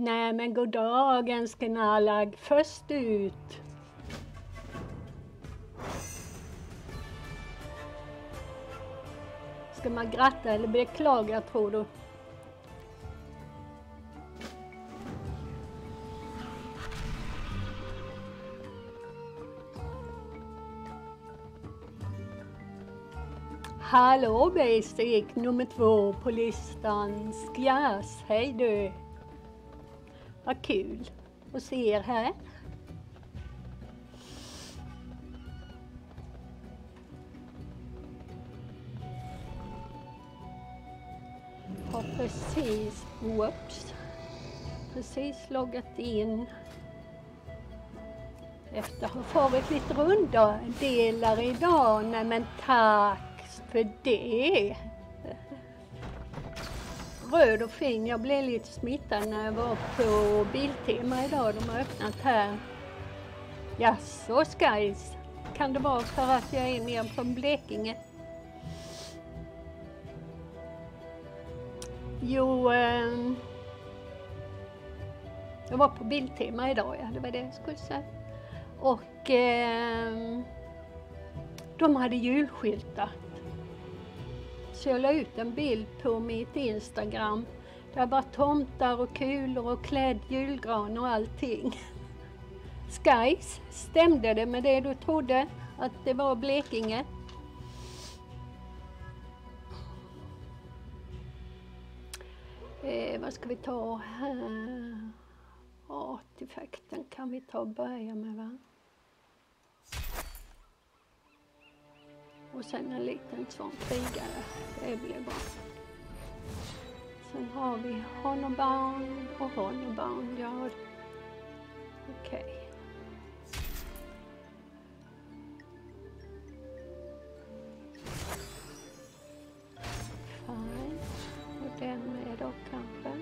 Nej men god dagens Skenallag, först ut. Ska man gratta eller beklaga tror du? Hallå Basic, nummer två på listan. Skjas, hej du! Vad kul att se er här. Har precis, whoops, precis loggat in efter att ha farit lite runddelar idag. Nej men tack för det. Röd och fin. Jag blev lite smittad när jag var på Biltema idag. De har öppnat här. Jaså Skies, kan det vara för att jag är nere från Blekinge? Jo, eh, jag var på Biltema idag, ja, det var det jag skulle säga. Och eh, de hade julskyltar. Så jag la ut en bild på mitt Instagram. Det var tomtar och kulor och klädd julgran och allting. Skies, stämde det med det du trodde att det var Blekinge? Eh, vad ska vi ta här? Artefakten kan vi ta och börja med va? Och sen en liten sån krigare. Det blir bra. Sen har vi Honobound och Honobound. Ja, okej. Okay. Fine. Och den med då kanske.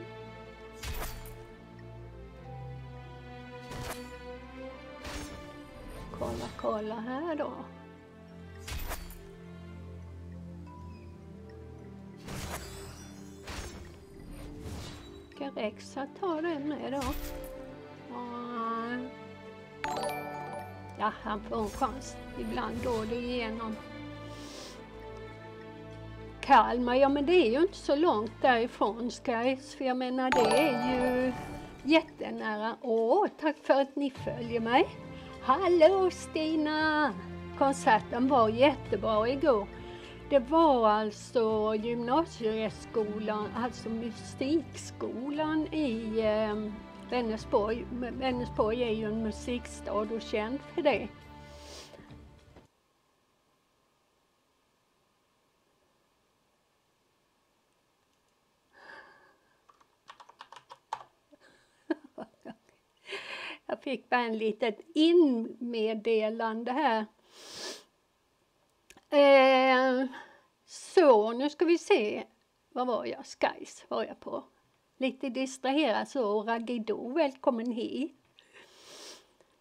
Kolla, kolla här då. Rex tar ta den med då. ja, han får en chans. Ibland går det igenom. Kalmar, ja men det är ju inte så långt därifrån SkyS. för jag menar det är ju jättenära. Åh, tack för att ni följer mig. Hallå Stina! Konserten var jättebra igår. Det var alltså gymnasieskolan, alltså musikskolan i eh, Vänersborg. Vänersborg är ju en musikstad och känd för det. Jag fick bara en litet inmeddelande här. Eh, så, nu ska vi se. Vad var jag? Skies var jag på. Lite distraherad så. Ragido, välkommen hit.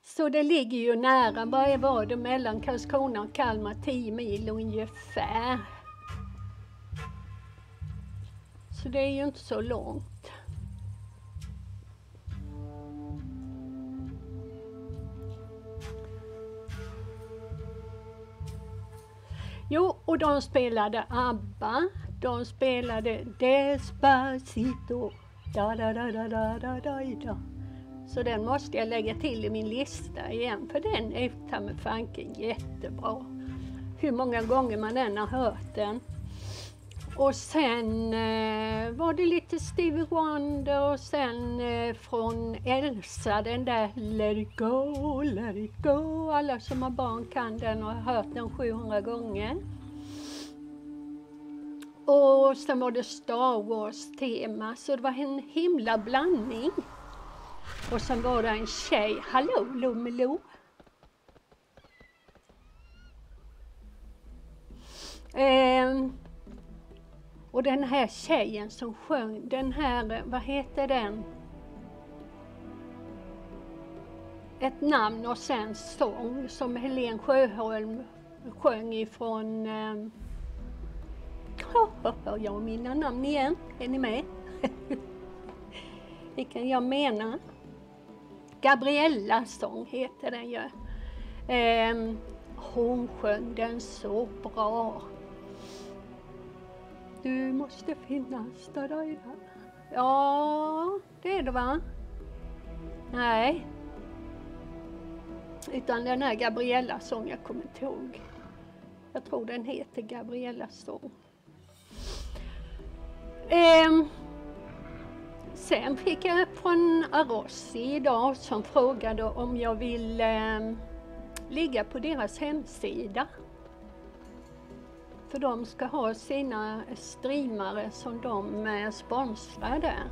Så det ligger ju nära. Vad var det mellan Karlskrona och Kalmar? 10 mil ungefär. Så det är ju inte så långt. Jo, och de spelade ABBA, de spelade Despacito. Da, da, da, da, da, da, da, da. Så den måste jag lägga till i min lista igen, för den är ta med fanken jättebra. Hur många gånger man än har hört den. Och sen eh, var det lite Stevie Wonder och sen eh, från Elsa, den där Let it go, let it go. Alla som har barn kan den och har hört den 700 gånger. Och sen var det Star Wars-tema, så det var en himla blandning. Och sen var det en tjej, hallå Lomelo! Eh, och den här tjejen som sjöng, den här, eh, vad heter den? Ett namn och sen sång som Helen Sjöholm sjöng ifrån eh, jag mina namn igen, är ni med? vilken jag menar. Gabriellas sång heter den ju. Eh, hon sjöng den så bra. Du måste finnas där. Ja, det är det va? Nej. Utan den här Gabriella sång, jag kommer inte ihåg. Jag tror den heter Gabriellas sång. Eh, sen fick jag från Arossi idag som frågade om jag vill eh, ligga på deras hemsida. För de ska ha sina streamare som de sponsrade. sponsrar där.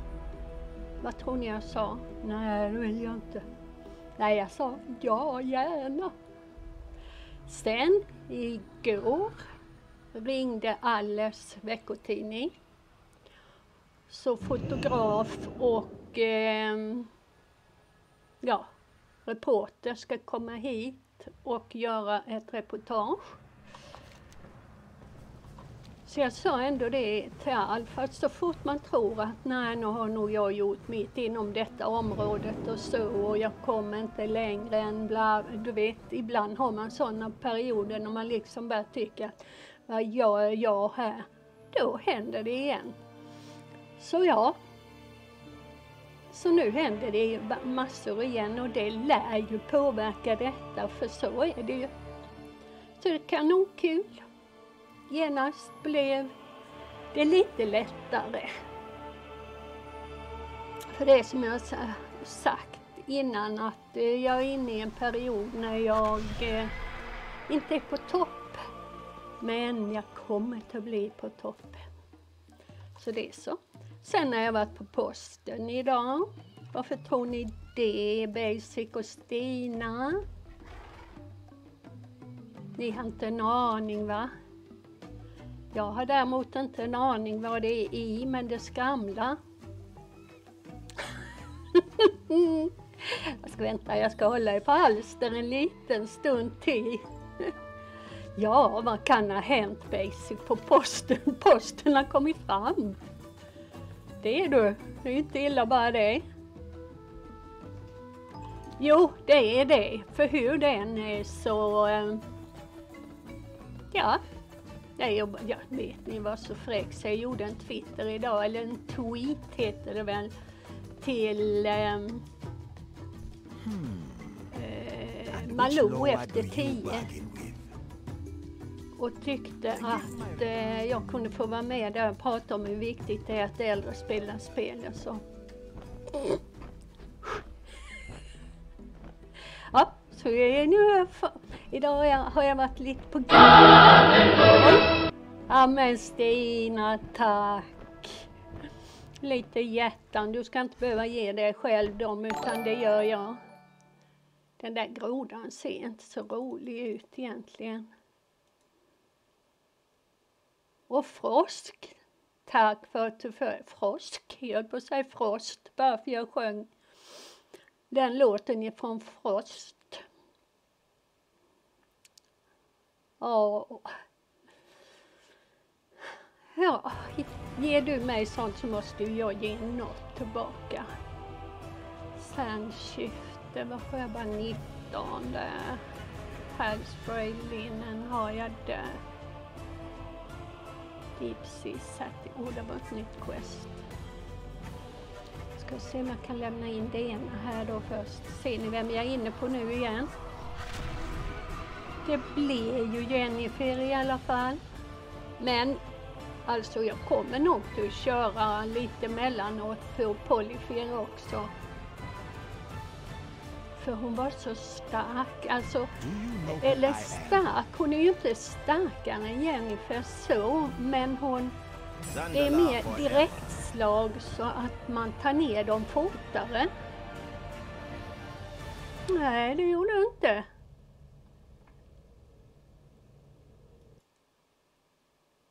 Vad tror ni jag sa? Nej, det vill jag inte. Nej, jag sa ja, gärna. Sen igår ringde Alles veckotidning. Så fotograf och eh, ja, reporter ska komma hit och göra ett reportage. Så jag sa ändå det till Alf, att så fort man tror att nej, nu har nog jag gjort mitt inom detta området och så och jag kommer inte längre än bla, du vet, ibland har man sådana perioder när man liksom börjar tycka vad gör jag här? Då händer det igen. Så ja, så nu händer det massor igen och det lär ju påverka detta, för så är det ju. Så det är kanonkul genast blev det lite lättare. För det som jag sagt innan att eh, jag är inne i en period när jag eh, inte är på topp. Men jag kommer att bli på topp. Så det är så. Sen har jag varit på posten idag. Varför tror ni det? Basic och Stina? Ni har inte en aning va? Jag har däremot inte en aning vad det är i, men det skramlar. jag ska vänta, jag ska hålla er på halster en liten stund till. ja, vad kan ha hänt Basic på posten? Posten har kommit fram. Det är du, det är inte illa bara det. Jo, det är det. För hur den är så... Eh, ja, Nej, jag, ja, vet ni vad så fräck så jag gjorde en Twitter idag, eller en tweet heter det väl, till eh, eh, Malou efter tio. Och tyckte att eh, jag kunde få vara med där och prata om hur viktigt det är att äldre spelar spel och så. Ja, så nu Idag har jag, har jag varit lite på gång. Ja men Stina, tack. Lite hjärtan, du ska inte behöva ge dig själv dem utan det gör jag. Den där grodan ser inte så rolig ut egentligen. Och Frosk, tack för att du för Frosk, jag höll på att säga Frost bara för jag sjöng den låten ifrån Frost. Ja. Ja, ger du mig sånt så måste ju jag ge något tillbaka. Sandskifte, vad får jag bara 19 där. Hairspray-linnen har jag där. Deep Sea Sati, oh det var ett nytt quest. Ska se om jag kan lämna in det ena här då först. Ser ni vem jag är inne på nu igen? Det blev ju Jennifer i alla fall. Men alltså jag kommer nog att köra lite mellanåt på Polyfer också. För hon var så stark, alltså, eller stark, hon är ju inte starkare än Jennifer så, men hon, det är mer direktslag så att man tar ner dem fortare. Nej, det gjorde du inte.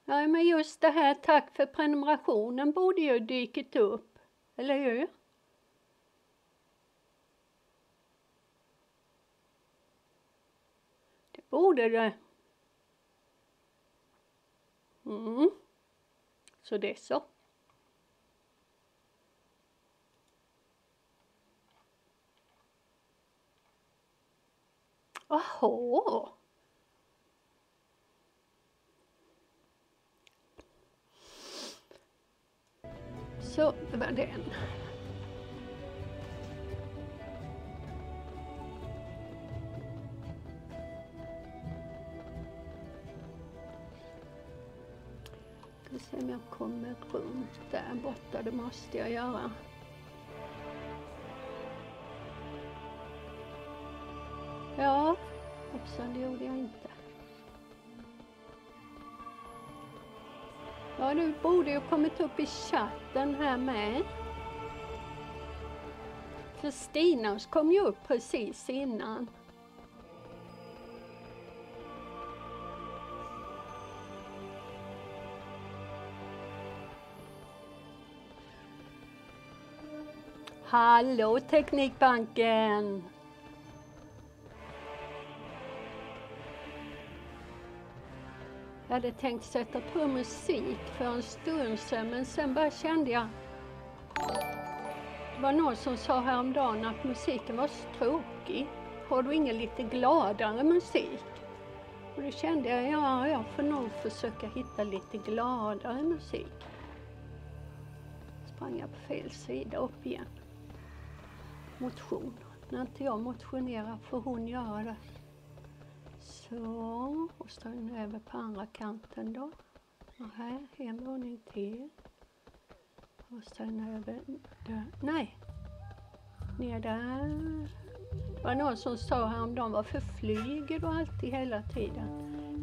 Nej, men just det här tack för prenumerationen borde ju dykt upp, eller hur? Det borde det. Mm. Så det är så. Jaha. Så, det var den. Ska se om jag kommer runt där borta, det måste jag göra. Ja, hoppsan det gjorde jag inte. Ja, du borde ju kommit upp i chatten här med. För kom ju upp precis innan. Hallå Teknikbanken! Jag hade tänkt sätta på musik för en stund sedan men sen bara kände jag Det var någon som sa häromdagen att musiken var så tråkig. Har du ingen lite gladare musik? Och då kände jag, ja, jag får nog försöka hitta lite gladare musik. Sprang jag på fel sida upp igen. Motion. När inte jag motionerar får hon göra det. Så, och så över på andra kanten då. Och här, en våning till. Och sen över där. Nej! Ner där. Det var någon som sa häromdagen, varför flyger du alltid hela tiden?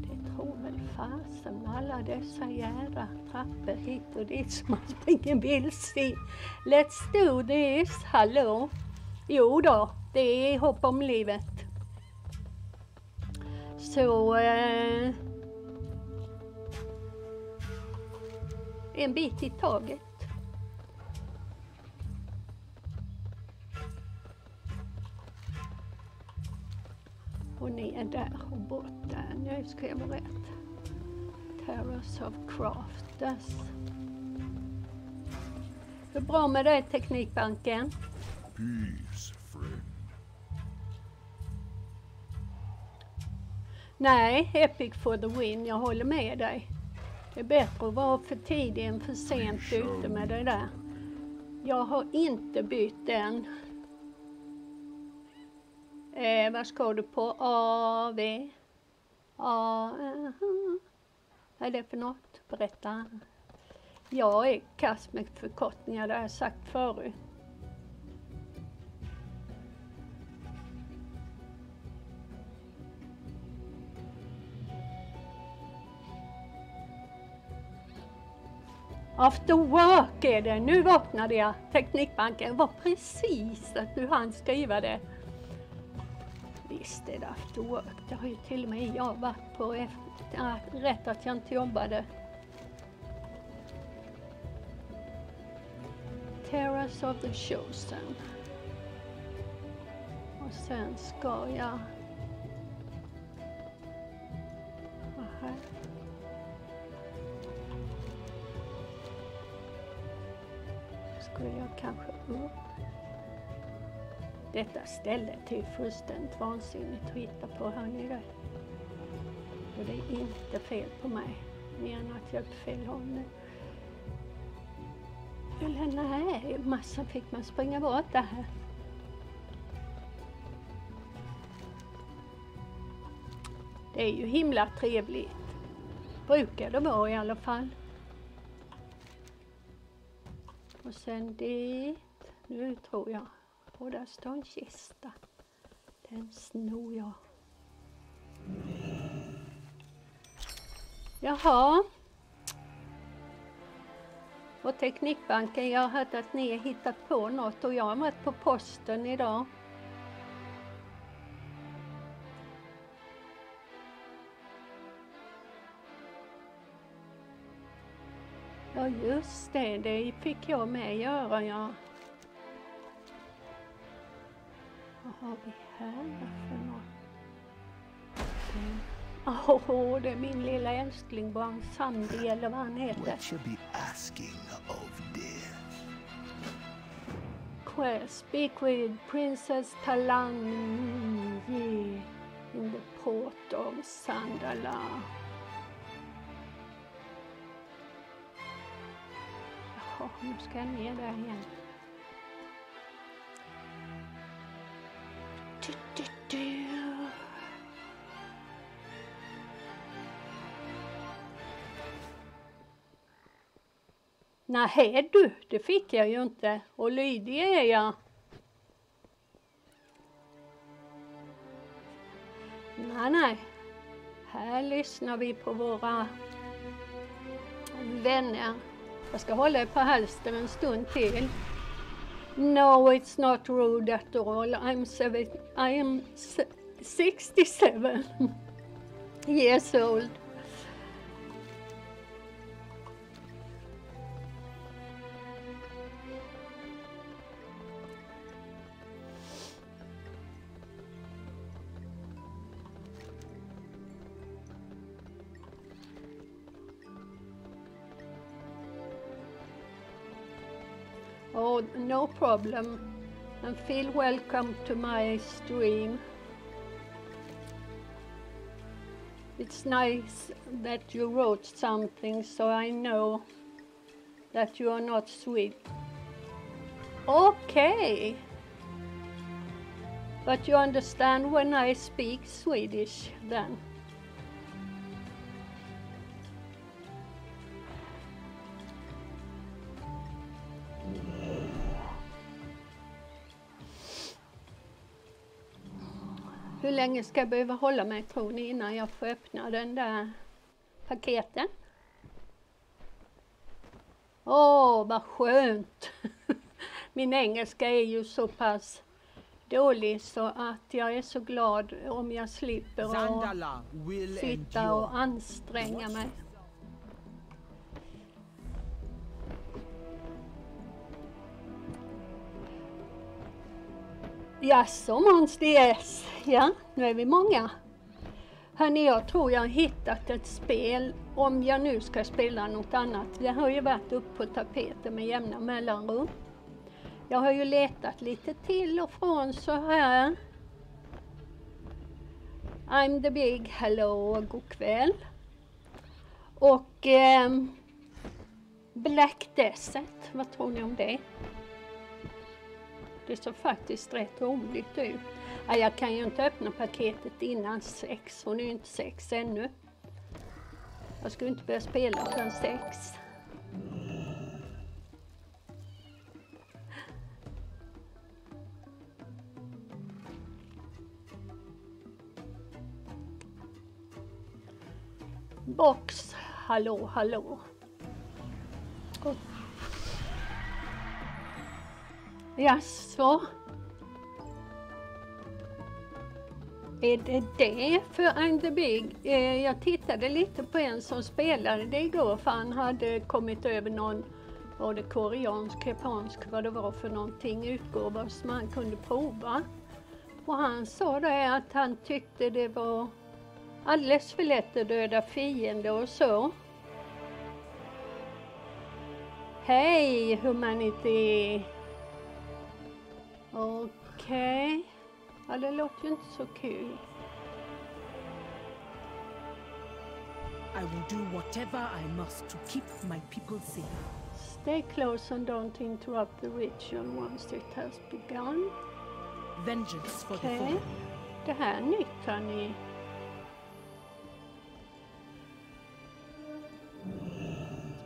Det tror väl fasen med alla dessa jädra trappor hit och dit som man vill se. Let's do this! Hallå! Jo då, det är hopp om livet. Så... Eh, en bit i taget. Och ner där och bort där. Nu ska jag vara rätt. Terrace of Crafters. Hur bra med det, Teknikbanken? Peace, Nej, Epic for the win, jag håller med dig. Det är bättre att vara för tidig än för sent ute med det där. Jag har inte bytt den. Eh, vad ska du på? A, V? A, Vad är det för något? Berätta. Jag är kass med förkortningar, det har jag sagt förut. After work är det. Nu vaknade jag. Teknikbanken var precis att du hann skriva det. Visst är det after work. Det har ju till och med jag varit på. Efter, äh, rätt att jag inte jobbade. Terrace of the Chosen. Och sen ska jag... Vad här? Skulle jag kanske upp. Detta stället är fullständigt vansinnigt att hitta på, hör ni det? Och det är inte fel på mig, mer än att jag är på fel håll nu. Eller nej, massan fick man springa bort det här. Det är ju himla trevligt. Brukar det vara i alla fall. Och sen dit. Nu tror jag. Och där står en kista. Den snor jag. Jaha. Och Teknikbanken, jag har hört att ni har hittat på något och jag har varit på posten idag. Ja just det, det fick jag med göra ja. Vad har vi här för något? Åh, oh, det är min lilla älskling barn Sandy eller vad han heter. What you be asking of? Quest, speak with Princess Talangi. in the port of Sandala. Nu ska jag ner där igen. Du, du, du. Nej du, det fick jag ju inte. Och lydig är jag. Nej, nej. Här lyssnar vi på våra vänner. Jag ska hålla på en stund till. No, it's not rude at all. I'm, seven, I am 67 years old. No problem. And feel welcome to my stream. It's nice that you wrote something so I know that you are not sweet. Okay. But you understand when I speak Swedish then? Hur länge ska jag behöva hålla mig tror ni innan jag får öppna den där paketen? Åh, vad skönt! Min engelska är ju så pass dålig så att jag är så glad om jag slipper att sitta och anstränga mig. Jaså Måns DS? Ja, nu är vi många. Hörni, jag tror jag har hittat ett spel, om jag nu ska spela något annat. Det har ju varit upp på tapeten med jämna mellanrum. Jag har ju letat lite till och från så här. I'm the big hello, god kväll. Och eh, Black Desert, vad tror ni om det? Det såg faktiskt rätt roligt ut. Ja, jag kan ju inte öppna paketet innan sex, hon är ju inte sex ännu. Jag skulle inte börja spela förrän sex. Box, hallå, hallå. Jaså? Är det det för I'm the Big? Eh, jag tittade lite på en som spelade det igår för han hade kommit över någon, var det koreansk, japansk, vad det var för någonting, utgåva som han kunde prova. Och han sa det att han tyckte det var alldeles för lätt att döda fiender och så. Hej Humanity! Okej. Ja, det låter ju inte så kul. I will do whatever I must to keep my people safe. Stay close and don't interrupt the ritual once it has begun. Vengeance for the Okej. fallen. Det här är nytt hörni.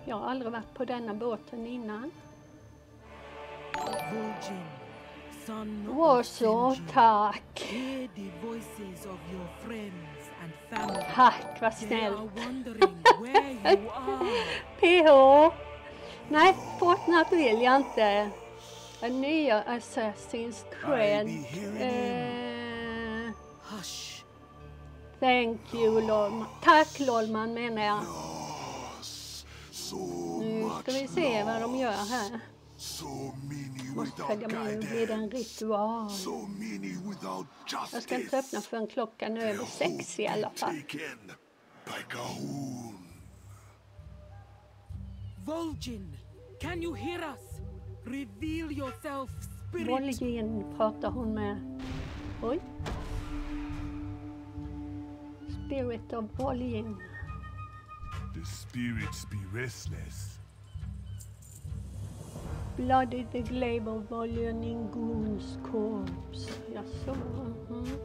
Jag har aldrig varit på denna båten innan. Vol'jin, son of Warsaw, tack! Tack, vad snällt! PH! Nej, Fortnite vill jag inte. Nya Assassin's Creed. Eh, thank you Lolman. Tack Lolman menar jag. Nu ska vi se vad de gör här. So many Måste without följa med, nu blir en guidance. ritual. So many without Jag ska inte öppna justice. förrän klockan är er över sex i alla fall. Taken by Kahun. Vol'jin, can you hear us? Reveal yourself, spirit. Volgin pratar hon med. Oj. spirit of Bolin. The spirits be restless. Bloody the glaive of Bolin in Goon's corpse. Jaså? mhm.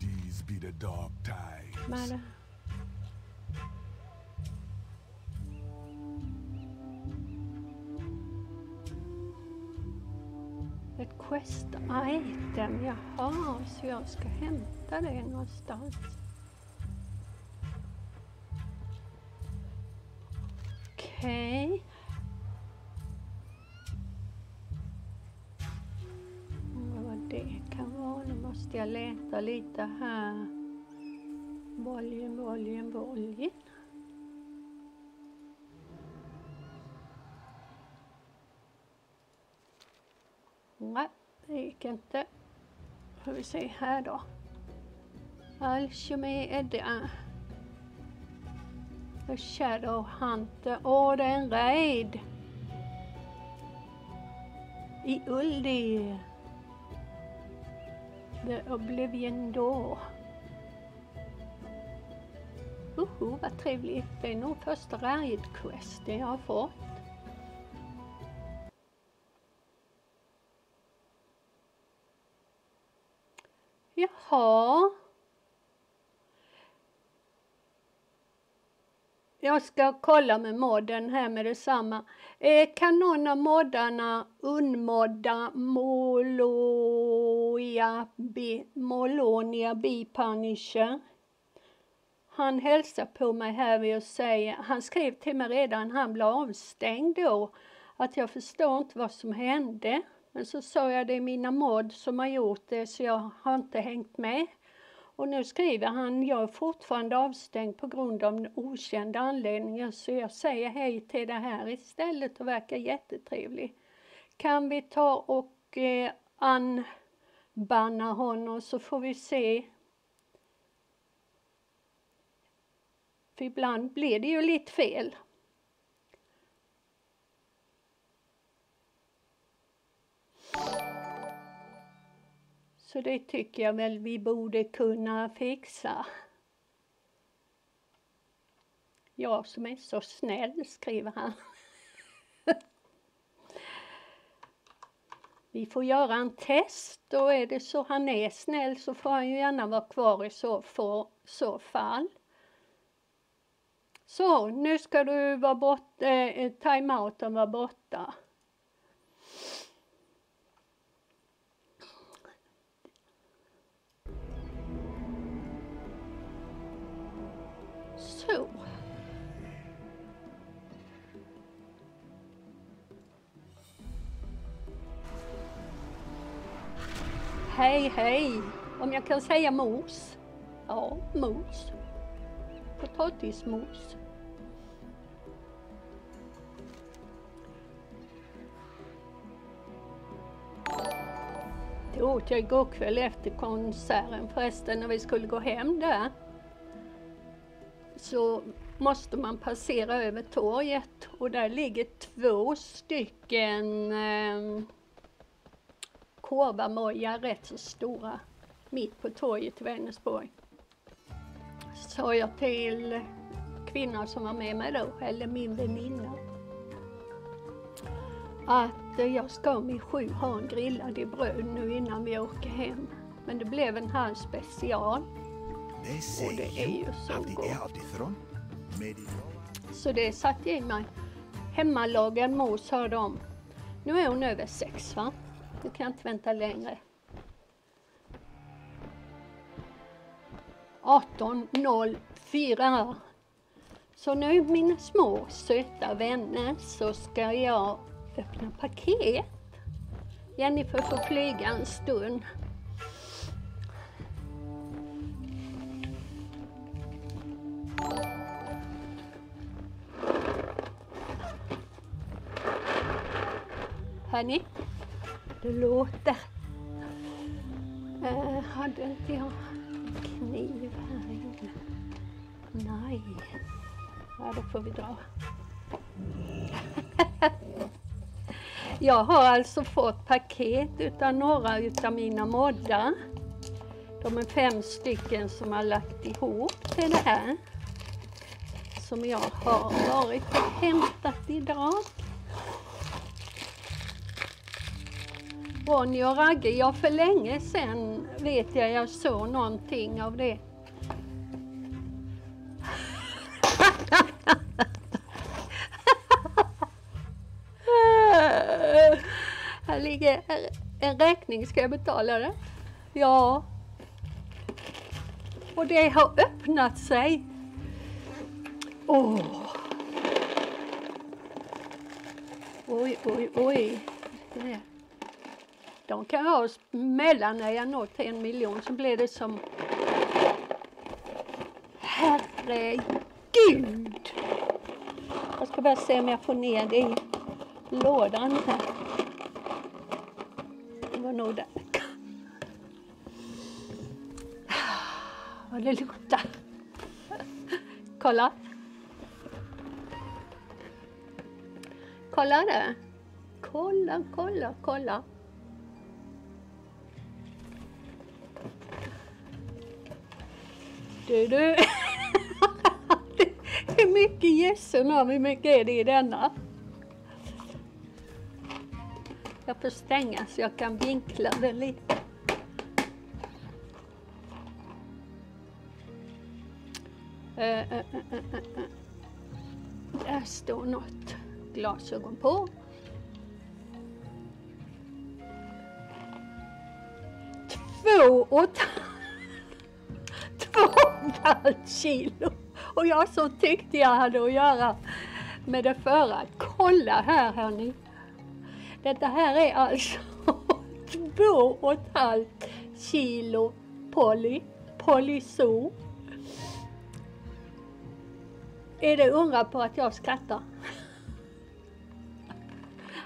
These be the dark times. Men... Ett quest item, jaha, så jag ska hämta det någonstans. Okej. Undrar vad det kan vara. Nu måste jag leta lite här. Boljen, boljen, boljen. Nej, det gick inte. Får vi se här då. Alchemy är det. The Shadow Hunter. Åh, det är en raid! I Uldi. The Oblivion Door. Uhu, vad trevligt. Det är nog första raid-questen jag har fått. Jaha. Jag ska kolla med modden här med detsamma. Eh, kan någon av moddarna unmodda Molonia bi, Molonia B Han hälsar på mig här vid och säger, han skrev till mig redan, han blev avstängd då, att jag förstår inte vad som hände. Men så sa jag det är mina mod som har gjort det så jag har inte hängt med. Och nu skriver han, jag är fortfarande avstängd på grund av okända anledningar så jag säger hej till det här istället och verkar jättetrevlig. Kan vi ta och eh, anbanna honom så får vi se. För ibland blir det ju lite fel. Så det tycker jag väl vi borde kunna fixa. Jag som är så snäll, skriver han. Vi får göra en test och är det så han är snäll så får han ju gärna vara kvar i så, för, så fall. Så, nu ska du vara borta, eh, eh timeouten vara borta. Hej, hej! Om jag kan säga mos? Ja, mos. Potatismos. Det åt jag igår kväll efter konserten förresten när vi skulle gå hem där så måste man passera över torget och där ligger två stycken eh, korvamojar, rätt så stora, mitt på torget i Vänersborg. Sa jag till kvinnan som var med mig då, eller min väninna, att eh, jag ska med sju ha en grillad i bröd nu innan vi åker hem. Men det blev en halv special. Och det är ju så gott. Så det satte jag i mig. Hemmalagad mos har de. Nu är hon över sex va? Du kan inte vänta längre. 18.04. Så nu mina små söta vänner så ska jag öppna paket. Jennifer får flyga en stund. Hörni. Det låter. Äh, hade inte jag kniv här inne? Nej. Ja, då får vi dra. Jag har alltså fått paket utav några utav mina moddar. De är fem stycken som har lagt ihop till det här. Som jag har varit och hämtat idag. Ronny och Ragge, ja för länge sedan vet jag jag såg någonting av det. Här ligger en räkning, ska jag betala den? Ja. Och det har öppnat sig. Åh. Oj, oj, oj. De kan ha mellan när jag når till en miljon så blir det som Herregud! Jag ska bara se om jag får ner det i lådan här. Det var nog där. Vad det luktar. Kolla. Kolla där. Kolla, kolla, kolla. Du, du. Hur mycket gässen har hur mycket är det i denna? Jag får stänga så jag kan vinkla den lite. Uh, uh, uh, Där står något glasögon på. Två och ett två och ett halvt kilo. Och jag som tyckte jag hade att göra med det förra. Kolla här hörni. Detta här är alltså två och ett halvt kilo poly, polysol. Är det undra på att jag skrattar?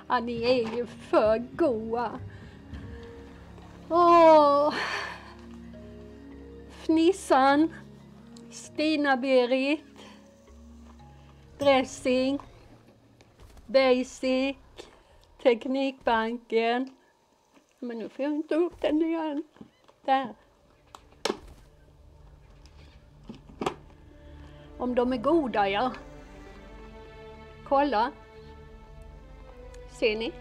Ja, ni är ju för goa. Åh! Fnissan, Stina-Berit, Dressing, Basic, Teknikbanken. Men nu får jag inte upp den igen. Där. Om de är goda, ja. Kolla. Ser ni?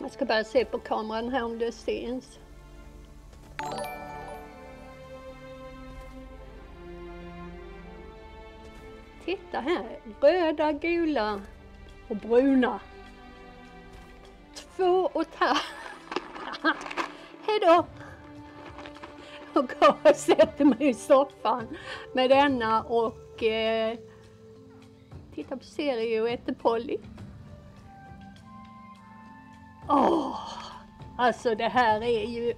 Jag ska bara se på kameran här om det syns. Titta här, röda, gula och bruna. Två och ett halvt. Hejdå! Och går och sätter mig i soffan med denna och eh, tittar på serie och äter Polly. Åh, alltså det här är ju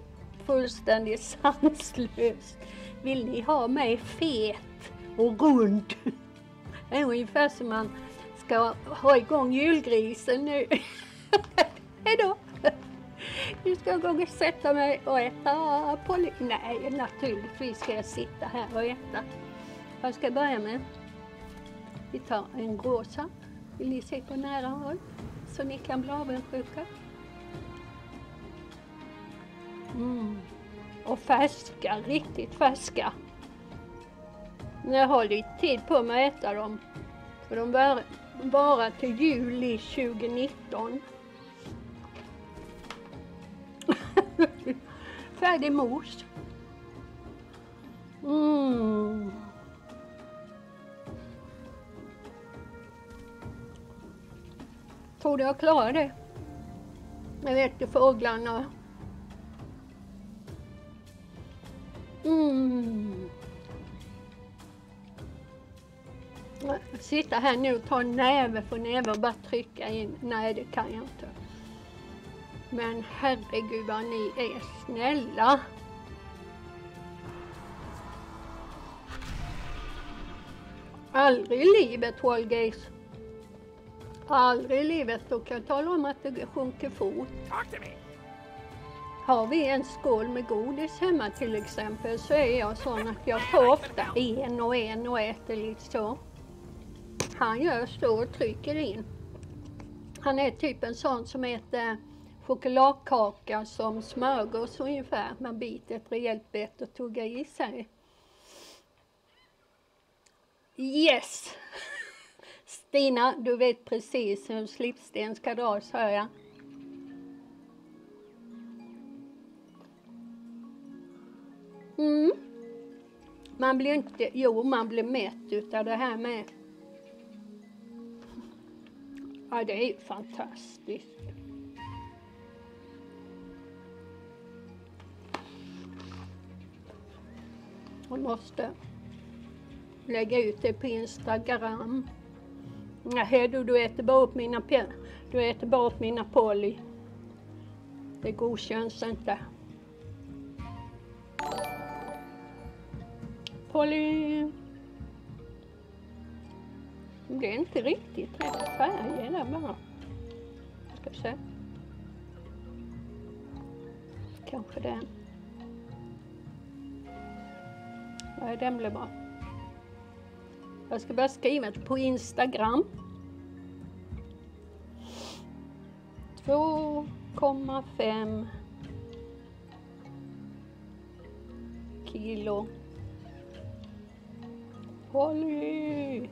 fullständigt sanslöst. Vill ni ha mig fet och rund? Det är ungefär som man ska ha igång julgrisen nu. Hejdå! Nu ska jag gå och sätta mig och äta poly... Nej, naturligtvis ska jag sitta här och äta. Vad ska jag börja med? Vi tar en rosa. Vill ni se på nära håll? Så ni kan bli avundsjuka. Mm. Och färska, riktigt färska. Jag har lite tid på mig att äta dem. För de var bara till juli 2019. Färdig mos. Mm. Tror du jag klarar det? Jag vet ju fåglarna. Mm. Sitta här nu och ta näve för näve och bara trycka in. Nej, det kan jag inte. Men herregud vad ni är snälla. Aldrig i livet, Holgeis. Aldrig i livet. Då kan jag tala om att det sjunker fort. Har vi en skål med godis hemma till exempel så är jag sån att jag tar ofta en och en och äter lite så. Han gör så och trycker in. Han är typ en sån som äter chokladkaka som smörgås ungefär. Man biter ett rejält bett och tuggar i sig. Yes! Stina, du vet precis hur slipsten ska dras, hör jag. Mm. Man blir inte, jo man blir mätt utav det här med. Ja det är ju fantastiskt. Jag måste lägga ut det på Instagram. Nej du, du äter bara upp mina, du äter bara upp mina Polly. Det godkänns inte. Polly. Det är inte riktigt rätt färg i den bara. Ska se. Kanske den. Nej, den blev bra. Jag ska börja skriva på Instagram. 2,5 kilo. Polly!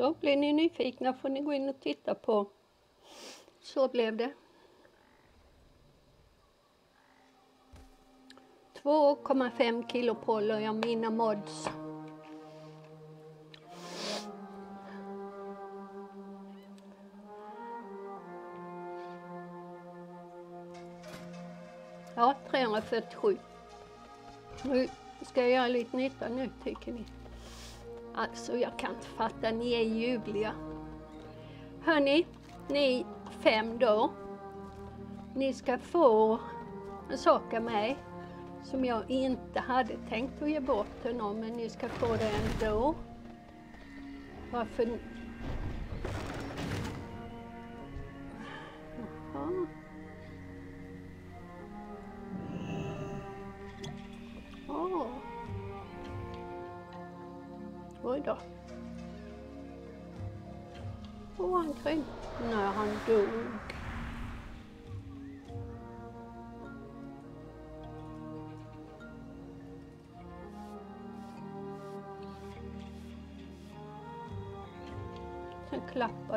Så blir ni nyfikna får ni gå in och titta på. Så blev det. 2,5 kilo pollen, jag mina mods. Ja, 347. Nu ska jag göra lite nytta nu tycker ni. Alltså jag kan inte fatta, ni är ljuvliga. Hörni, ni fem då. Ni ska få en sak av mig som jag inte hade tänkt att ge bort till någon, men ni ska få det ändå. Varför?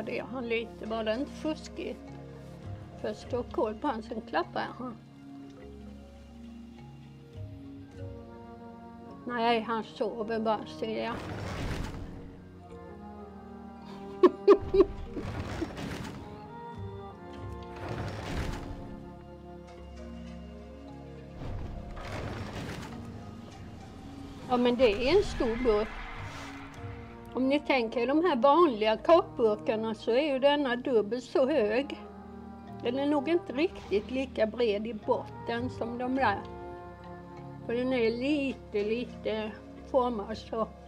Klappade jag han lite, var det inte fuskigt? Först tog koll på honom, sen klappade jag han. Nej, han sover bara ser jag. Ja men det är en stor båt. Om ni tänker de här vanliga kakburkarna så är ju denna dubbelt så hög. Den är nog inte riktigt lika bred i botten som de där. För den är lite, lite formad så. Så.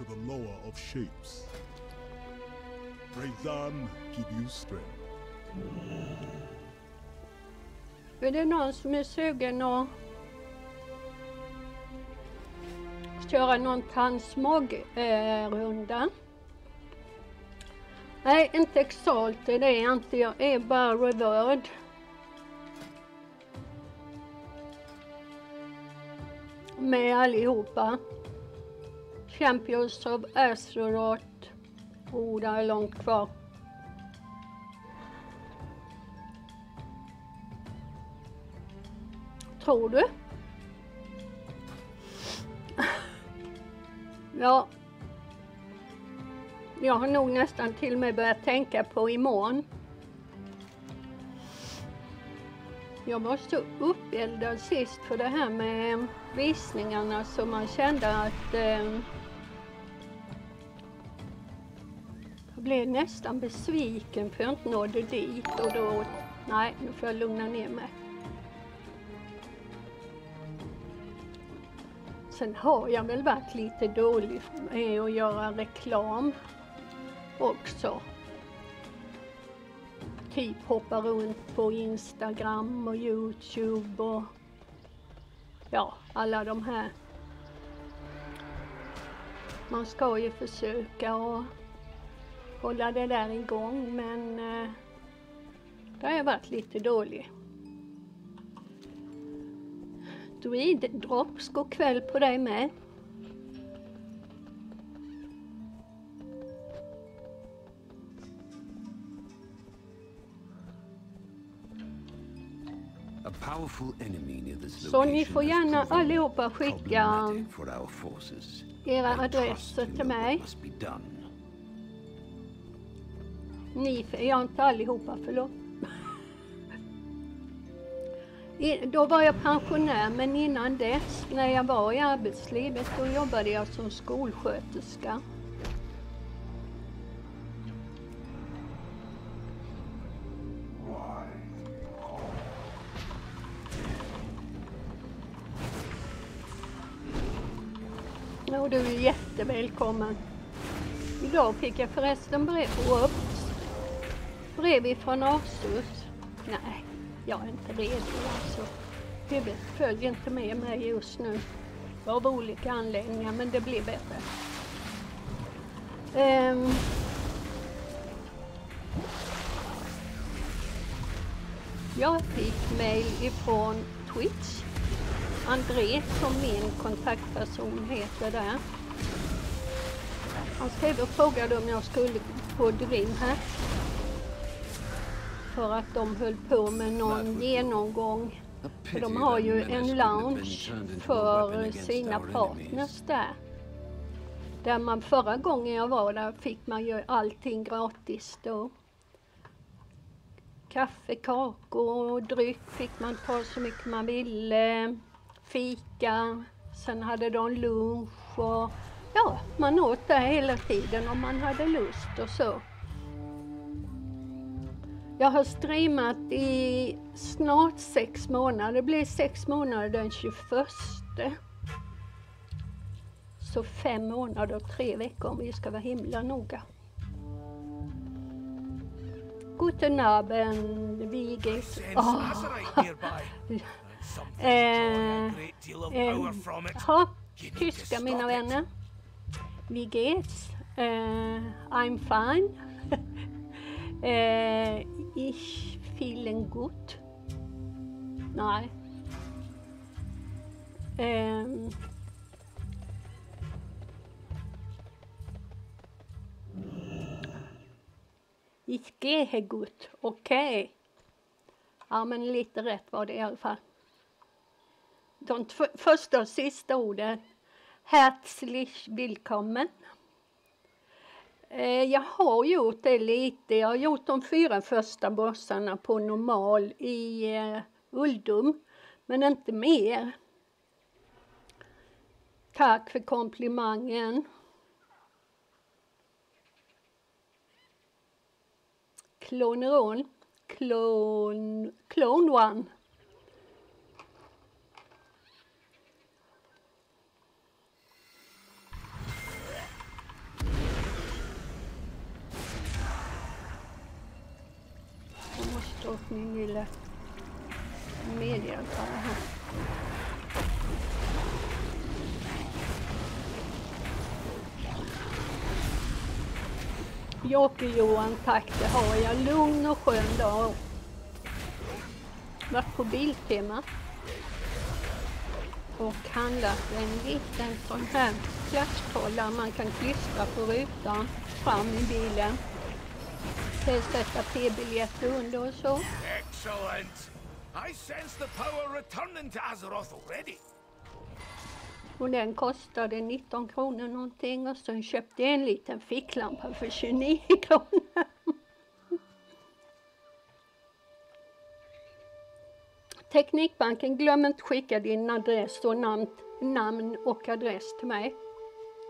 To the lower of shapes. Razan give you strength. Är det någon som är sugen att köra någon tandsmog-runda? Eh, Nej, inte Exalt, det är jag inte. Jag är bara Reverd. Med allihopa. Champions of Azeroth. Oh, det är långt kvar. Tror du? Ja. Jag har nog nästan till och med börjat tänka på imorgon. Jag var så uppeldad sist för det här med visningarna så man kände att eh, blev nästan besviken för jag inte nådde dit och då, nej nu får jag lugna ner mig. Sen har jag väl varit lite dålig med att göra reklam också. Typ hoppa runt på Instagram och Youtube och ja, alla de här. Man ska ju försöka och hålla det där igång men eh, där har jag varit lite dålig. Druid Drops, god kväll på dig med. Så ni får gärna allihopa skicka era adresser till mig. Ni, ja inte allihopa, förlåt. I- Då var jag pensionär, men innan dess, när jag var i arbetslivet, då jobbade jag som skolsköterska. Och du är jättevälkommen. Idag fick jag förresten brev, upp brev ifrån Asus. Nej, jag är inte redo alltså. Huvudet följer inte med mig just nu. Av olika anledningar, men det blir bättre. Um. Jag fick mail ifrån Twitch. André, som min kontaktperson heter där. Han skrev och frågade om jag skulle på DreamHack. För att de höll på med någon genomgång. För de har ju en lounge för sina partners där. Där man förra gången jag var där fick man ju allting gratis då. Kaffe, kakor och dryck fick man ta så mycket man ville. Fika, sen hade de lunch och ja, man åt där hela tiden om man hade lust och så. Jag har streamat i snart sex månader. Det blir sex månader den 21. Så fem månader och tre veckor om vi ska vara himla noga. Guten Abend, wie geht's? Something Eh, eh, tyska mina vänner. Wie geht's? Eh, I'm fine eh, ich feeling gut. Nej. Eh, ich gehe gut. Okej. Ja, men lite rätt var det i alla fall. De första och sista orden. Herzlich willkommen. Eh, jag har gjort det lite. Jag har gjort de fyra första bossarna på normal i eh, Uldum, men inte mer. Tack för komplimangen. Kloneron. Klon... klon one. Åt min lilla medhjälpare här. Jocke-Johan, tack det har jag. Lugn och skön dag. Varit på Biltema och handlat en liten sån här flaskhållare man kan klistra på rutan fram i bilen. Sätta p-biljetter under och så. Excellent. I sense the power returning to Azeroth already. Och den kostade 19 kronor någonting och sen köpte jag en liten ficklampa för 29 kronor. Teknikbanken, glöm inte skicka din adress och namn, namn och adress till mig.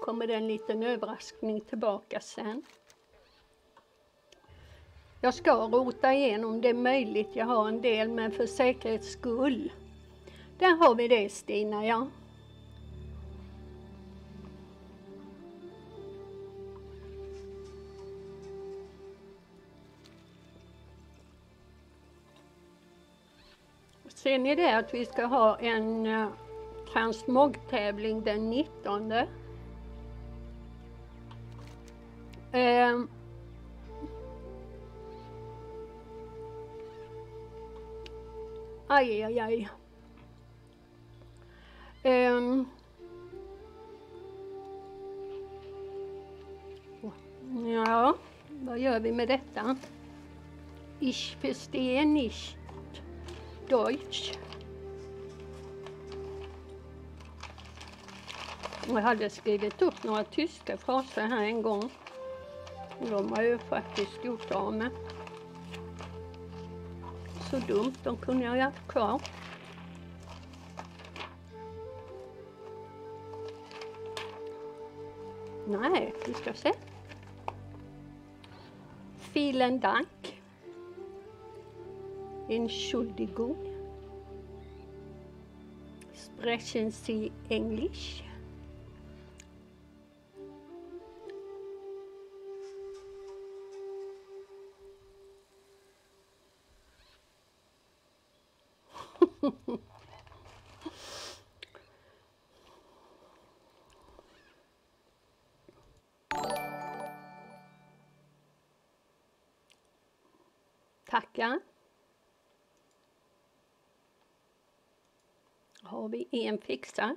Kommer det en liten överraskning tillbaka sen. Jag ska rota igenom, det är möjligt jag har en del, men för säkerhets skull. Där har vi det Stina, ja. Ser ni det att vi ska ha en eh, transmogtävling den 19? Uh, ehm, aj, aj, aj. Um, ja, vad gör vi med detta? Ich verstehe nicht Deutsch. Jag hade skrivit upp några tyska fraser här en gång. De har jag ju faktiskt gjort av med. Så dumt, de kunde jag ju haft kvar. Nej, vi ska se. Vielen Dank. Entschuldigung. Sprechen Sie Englisch? Tackar. Har vi en fixad.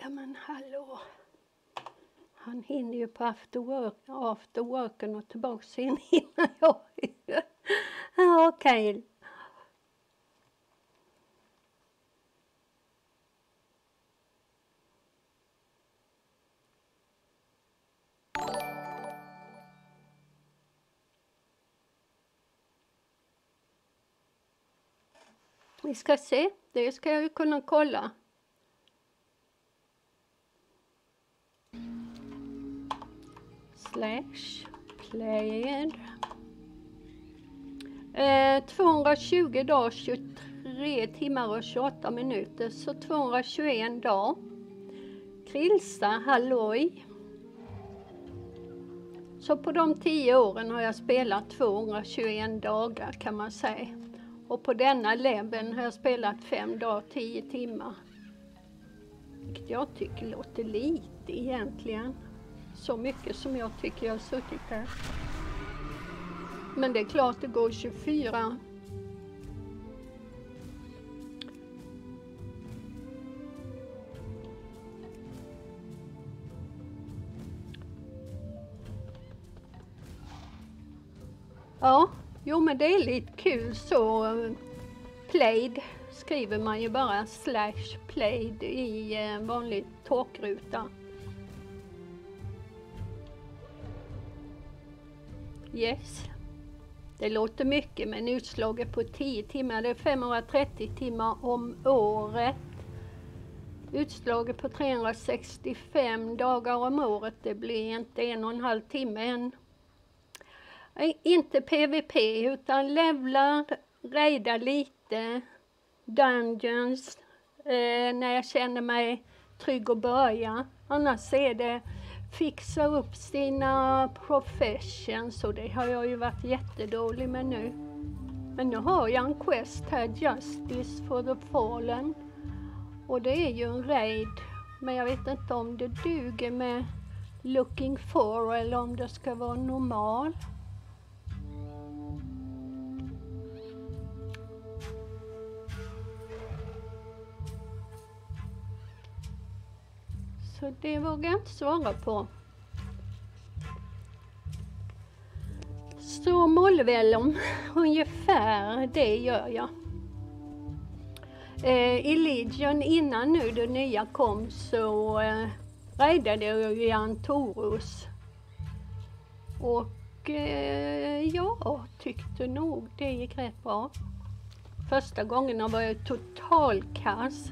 Ja men hallå. Han hinner ju på after, work, after worken och tillbaks. sen innan jag... ja, Okej. Okay. Vi ska se, det ska jag ju kunna kolla. Slash played. Eh, 220 dagar, 23 timmar och 28 minuter, så 221 dagar. Krilsa, halloj. Så på de 10 åren har jag spelat 221 dagar kan man säga. Och på denna leveln har jag spelat 5 dagar, 10 timmar. Vilket jag tycker låter lite egentligen så mycket som jag tycker jag har suttit här. Men det är klart det går 24 Ja, jo men det är lite kul så. Played skriver man ju bara slash played i eh, vanlig torkruta. Yes. Det låter mycket men utslaget på 10 timmar, det är 530 timmar om året. Utslaget på 365 dagar om året, det blir inte en och en halv timme än. Eh, inte PVP utan levlar, rejda lite, Dungeons, eh, när jag känner mig trygg att börja. Annars är det fixa upp sina professions och det har jag ju varit jättedålig med nu. Men nu har jag en quest här, Justice for the Fallen. Och det är ju en raid, men jag vet inte om det duger med Looking for eller om det ska vara normal. Så det vågar jag inte svara på. Så Mollevellum, ungefär det gör jag. Eh, I Legion innan nu det nya kom så eh, räddade jag Jan Torus. Och eh, jag tyckte nog det gick rätt bra. Första gångerna var jag totalkass.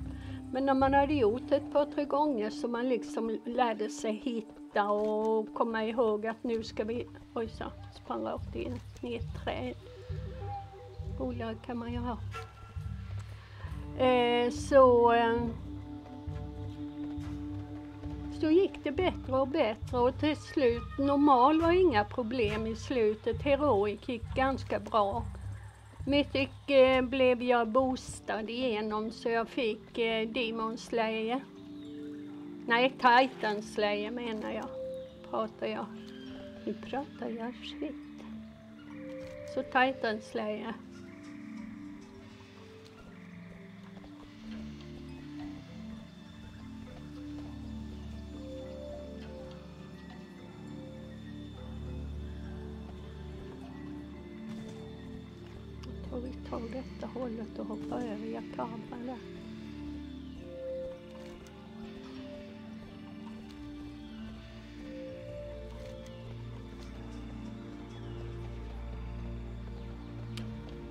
Men när man hade gjort ett par, tre gånger så man liksom lärde sig hitta och komma ihåg att nu ska vi... Oj så, sprang rakt in i ett träd. Olag kan man ju ha. Eh, så... Eh, så gick det bättre och bättre och till slut, normal var inga problem i slutet. Heroic gick ganska bra. Mythic eh, blev jag boostad igenom så jag fick eh, Demon Slayer. Nej, Titan Slayer menar jag. Pratar jag. Nu pratar jag shit. Så Titan Slayer. Jag vi tar detta hållet och hoppar över japanerna där.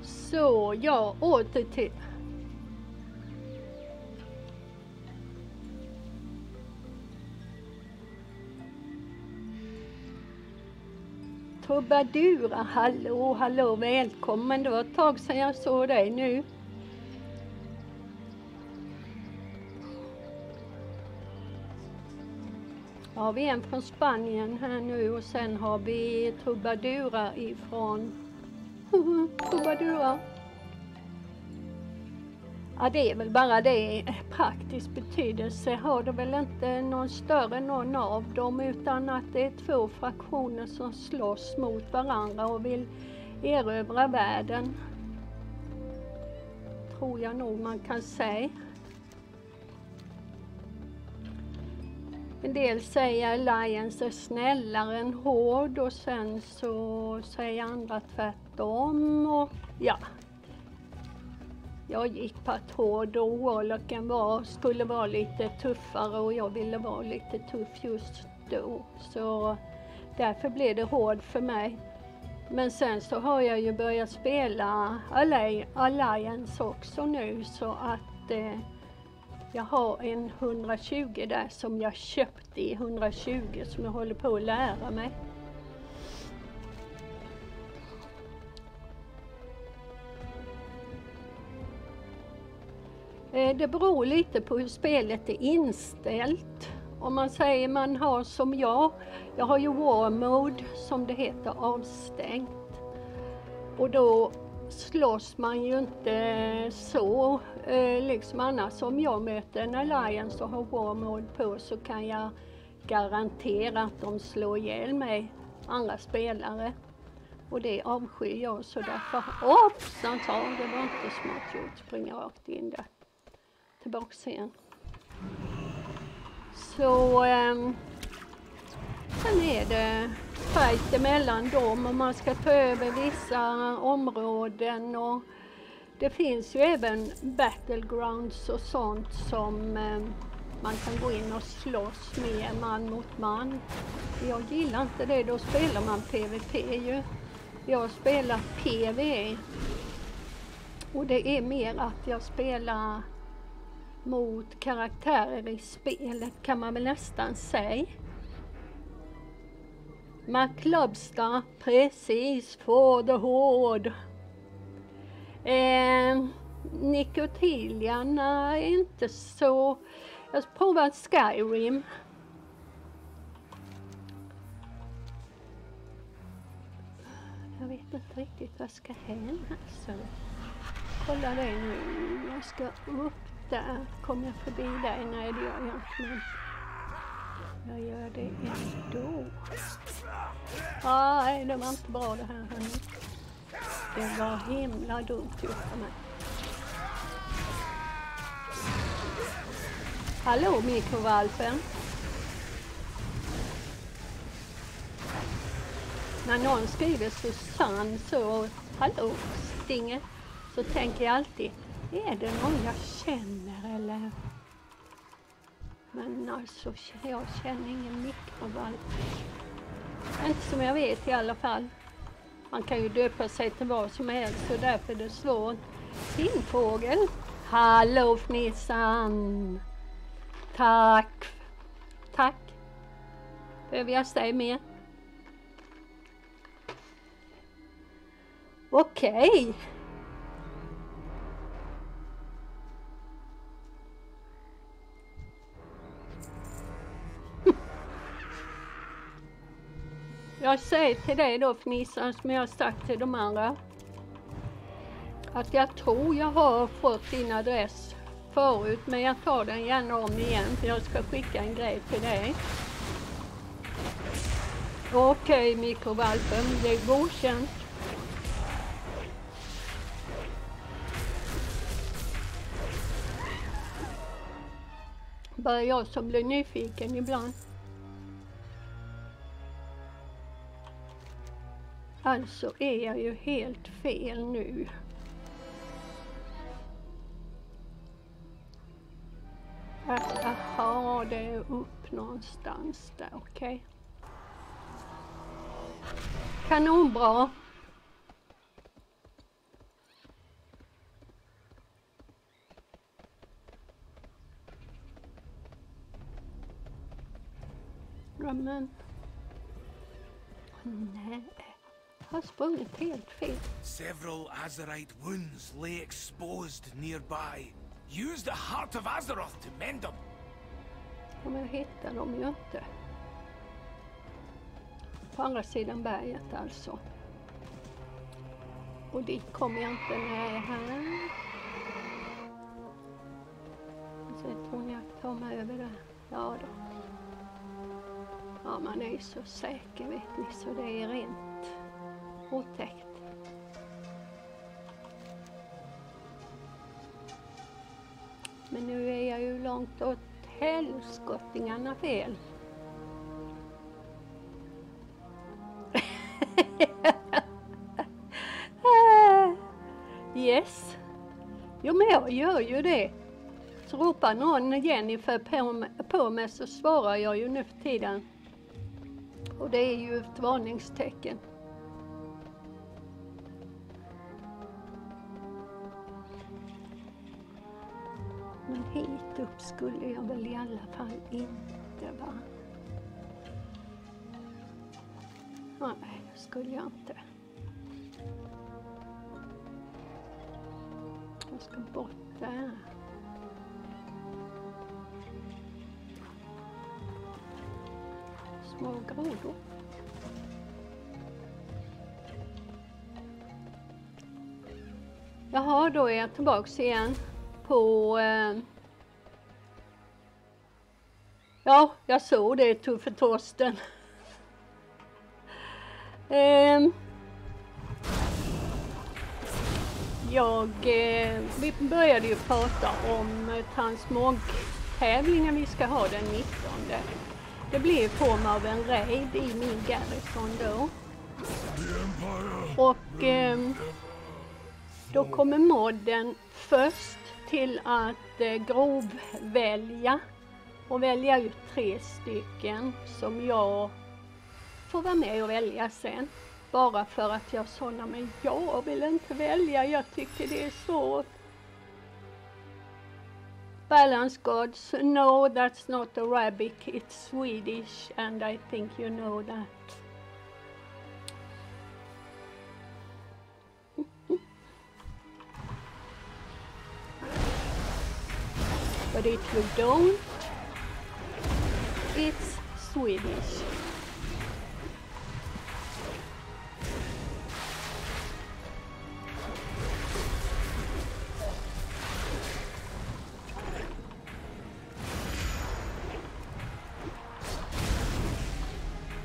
Så, ja, åter till... Trubadura, hallå, hallå, välkommen. Det var ett tag sedan jag såg dig nu. Ja, har vi en från Spanien här nu och sen har vi Trubadura ifrån Trubadura. Ja, det är väl bara det. Praktisk betydelse har det väl inte någon större någon av dem utan att det är två fraktioner som slåss mot varandra och vill erövra världen. Tror jag nog man kan säga. En del säger Alliance är snällare än hård och sen så säger andra tvärtom och ja, jag gick på att hård och Warlocken var, skulle vara lite tuffare och jag ville vara lite tuff just då. Så därför blev det hård för mig. Men sen så har jag ju börjat spela Alliance också nu så att eh, jag har en 120 där som jag köpte i 120 som jag håller på att lära mig. Eh, det beror lite på hur spelet är inställt. Om man säger man har som jag, jag har ju War Mode som det heter avstängt. Och då slåss man ju inte så eh, liksom annars. Om jag möter en Alliance och har War Mode på så kan jag garantera att de slår ihjäl mig, andra spelare. Och det avskyr jag så därför, hoppsan sa det var inte smart gjort, springa rakt in där tillbaks igen. Så um, sen är det fight emellan dem och man ska ta över vissa områden och det finns ju även battlegrounds och sånt som um, man kan gå in och slåss med man mot man. Jag gillar inte det, då spelar man PVP ju. Jag spelar PVE och det är mer att jag spelar mot karaktärer i spelet kan man väl nästan säga. McLobster, precis, for the hård. Eh, Nikotilian är inte så... Jag har provat Skyrim. Jag vet inte riktigt vad jag ska hän så. Kolla det nu. Jag ska upp ofta kommer jag förbi dig. Nej, det gör jag inte. Men jag gör det ändå. Nej, det var inte bra det här hörni. Det var himla dumt gjort av mig. Hallå mikrovalpen! När någon skriver Susanne så, hallå, stinger, så tänker jag alltid är det någon jag känner eller? Men alltså, jag känner ingen mikrovalp. Inte som jag vet i alla fall. Man kan ju döpa sig till vad som helst och därför är det svårt. Finnfågel. Hallå fnissan! Tack! Tack! Behöver jag säga mer? Okej. Jag säger till dig då fnissan som jag har sagt till de andra. Att jag tror jag har fått din adress förut men jag tar den gärna om igen för jag ska skicka en grej till dig. Okej mikrovalpen, det är godkänt. Bara jag som blir nyfiken ibland. Alltså är jag ju helt fel nu. Jaha, det är upp någonstans där, okej. Okay. Kanonbra. Ja, men... Nej, har sprungit helt fel. Several Azerite wounds lay exposed nearby. Use the heart of Azeroth to mend them. Ja, men jag hittar dem ju inte. På andra sidan berget alltså. Och dit kommer jag inte när jag är här. Så jag tror jag tar mig över där. Ja då. Ja, man är ju så säker vet ni så det är rent otäckt. Men nu är jag ju långt åt helskottingarna fel. yes. Jo men jag gör ju det. Så ropar någon Jennifer på, på mig så svarar jag ju nu för tiden. Och det är ju ett varningstecken. Upp skulle jag väl i alla fall inte va? Nej, det skulle jag inte. Jag ska bort där. Små grodor. Jaha, då är jag tillbaks igen på... Eh, ja, jag såg det, Tuffe Torsten. eh, jag, eh, vi började ju prata om eh, transmog-tävlingen vi ska ha den 19. Det blir i form av en raid i min Garrison då. Och eh, då kommer modden först till att eh, grovvälja och välja ut tre stycken som jag får vara med och välja sen. Bara för att jag sa, men jag vill inte välja, jag tycker det är svårt. Balance gods, no that's not Arabic, it's Swedish and I think you know that. But if you don't, it's Swedish.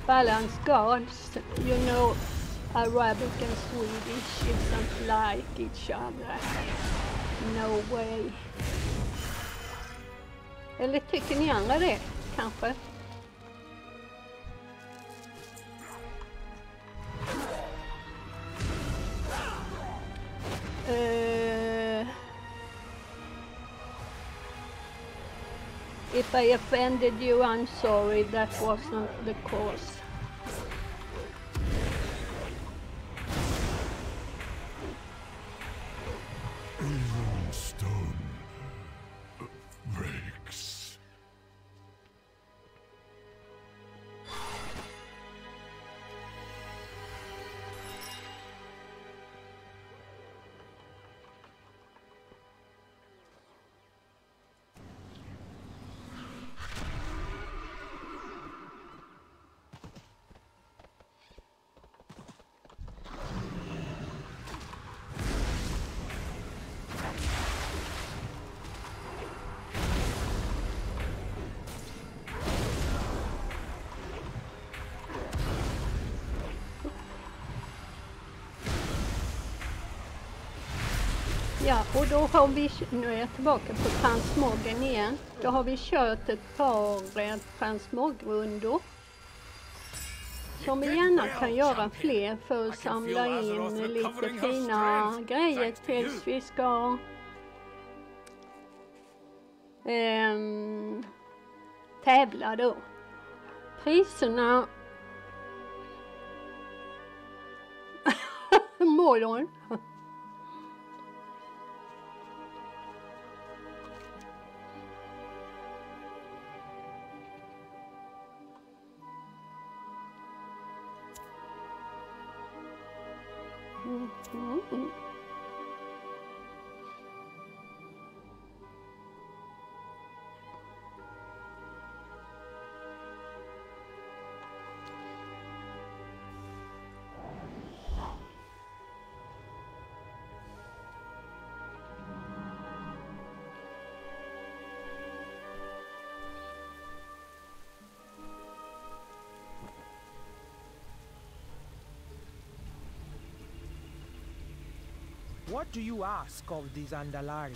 Balance gods, you know Arabic and Swedish isn't like each other. No way. Eller tycker ni andra det, Eh, if I offended you, I'm sorry. That wasn't the cause. Ja, och då har vi, nu är jag tillbaka på transmoggen igen. Då har vi kört ett par eh, transmogrundor. Som vi gärna kan göra fler för att samla in lite fina grejer tills vi ska ehm, tävla då. Priserna Morgon. What do you ask of these Andalari?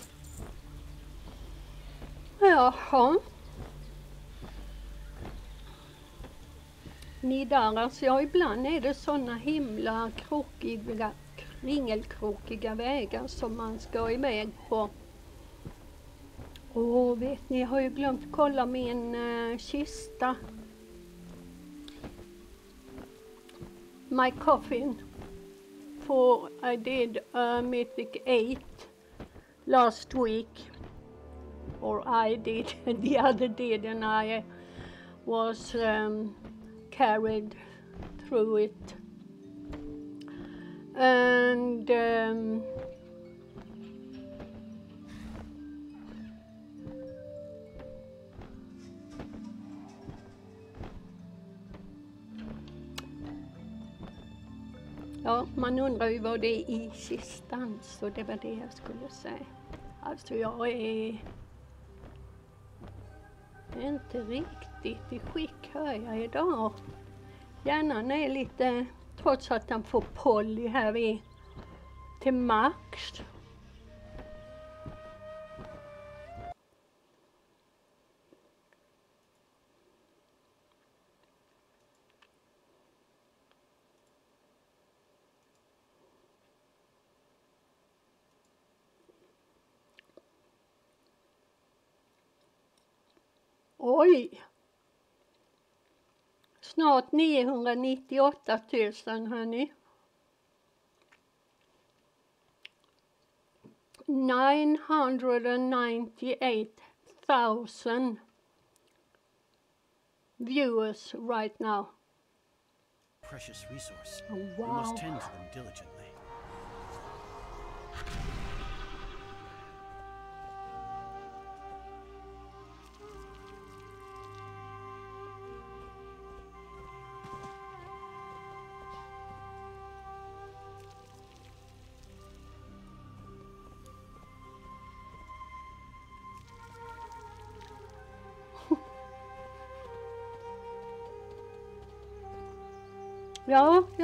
Jaha. Ni där, alltså ja, ibland är det såna himla krokiga, kringelkrokiga vägar som man ska iväg på. Och vet ni, jag har ju glömt kolla min uh, kista. My coffin. For I did a mythic 8 last week. Or I did, the other did, and I was um, carried through it. And um, Ja, man undrar ju vad det är i kistan, så det var det jag skulle säga. Alltså jag är inte riktigt i skick hör jag idag. Hjärnan är lite, trots att den får poly här i, till max. Oj! Snart 998 000 hörni. 998,000 viewers right now. Precious resource. Oh, We must tend to them diligently.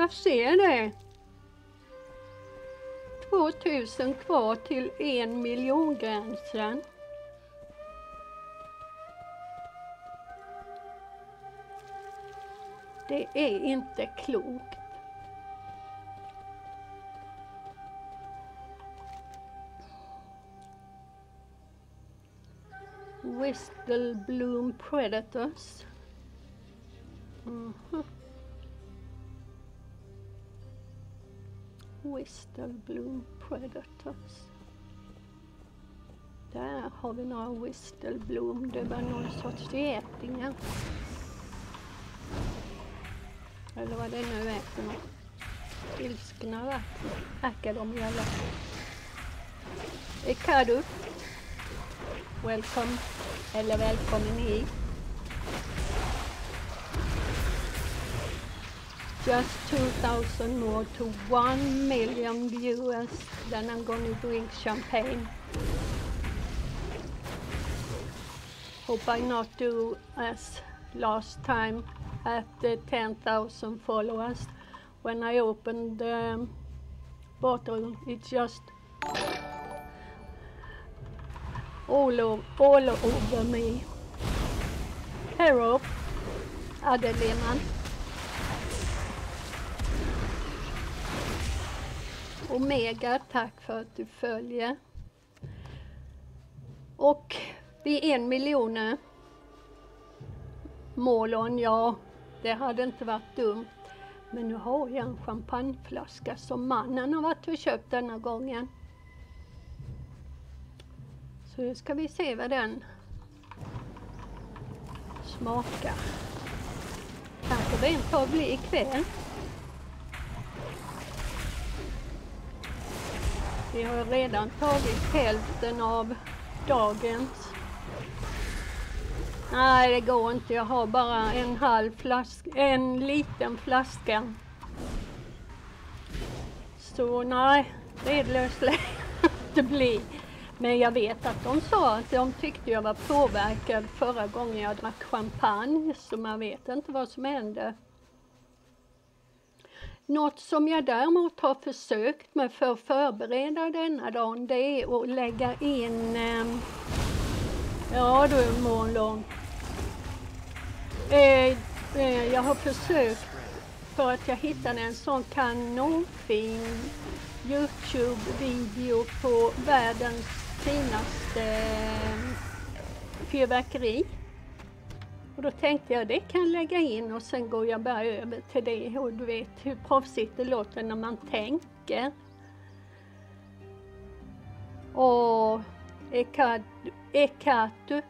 jag ser det. 2000 kvar till en miljongränsen. Det är inte klokt. Whistle Bloom Predators. Mm -hmm. Predators. Där har vi några whistleblom, Det var någon sorts getingar. Eller vad det nu är för något. Ilskna vatten verkar de i alla fall. Welcome, eller välkommen hit. Just 2000 more to 1 million viewers. Then I'm gonna drink champagne. Hope I not do as last time at the 10,000 followers. When I opened the bottle, it just all, o- all over me. Hero, Adeliman. Omega, tack för att du följer. Och vid en miljon eh, målon, ja, det hade inte varit dumt. Men nu har jag en champagneflaska som mannen har varit och köpt denna gången. Så nu ska vi se vad den smakar. Kanske rent av blir ikväll. Vi har redan tagit hälften av dagens. Nej, det går inte. Jag har bara en halv flaska, en liten flaska. Så nej, redlöst lär det bli. Men jag vet att de sa att de tyckte jag var påverkad förra gången jag drack champagne, så man vet inte vad som händer. Något som jag däremot har försökt med för att förbereda denna dagen, det är att lägga in... Ehm, ja du Månlång. Eh, eh, jag har försökt för att jag hittade en sån kanonfin Youtube-video på världens finaste eh, fyrverkeri. Och då tänkte jag det kan jag lägga in och sen går jag bara över till det och du vet hur proffsigt det låter när man tänker. Och Ekatu.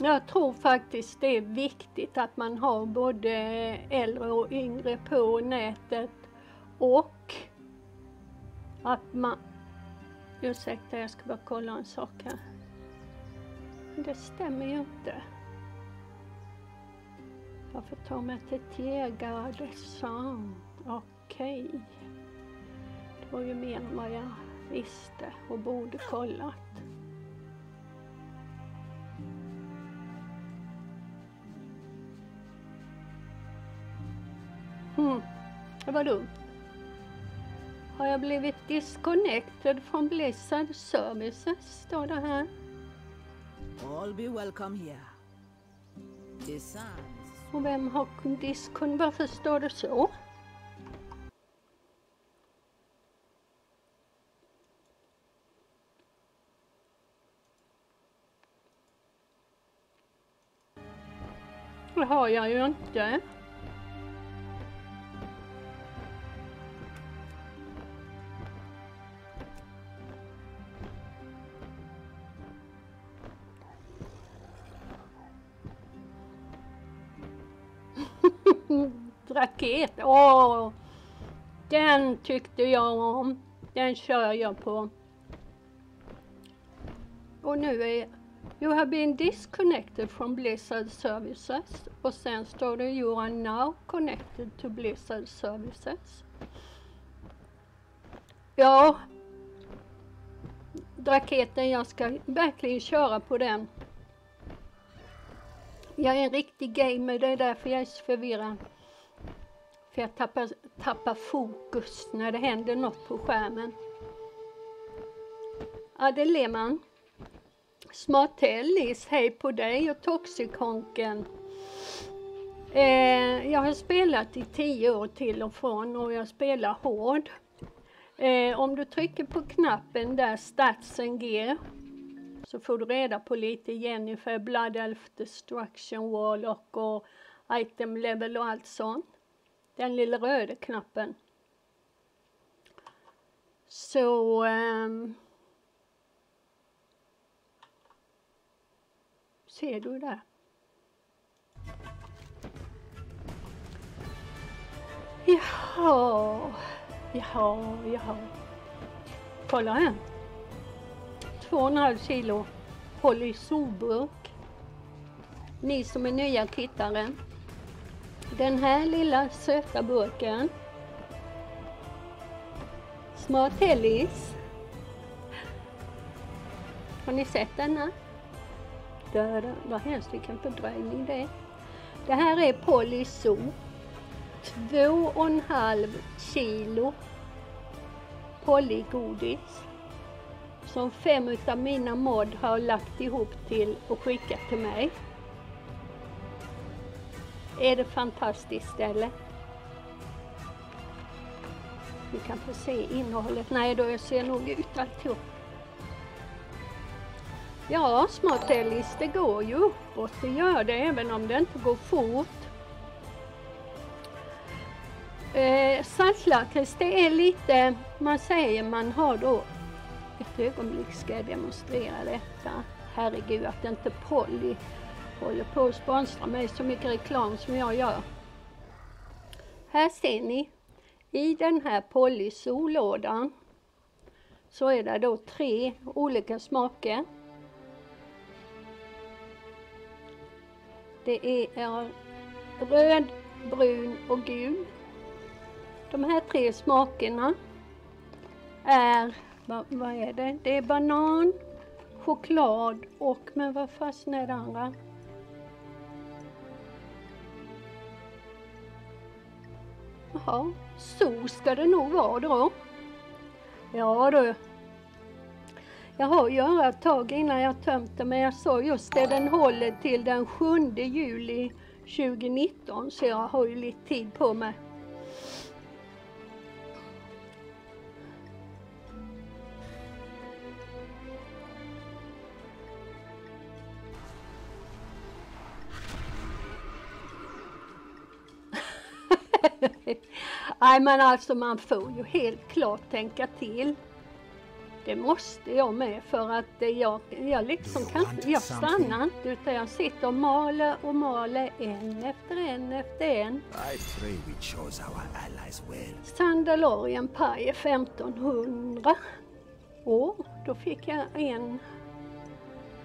Jag tror faktiskt det är viktigt att man har både äldre och yngre på nätet och att man... Ursäkta, jag ska bara kolla en sak här. Det stämmer ju inte. Jag får ta mig till Tiergardesan. Okej. Det var ju mer än vad jag visste och borde kollat. Hmm, det var dumt. Har jag blivit disconnected från Blizzard Services, står det här. All be welcome here. Och vem har diskon? Varför står det så? Det har jag ju inte. Raket, åh! Den tyckte jag om. Den kör jag på. Och nu är You have been disconnected from Blizzard services. Och sen står det You are now connected to Blizzard services. Ja, raketen, jag ska verkligen köra på den. Jag är en riktig gamer, det är därför jag är så förvirrad. För jag tappar, tappar fokus när det händer något på skärmen. Adel Lehmann. Smartellis, hej på dig och Toxikonken. Eh, jag har spelat i tio år till och från och jag spelar hård. Eh, om du trycker på knappen där statsen and Gear så får du reda på lite Jennifer, Blood Elf Destruction Warlock och Item Level och allt sånt. Den lilla röda knappen. Så um, ser du där? Jaha, jaha, jaha. Kolla här. Två och en halv kilo polysorburk. Ni som är nya tittare. Den här lilla söta burken. Smartellis. Har ni sett denna? Döda, vad hemskt vilken fördröjning det är. Det här är Polysol. Två och en halv kilo polygodis som fem utav mina mod har lagt ihop till och skickat till mig. Är det fantastiskt eller? Ni kan få se innehållet. Nej, då jag ser nog ut alltihop. Ja, Smart Ellis, det går ju uppåt. Det gör det, även om det inte går fort. Eh, saltlakrits, det är lite, man säger man har då, ett ögonblick ska jag demonstrera detta. Herregud att inte Polly håller på att sponsra mig så mycket reklam som jag gör. Här ser ni, i den här Polly sollådan så är det då tre olika smaker. Det är röd, brun och gul. De här tre smakerna är, vad, vad är det? Det är banan, choklad och, men vad fasen är det andra? Jaha, så ska det nog vara då. Ja du. Jag har ju göra ett tag innan jag tömt det men jag sa just det, den håller till den 7 juli 2019 så jag har ju lite tid på mig. Nej men alltså man får ju helt klart tänka till. Det måste jag med för att jag, jag liksom kan jag stannar inte utan jag sitter och maler och maler en efter en efter en. Well. Sandalorian Pie 1500. Och då fick jag en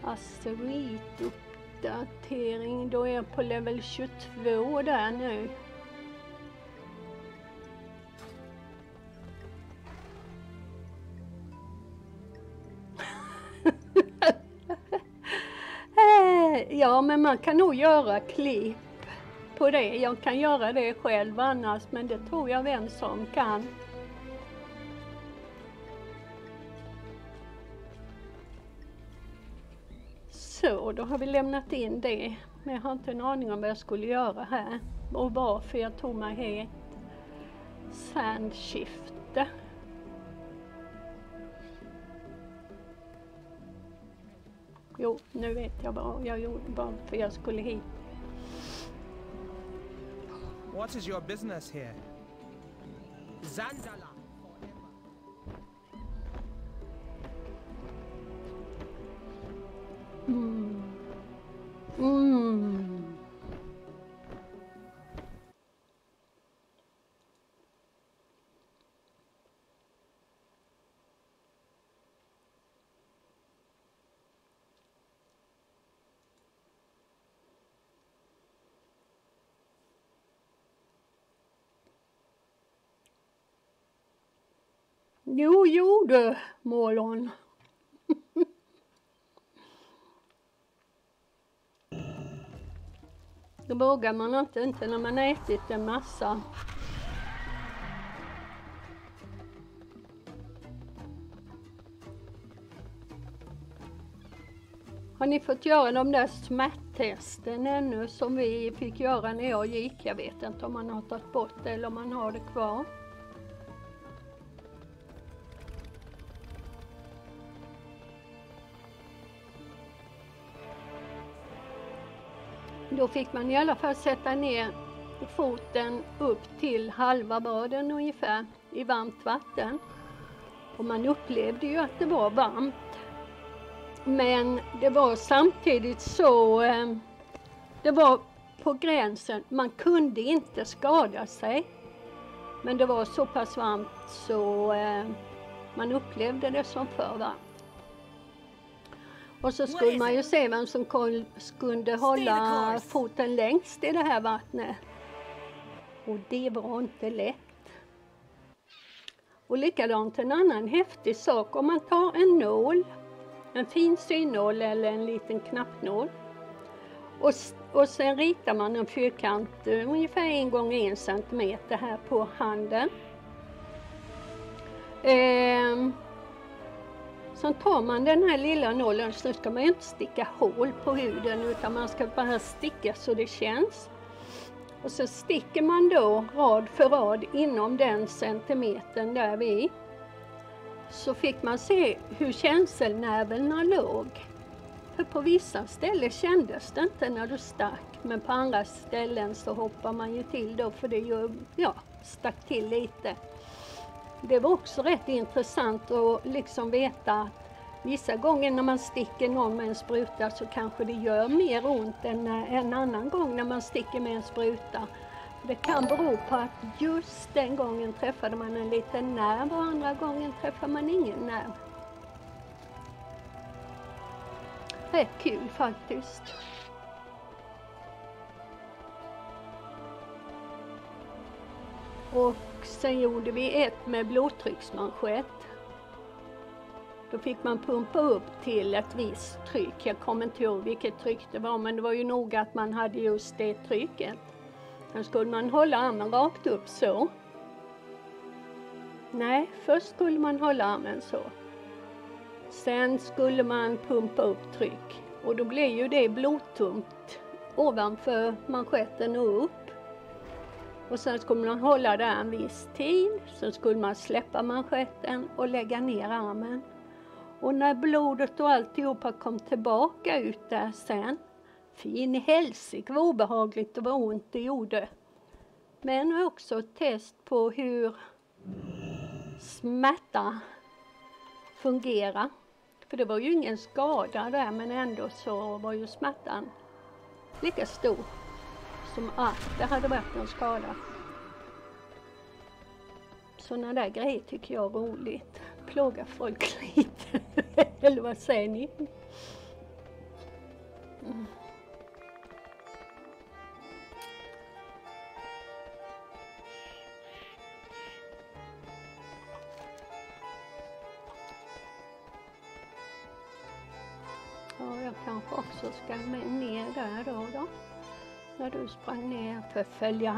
asteroiduppdatering. Då är jag på level 22 där nu. Eh, ja, men man kan nog göra klipp på det. Jag kan göra det själv annars, men det tror jag vem som kan. Så, då har vi lämnat in det. Men jag har inte en aning om vad jag skulle göra här och varför jag tog mig hit. Sandskifte. Jo, nu vet jag vad jag gjorde, varför jag skulle hit. What is your business here? Zandala. Mm. Mm. Jo, jo du, Målon. Då vågar man inte, inte när man ätit en massa. Har ni fått göra de där smärttesten ännu som vi fick göra när jag gick? Jag vet inte om man har tagit bort det eller om man har det kvar. Då fick man i alla fall sätta ner foten upp till halva baden ungefär i varmt vatten. Och man upplevde ju att det var varmt. Men det var samtidigt så, eh, det var på gränsen, man kunde inte skada sig. Men det var så pass varmt så eh, man upplevde det som för varmt. Och så skulle man ju se vem som kunde hålla foten längst i det här vattnet. Och det var inte lätt. Och likadant en annan häftig sak, om man tar en nål, en fin synnål eller en liten knappnål och, och sen ritar man en fyrkant uh, ungefär en gång en centimeter här på handen. Eh, Sen tar man den här lilla nålen, så ska man inte sticka hål på huden utan man ska bara sticka så det känns. Och så sticker man då rad för rad inom den centimetern där vi. Så fick man se hur känselnerverna låg. För på vissa ställen kändes det inte när du stack, men på andra ställen så hoppar man ju till då för det ju, ja, stack till lite. Det var också rätt intressant att liksom veta att vissa gånger när man sticker någon med en spruta så kanske det gör mer ont än eh, en annan gång när man sticker med en spruta. Det kan bero på att just den gången träffade man en liten nerv och andra gången träffade man ingen nerv. Rätt kul faktiskt. Och sen gjorde vi ett med blodtrycksmanschett. Då fick man pumpa upp till ett visst tryck. Jag kommer inte ihåg vilket tryck det var men det var ju nog att man hade just det trycket. Sen skulle man hålla armen rakt upp så. Nej, först skulle man hålla armen så. Sen skulle man pumpa upp tryck och då blev ju det blodtungt ovanför manschetten och upp. Och sen skulle man hålla där en viss tid, sen skulle man släppa manschetten och lägga ner armen. Och när blodet och alltihopa kom tillbaka ut där sen, fin i helsike vad obehagligt och vad ont det gjorde. Men också ett test på hur smärta fungerar. För det var ju ingen skada där men ändå så var ju smärtan lika stor som att det hade varit en skada. Sådana där grejer tycker jag är roligt. Plåga folk lite. Eller vad säger ni? Mm. Ja, jag kanske också ska med ner där då. då när du sprang ner för följa.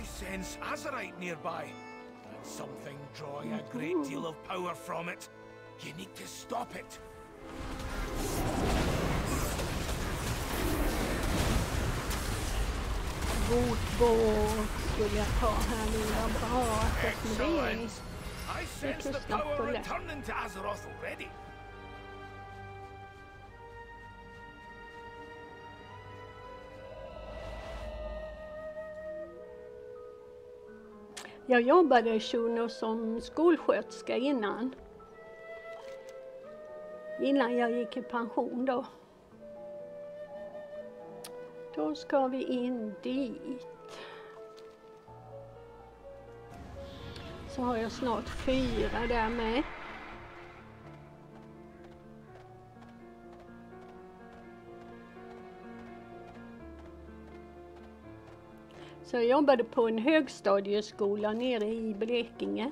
I sense azurite nearby. That's something drawing a great deal of power from it. You need to stop it. Botbåt skulle jag ta här nu. Vad bra att det är. I sense the power returning to Azeroth Jag jobbade i Shuno som skolsköterska innan. Innan jag gick i pension då. Då ska vi in dit. Så har jag snart fyra där med. Så jag jobbade på en högstadieskola nere i Blekinge.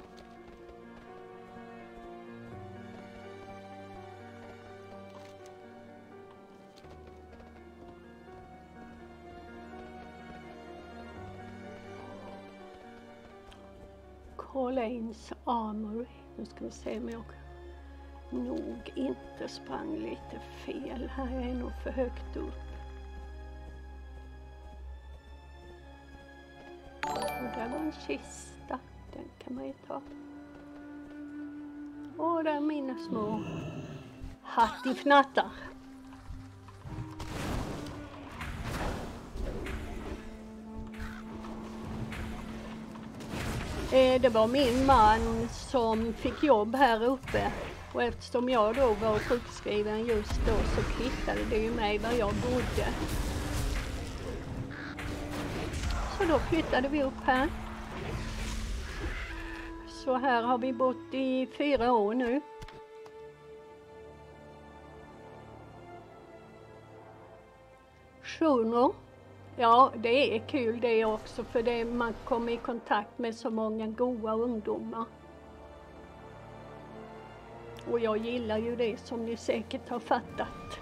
Collins Armory. Nu ska vi se om jag nog inte sprang lite fel. Här är nog för högt upp. Kista. Den kan man ju ta. Och där är mina små hattifnattar. Eh, det var min man som fick jobb här uppe och eftersom jag då var sjukskriven just då så kvittade det ju mig var jag bodde. Så då flyttade vi upp här. Så här har vi bott i fyra år nu. Sjuno. Ja, det är kul det också för det, man kommer i kontakt med så många goa ungdomar. Och jag gillar ju det som ni säkert har fattat.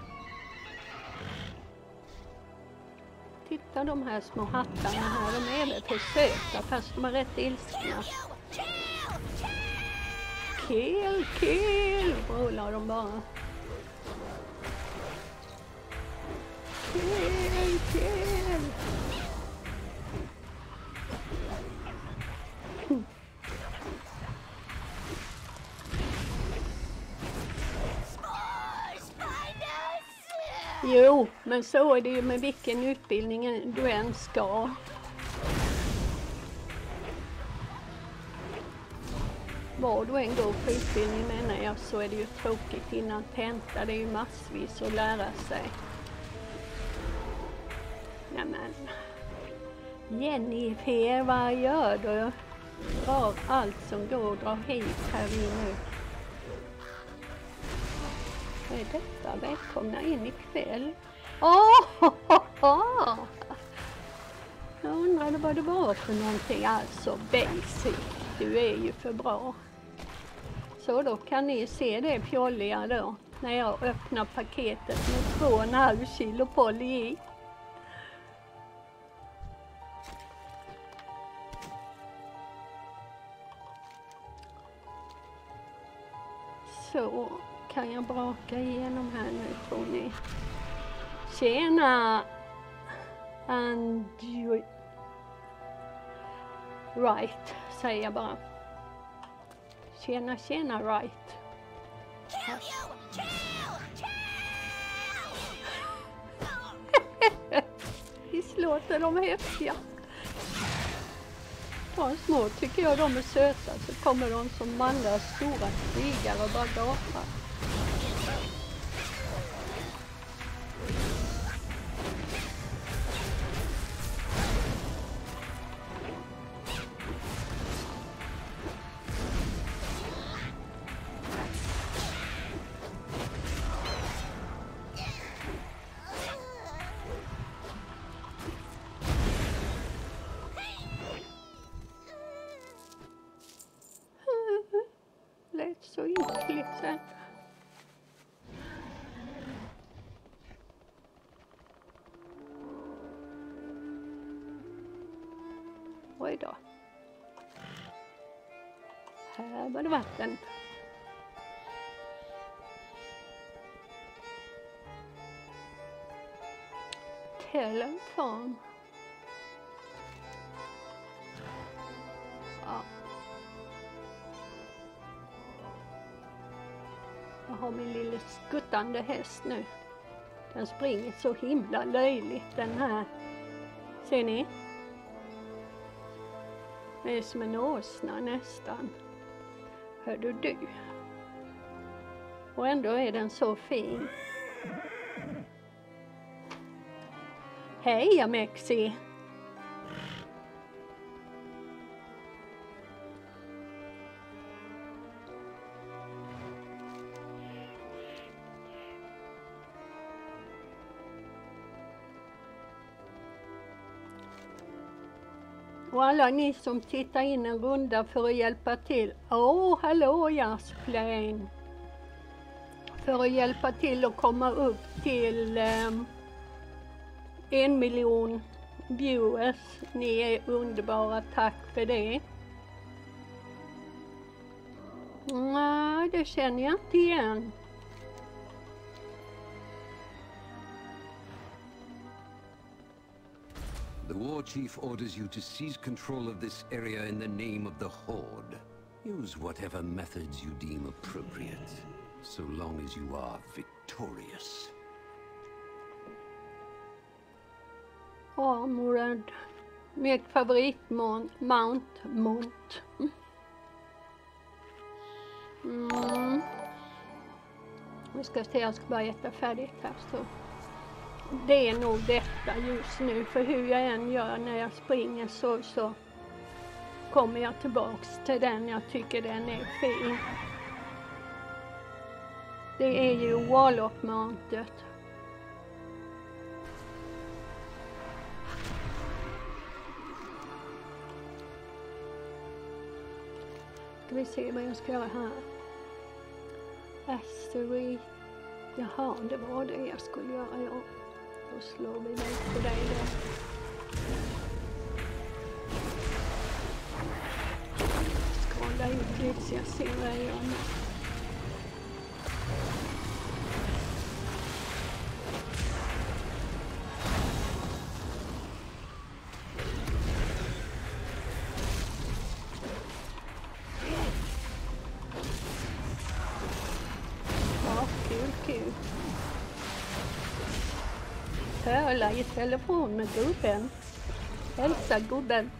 Titta de här små hattarna här, de är väl för söta fast de är rätt ilskna. Kill, kill, rullar de bara. Kill, kill. Jo, men så är det ju med vilken utbildning du än ska. Vad du än går på utbildning menar jag så är det ju tråkigt innan tenta. Det är ju massvis att lära sig. Nämen. Jennifer, vad gör du? Drar allt som går och drar hit här inne. Vad är detta? Välkomna in ikväll. Åh! Oh, Jag undrade vad det var för någonting. Alltså basic. Du är ju för bra. Så då kan ni se det fjolliga då. När jag öppnar paketet med 2,5 kilo poly i. Så kan jag braka igenom här nu tror ni. Tjena! Andrew... Right, säger jag bara. Tjena, tjena, right. Visst låter de häftiga? De små tycker jag de är söta, så kommer de som manliga stora krigare och bara gapar. Var det vatten. Talent Farm. Ja. Jag har min lilla skuttande häst nu. Den springer så himla löjligt den här. Ser ni? Det är som en åsna nästan. Hör du du? Och ändå är den så fin. Hej Amexi! Alla ni som tittar in en runda för att hjälpa till. Åh, oh, hallå Jasplane! För att hjälpa till att komma upp till um, en miljon viewers. Ni är underbara, tack för det. Nej, det känner jag inte igen. The war chief orders you to seize control of this area in the name of the Horde. Use whatever methods you deem appropriate. So long as you are victorious. Armored. Mitt favoritmount. Mount. Mm. Vi ska se, jag ska bara äta färdigt här så. Det är nog detta just nu, för hur jag än gör när jag springer så, så kommer jag tillbaks till den jag tycker den är fin. Det är ju Wallop-mountet. Ska vi se vad jag ska göra här. Astery. Jaha, det var det jag skulle göra, ja. Då slår vi väl på dig då. Skala ut lite så jag ser vad jag gör nu. Pöla i telefon med gubben. Hälsa gubben.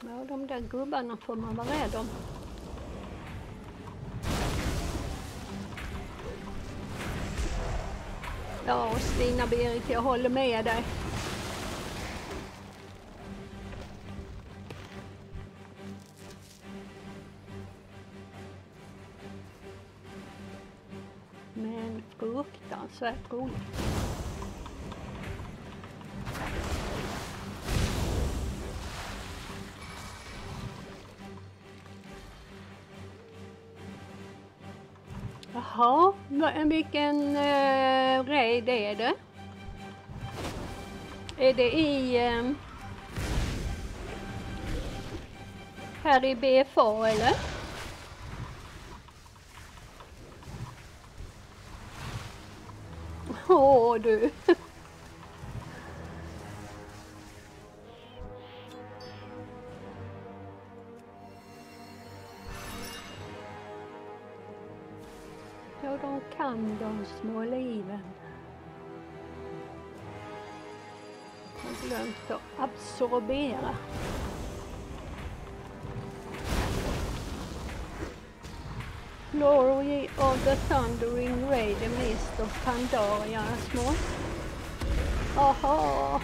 Ja, de där gubbarna får man vara rädd om. Ja, Stina-Berit, jag håller med dig. Men fruktansvärt roligt. Jaha, vilken eh, raid är det? Är det i... Um, här i BFA eller? Åh du! Ja, de kan de små liven. Har att absorbera. Glory of the Thundering Ray, the Mist of Pandaria små. Aha.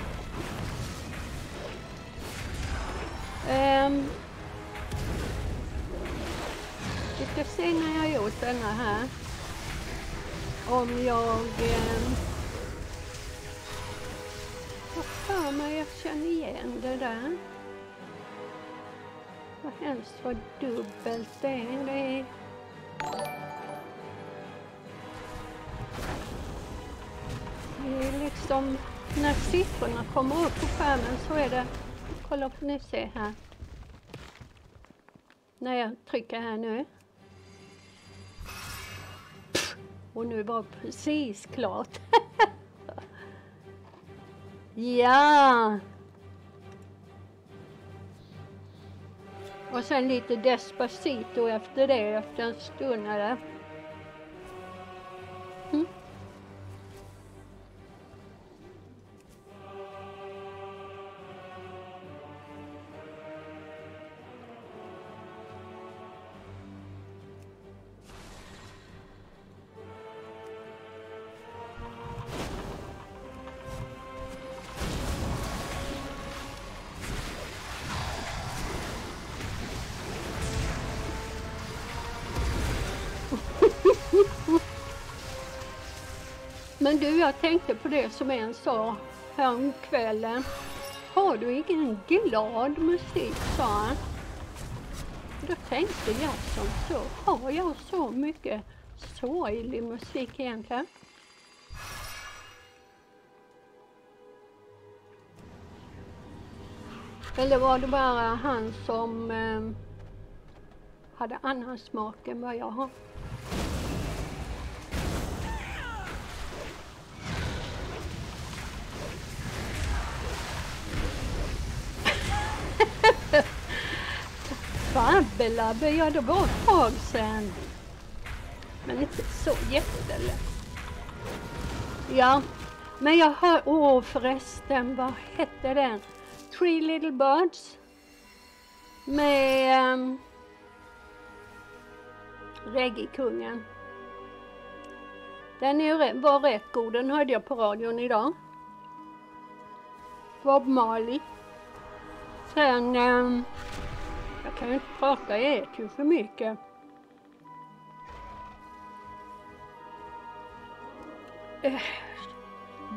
Um, vi ska se när jag har gjort denna här. Om jag... Um, för mig jag känner igen det där. Vad helst vad dubbelt det är. Det är Det är liksom när siffrorna kommer upp på skärmen så är det, kolla får ni se här. När jag trycker här nu. Och nu var precis klart. ja! Och sen lite Despacito efter det, efter en stund eller? Du, jag tänkte på det som en sa häromkvällen. Har du ingen glad musik, sa han. Då tänkte jag som så, har jag så mycket sorglig musik egentligen? Eller var det bara han som eh, hade annan smak än vad jag har? Babbelabbe, ja det var ett tag sedan. Men inte så jättelätt. Ja, men jag hör, åh förresten, vad hette den? Three Little Birds. Med um, Reggae-kungen. Den är var rätt god, den hörde jag på radion idag. Bob Marley. Sen, um, jag kan ju inte prata, jag äter ju för mycket. Eh,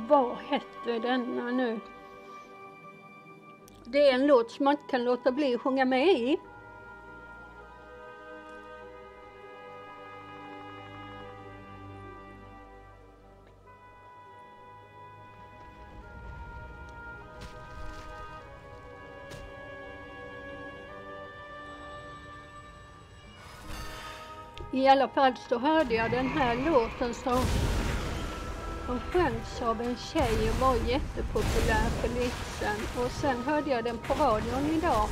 vad hette denna nu? Det är en låt som man inte kan låta bli att sjunga med i. I alla fall så hörde jag den här låten som, som sjöngs av en tjej och var jättepopulär för lite sedan. Och sen hörde jag den på radion idag.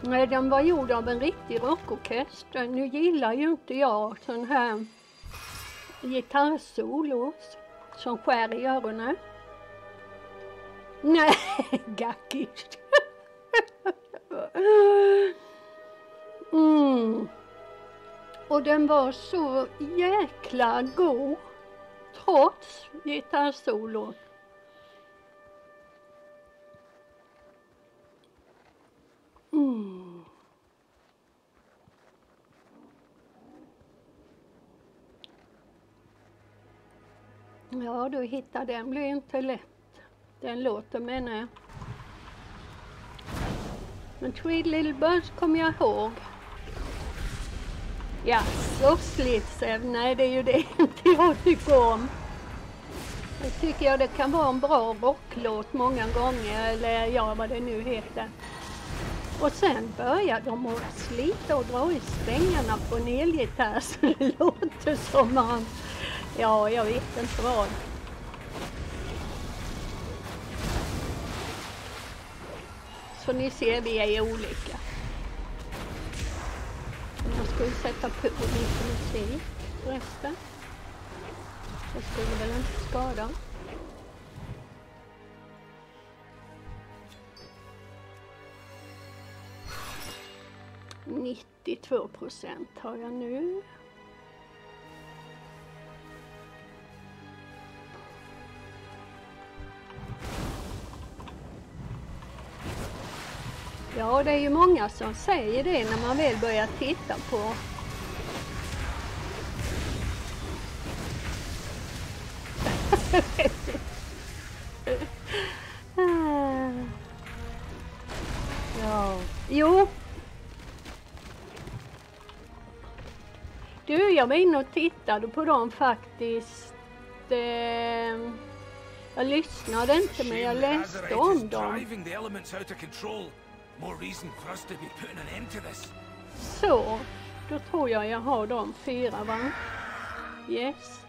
Nej, den var gjord av en riktig rockorkester. Nu gillar ju inte jag sån här gitarrsolos som skär i öronen. Nej, gackigt. Mm. Och den var så jäkla god trots gitarrsolot. Mm. Ja, du hittar den blir inte lätt. Den låten menar jag. Men Three Little Birds kommer jag ihåg. Ja, så Slitsev, nej det är ju det inte jag tycker om. Det tycker jag det kan vara en bra rocklåt många gånger, eller ja vad det nu heter. Och sen börjar de att slita och dra i strängarna på en elgitarr så det låter som man, ja jag vet inte vad. Så ni ser, vi är olika. Jag vi sätta på lite musik resten? Det skulle väl inte skada. Nittiotvå procent har jag nu. Ja, det är ju många som säger det när man väl börjar titta på Ja, jo. Du, jag var inne och tittade på dem faktiskt. Eh, jag lyssnade inte men jag läste om dem. More reason for us to be putting an end to this. Så, då tror jag jag har de fyra va? Yes.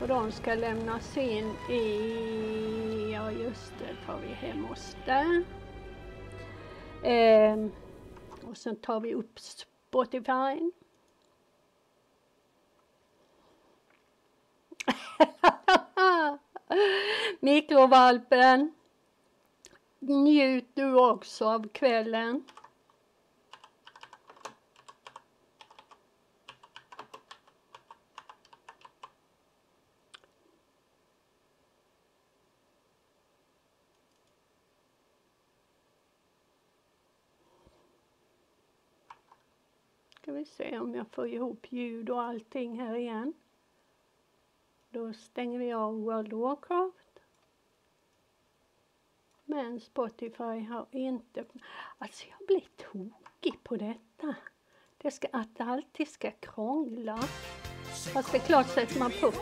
Och de ska lämnas in i, ja just det, tar vi hem oss där. Ehm, och sen tar vi upp Spotify. Mikrovalpen. Njut du också av kvällen. Ska vi se om jag får ihop ljud och allting här igen. Då stänger vi av World of Warcraft. Men Spotify har inte... Alltså jag blir tokig på detta. Det ska, att det alltid ska krångla. Fast det är klart, sätter man på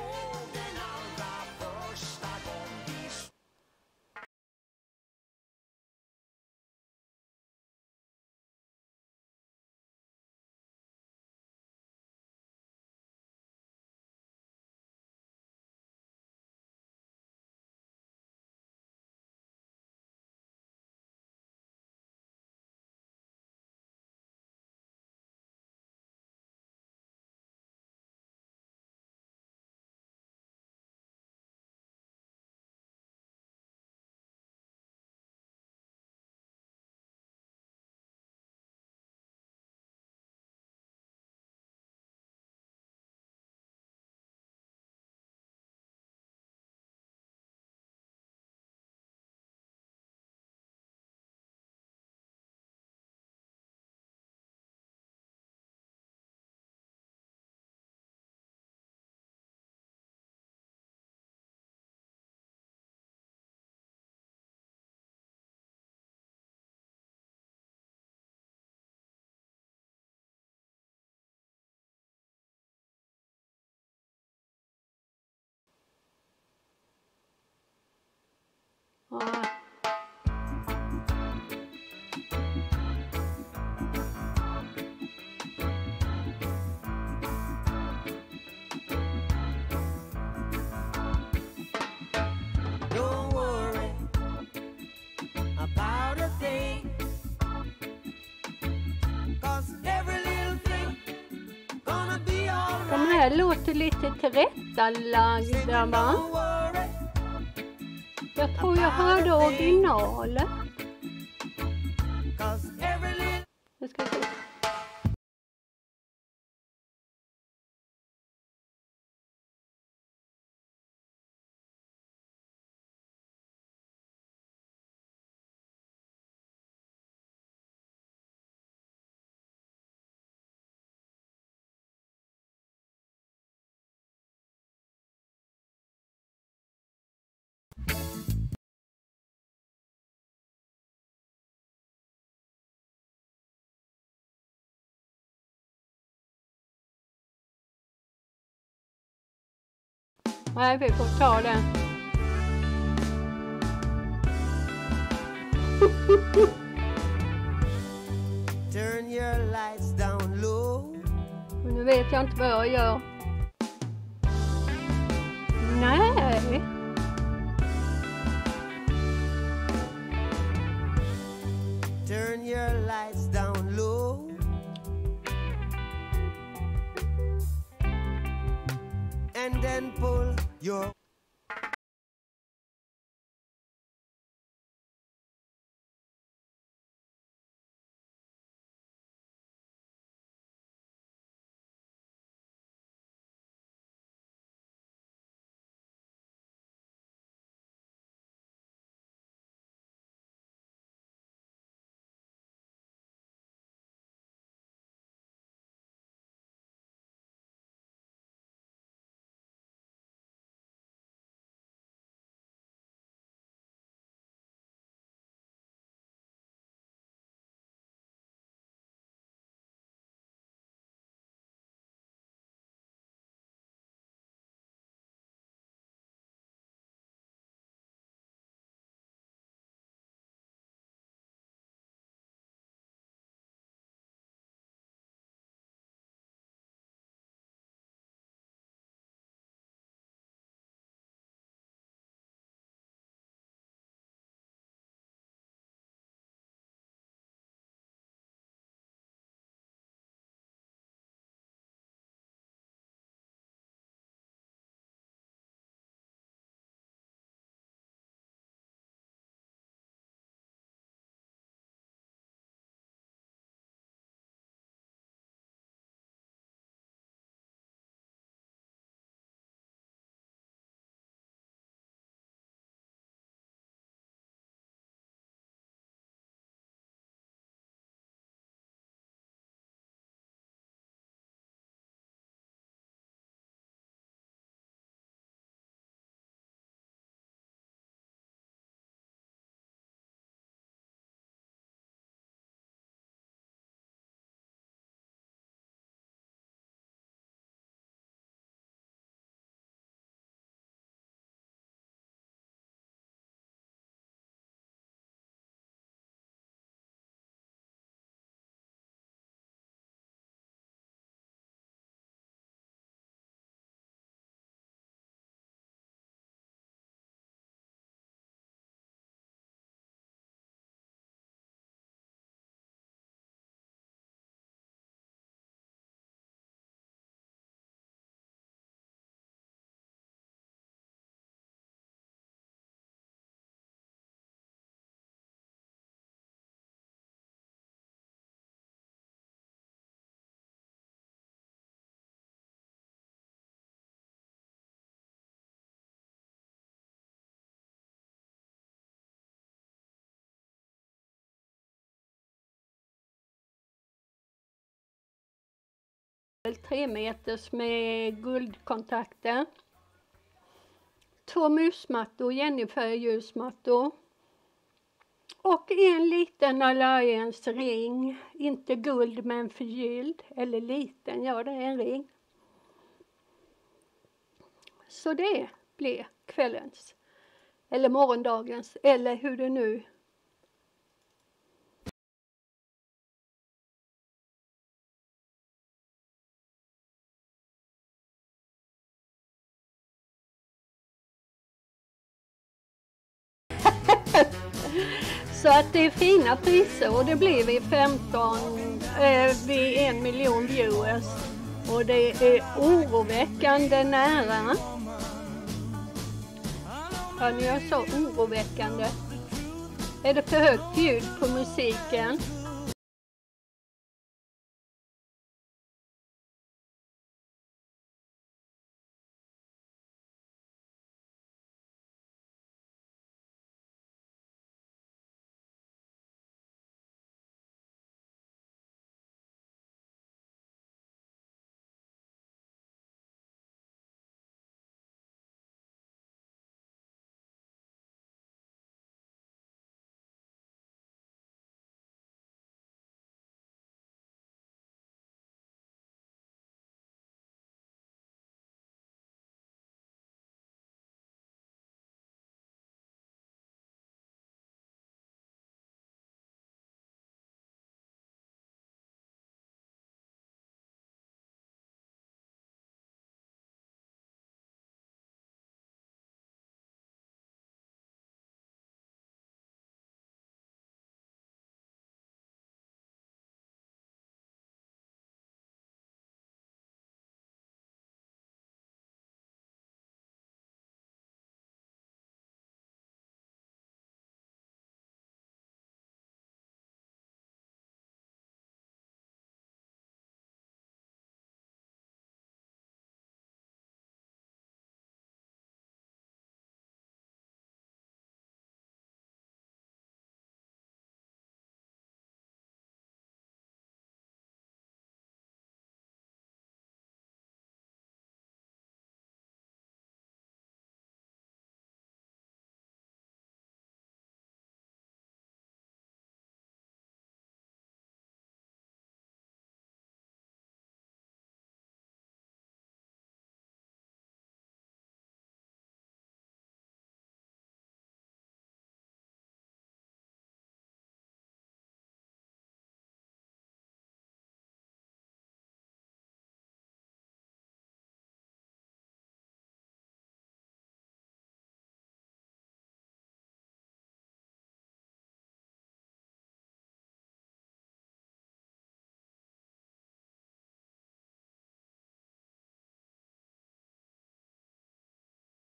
De här låter lite tillrättalagda va? Jag tror jag hörde Nej, vi får ta den. Turn your lights down low. Men nu vet jag inte vad jag gör. Nej. Turn your lights down And then pull your tre meters med guldkontakter. Två musmattor, Jennifer-ljusmattor. Och en liten Alliance ring, inte guld men förgylld, eller liten, ja det är en ring. Så det blir kvällens, eller morgondagens, eller hur det nu Så att det är fina priser och det blir vid 15, eh, vid en miljon viewers. Och det är oroväckande nära. Ja, ni jag sa oroväckande. Är det för högt ljud på musiken?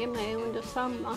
Är med under samma.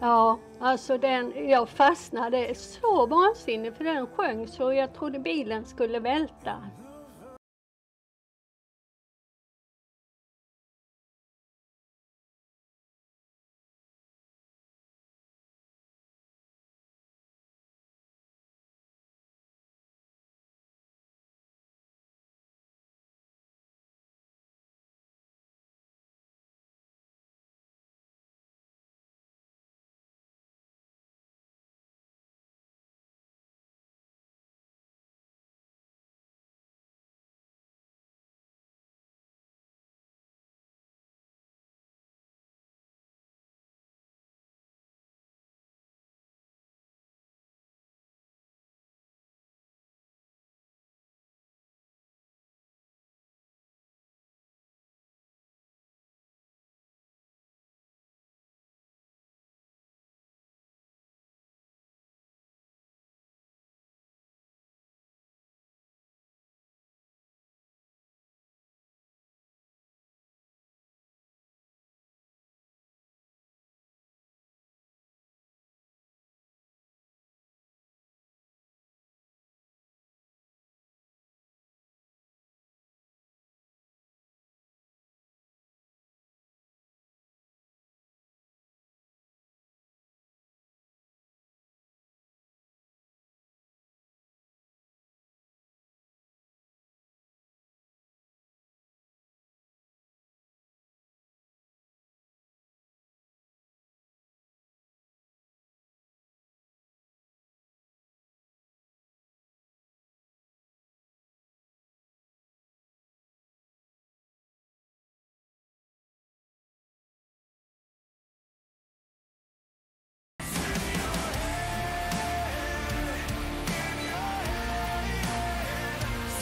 Ja, alltså den, jag fastnade så vansinnigt för den sjöng så jag trodde bilen skulle välta.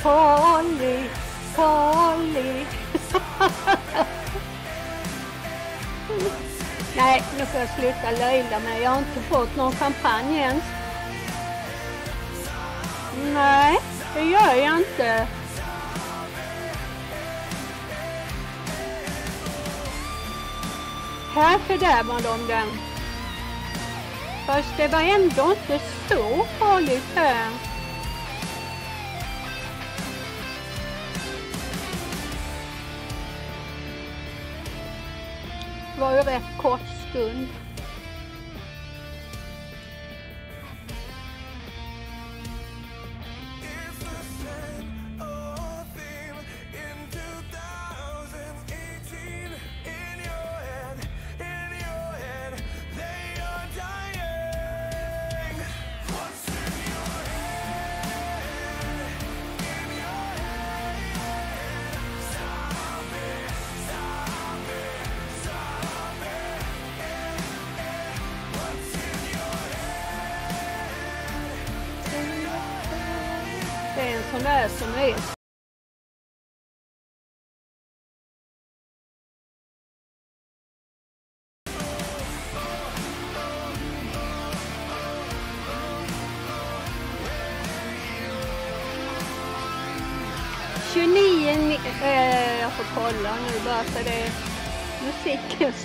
Polly, Polly. Nej, nu får jag sluta löjla mig. Jag har inte fått någon champagne ens. Nej, det gör jag inte. Här fördärvar de den. Fast det var ändå inte så farligt här. Var ju rätt kort stund.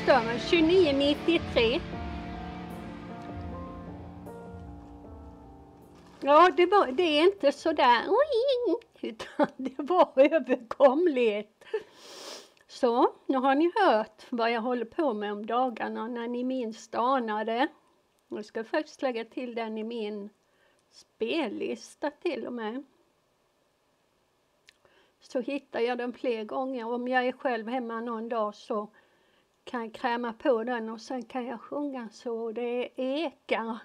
Musiken 2993. Ja, det, var, det är inte sådär utan det var överkomligt. Så, nu har ni hört vad jag håller på med om dagarna när ni minst anar det. Jag ska faktiskt lägga till den i min spellista till och med. Så hittar jag den fler gånger. Om jag är själv hemma någon dag så kan jag kräma på den och sen kan jag sjunga så det ekar.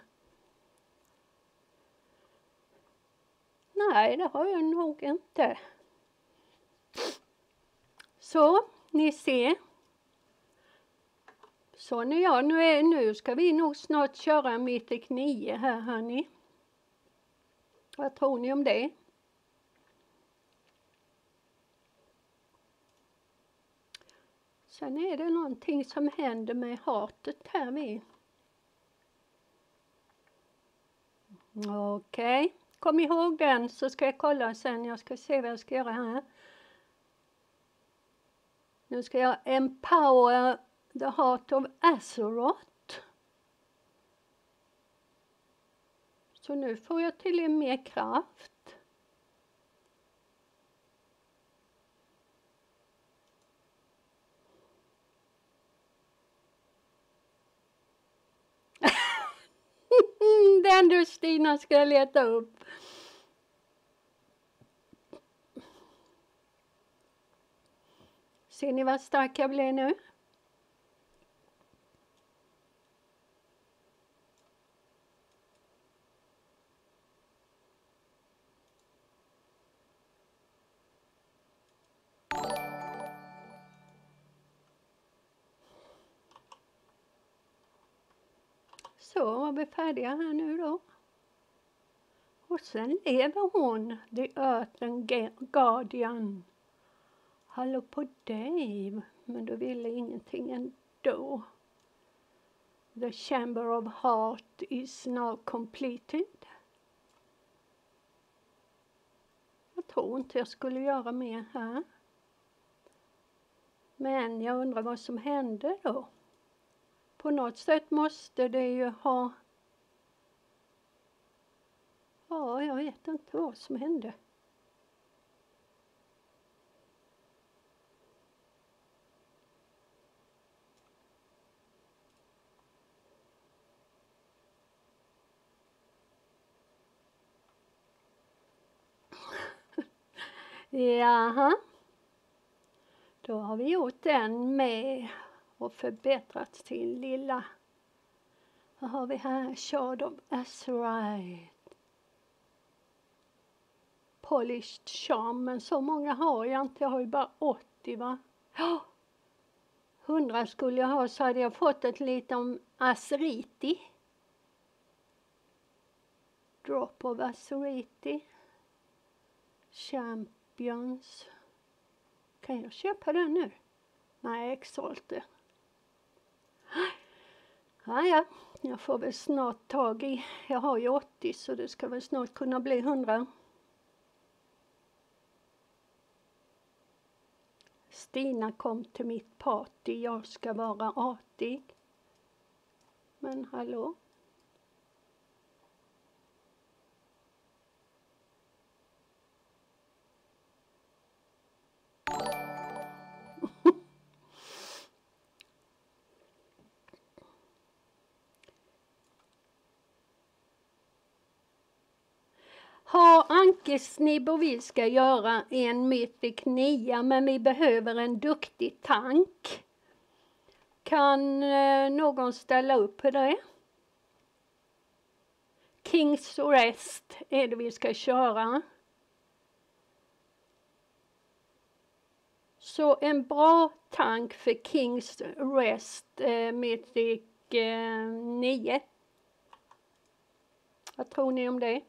Nej, det har jag nog inte. Så, ni ser. Så nu, ja, nu, är, nu ska vi nog snart köra Mythic 9 här hörni. Vad tror ni om det? Sen är det någonting som händer med hatet här vid. Okej, okay. kom ihåg den så ska jag kolla sen. Jag ska se vad jag ska göra här. Nu ska jag empower the heart of Azeroth. Så nu får jag till mer kraft. Mm, den du Stina ska jag leta upp. Ser ni vad stark jag blir nu? Då var vi färdiga här nu då. Och sen lever hon, The Earthen Guardian. Hallå på dig, men du ville ingenting ändå. The Chamber of Heart is now completed. Jag tror inte jag skulle göra mer här. Men jag undrar vad som hände då? På något sätt måste det ju ha... Ja, jag vet inte vad som hände. Jaha. Då har vi gjort den med och förbättrat sin lilla. Vad har vi här? Shard of Azurite. Polished charm, men så många har jag inte. Jag har ju bara 80 va? Ja. 100 skulle jag ha så hade jag fått ett litet om Azuriti. Drop of Azuriti. Champions. Kan jag köpa den nu? Nej, Exalte. Ja, ja, jag får väl snart tag i, jag har ju 80 så det ska väl snart kunna bli 100. Stina kom till mitt party, jag ska vara artig. Men hallå? you ankesnibb och vi ska göra en Mythic 9 men vi behöver en duktig tank. Kan eh, någon ställa upp på det? Kings Rest är det vi ska köra. Så en bra tank för Kings Rest eh, Mythic eh, 9. Vad tror ni om det?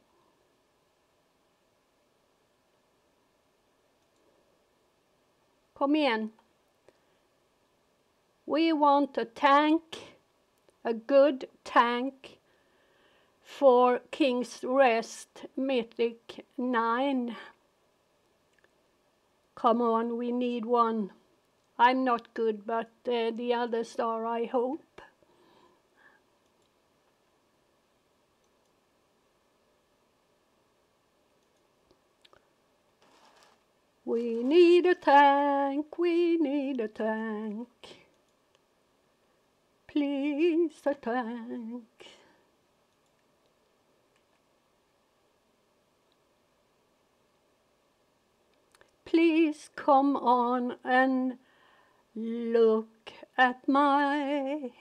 Kom igen. We want a tank, a good tank for King's Rest Mythic 9. Come on, we need one. I'm not good, but uh, the others are, I hope. We need a tank, we need a tank. Please, a tank. Please come on and look at my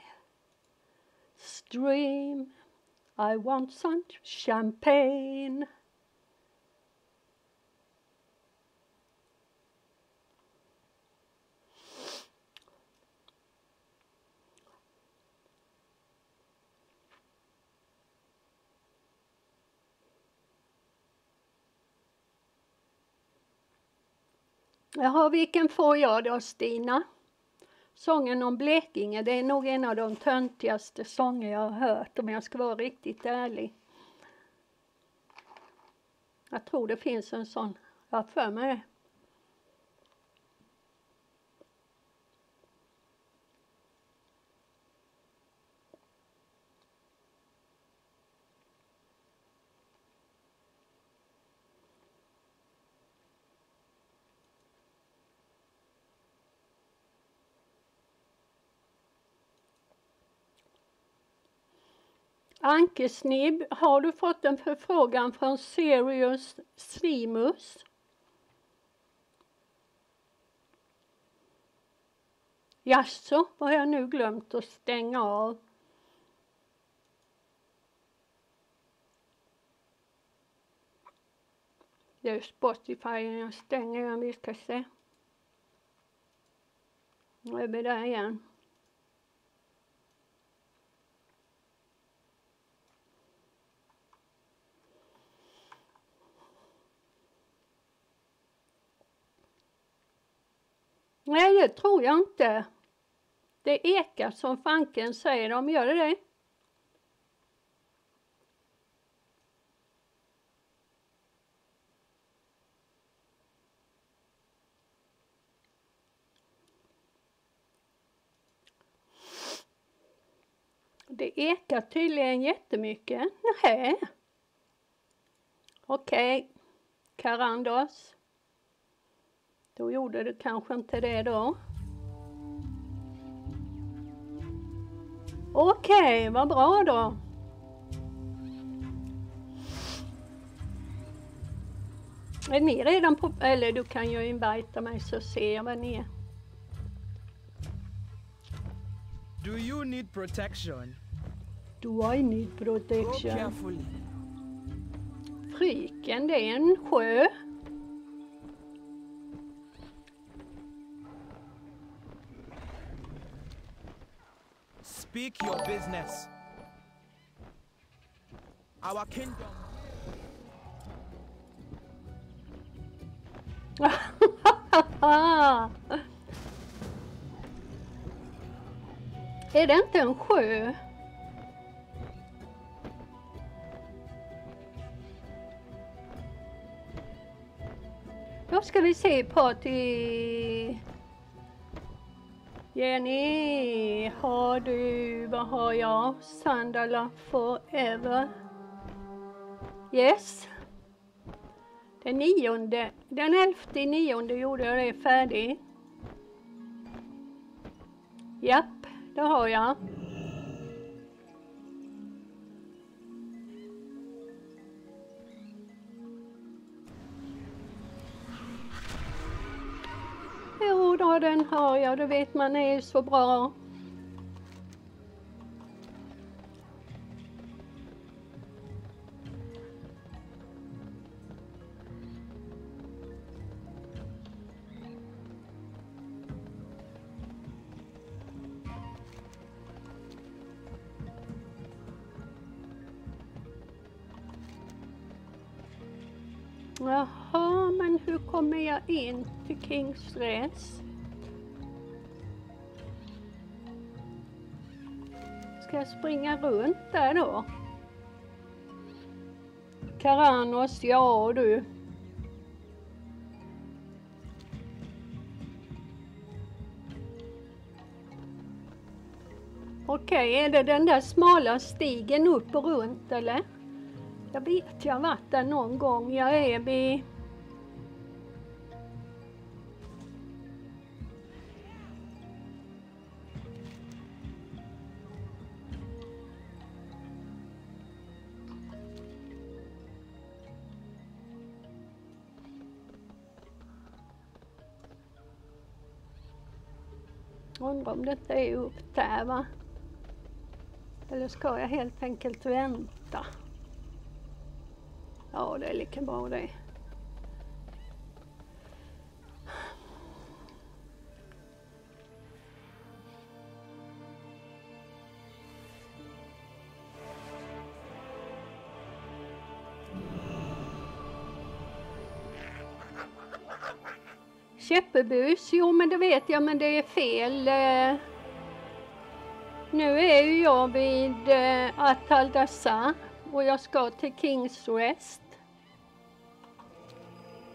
stream. I want some champagne. Jaha, vilken får jag då Stina? Sången om Blekinge, det är nog en av de töntigaste sånger jag har hört om jag ska vara riktigt ärlig. Jag tror det finns en sån, jag har för mig det. Ankesnibb, har du fått en förfrågan från Sirius Slimus? Jaså, vad har jag nu glömt att stänga av? Det är Spotify jag stänger, vi ska se. Nu är vi där igen. Nej, det tror jag inte. Det ekar som fanken säger de, gör det det? Det ekar tydligen jättemycket. Nej. Okej, okay. Karandos. Då gjorde det kanske inte det då. Okej, okay, vad bra då. Är ni redan på, eller du kan ju invita mig så ser jag vad ni är. Do you need protection? Do I need protection? Go carefully. Fryken, det är en sjö. Speak your business. Our kingdom. är det inte en sjö? Då ska vi se party... Jenny, har du, vad har jag? Sandala forever. Yes. Den nionde, den elfte nionde gjorde jag det färdig. Japp, det har jag. Jo då, den har jag, det vet man är så bra. Jaha, men hur kommer jag in till Kings Rest? Ska jag springa runt där då? Karanos, ja du. Okej, är det den där smala stigen upp och runt eller? Jag vet, jag har varit där någon gång. Jag är vid... fråga om det inte är upp där va? Eller ska jag helt enkelt vänta? Ja, det är lika bra det. Käppebus, jo men det vet jag men det är fel. Eh. Nu är ju jag vid eh, och jag ska till Kings Rest.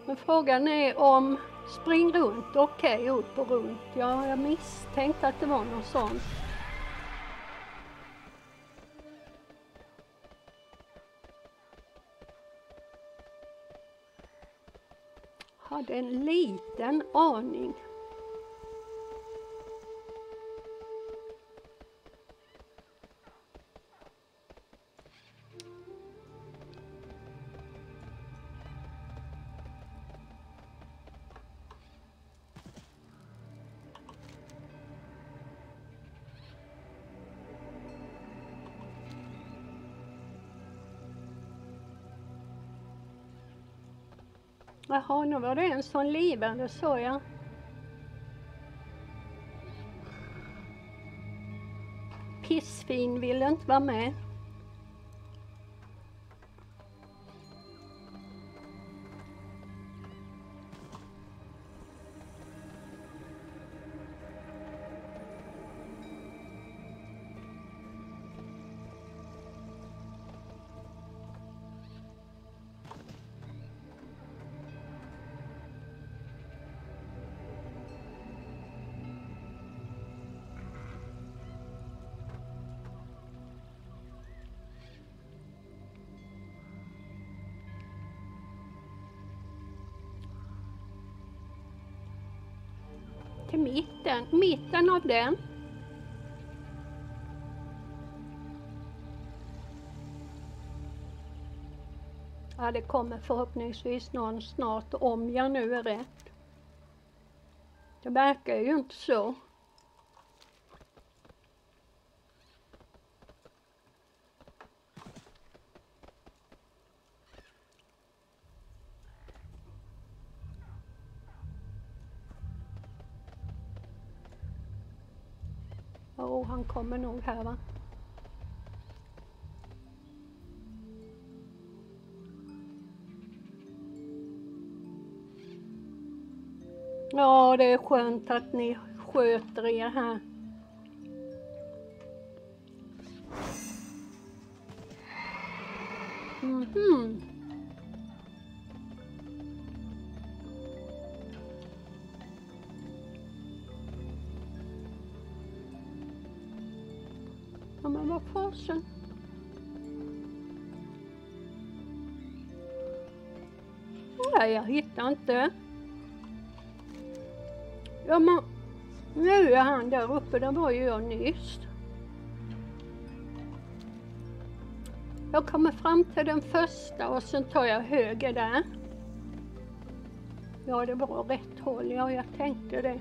Men frågan är om spring runt, okej, okay, upp och runt. Ja, jag misstänkte att det var något sånt. Hade en liten aning. Jaha, nu var det en som livade såg jag. Pissfin ville inte vara med. Mitten, av den. Ja, det kommer förhoppningsvis någon snart om jag nu är rätt. Det verkar ju inte så. Jo, han kommer nog här va. Ja, det är skönt att ni sköter er här. Mm -hmm. Inte. Ja, men nu är han där uppe, där var ju jag nyss. Jag kommer fram till den första och sen tar jag höger där. Ja, det var rätt håll, ja, jag tänkte det.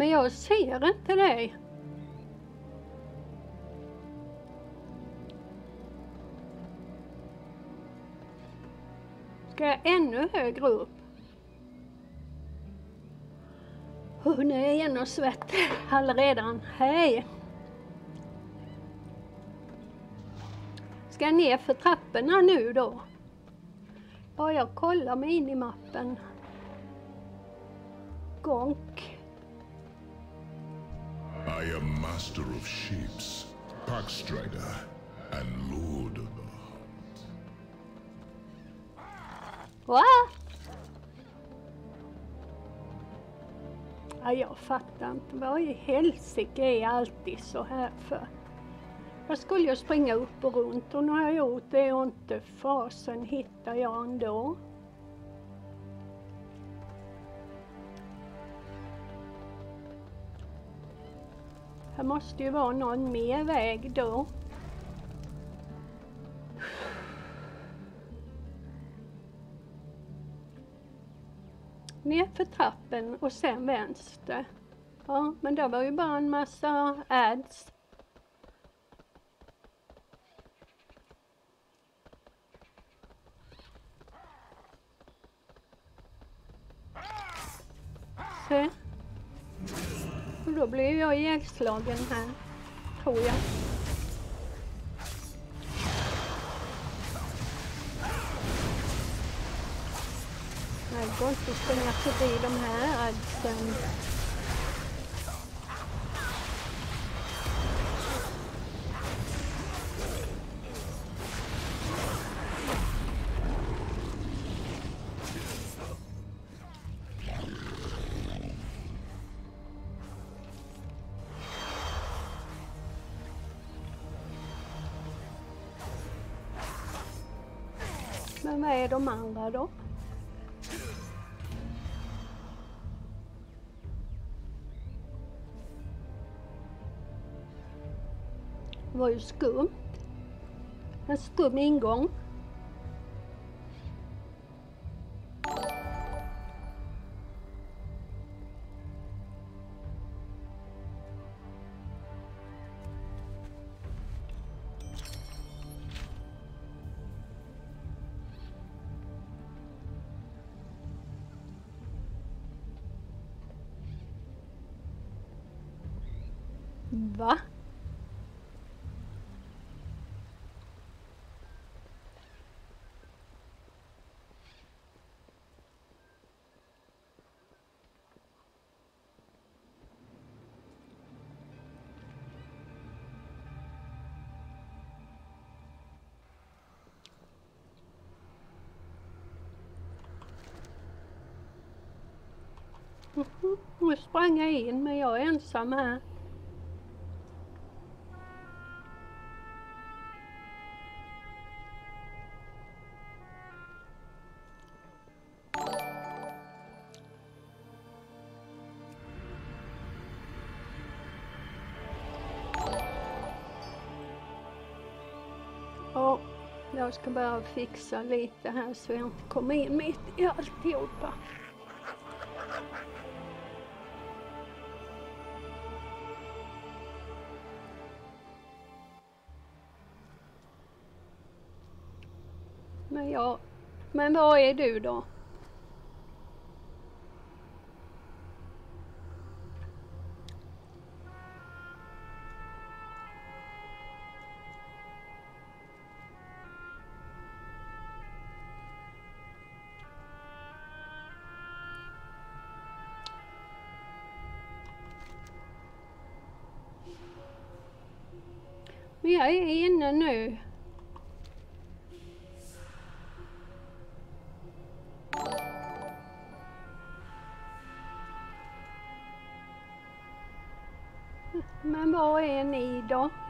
Men jag ser inte dig. Ska jag ännu högre upp? Oh, nu är jag genomsvettig allredan. Hej! Ska jag ner för trapporna nu då? Ja, jag kollar mig in i mappen. Gång of Sheeps, Packstrider, and lord of the hunt. What? Ja, jag fattar inte. Vad i helsike är jag alltid så här för? Jag skulle ju springa upp och runt och nu har jag gjort det och inte fasen hittar jag ändå. Här måste ju vara någon mer väg då. Ner för trappen och sen vänster. Ja, men det var ju bara en massa ads. Se blev då blir jag ihjälslagen här, tror jag. Det går inte att springa förbi de här adsen. De andra då? Det var ju skumt. En skum ingång. Nu sprang jag in men jag är ensam här. Ja, jag ska bara fixa lite här så jag inte kommer in mitt i alltihopa. Men vad är du då? Men jag är inne nu.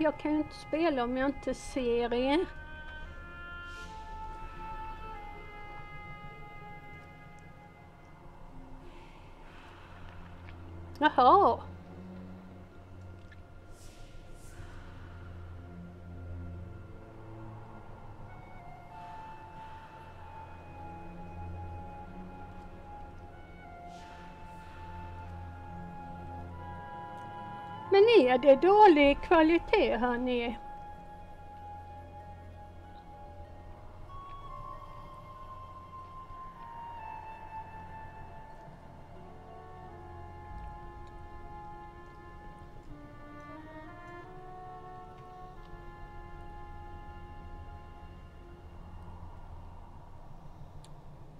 Jag kan ju inte spela om jag inte ser er. Är det dålig kvalitet här nere?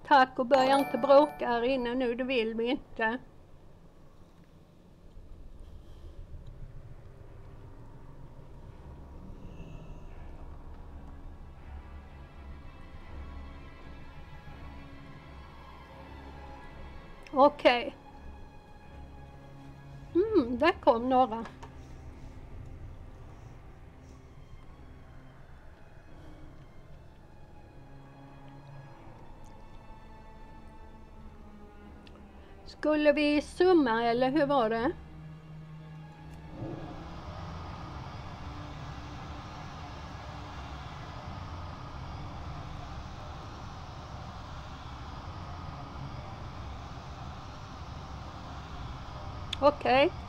Tack och börja inte bråka här inne nu, det vill vi inte. Okej. Mm, där kom några. Skulle vi summa eller hur var det? Okej.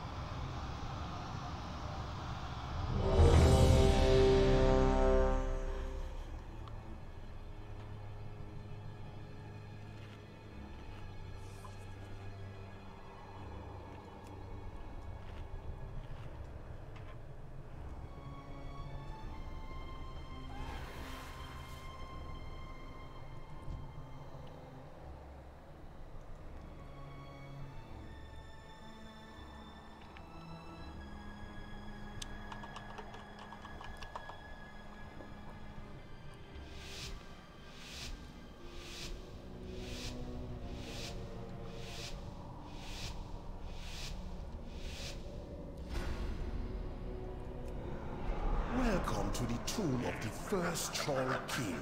Troll King.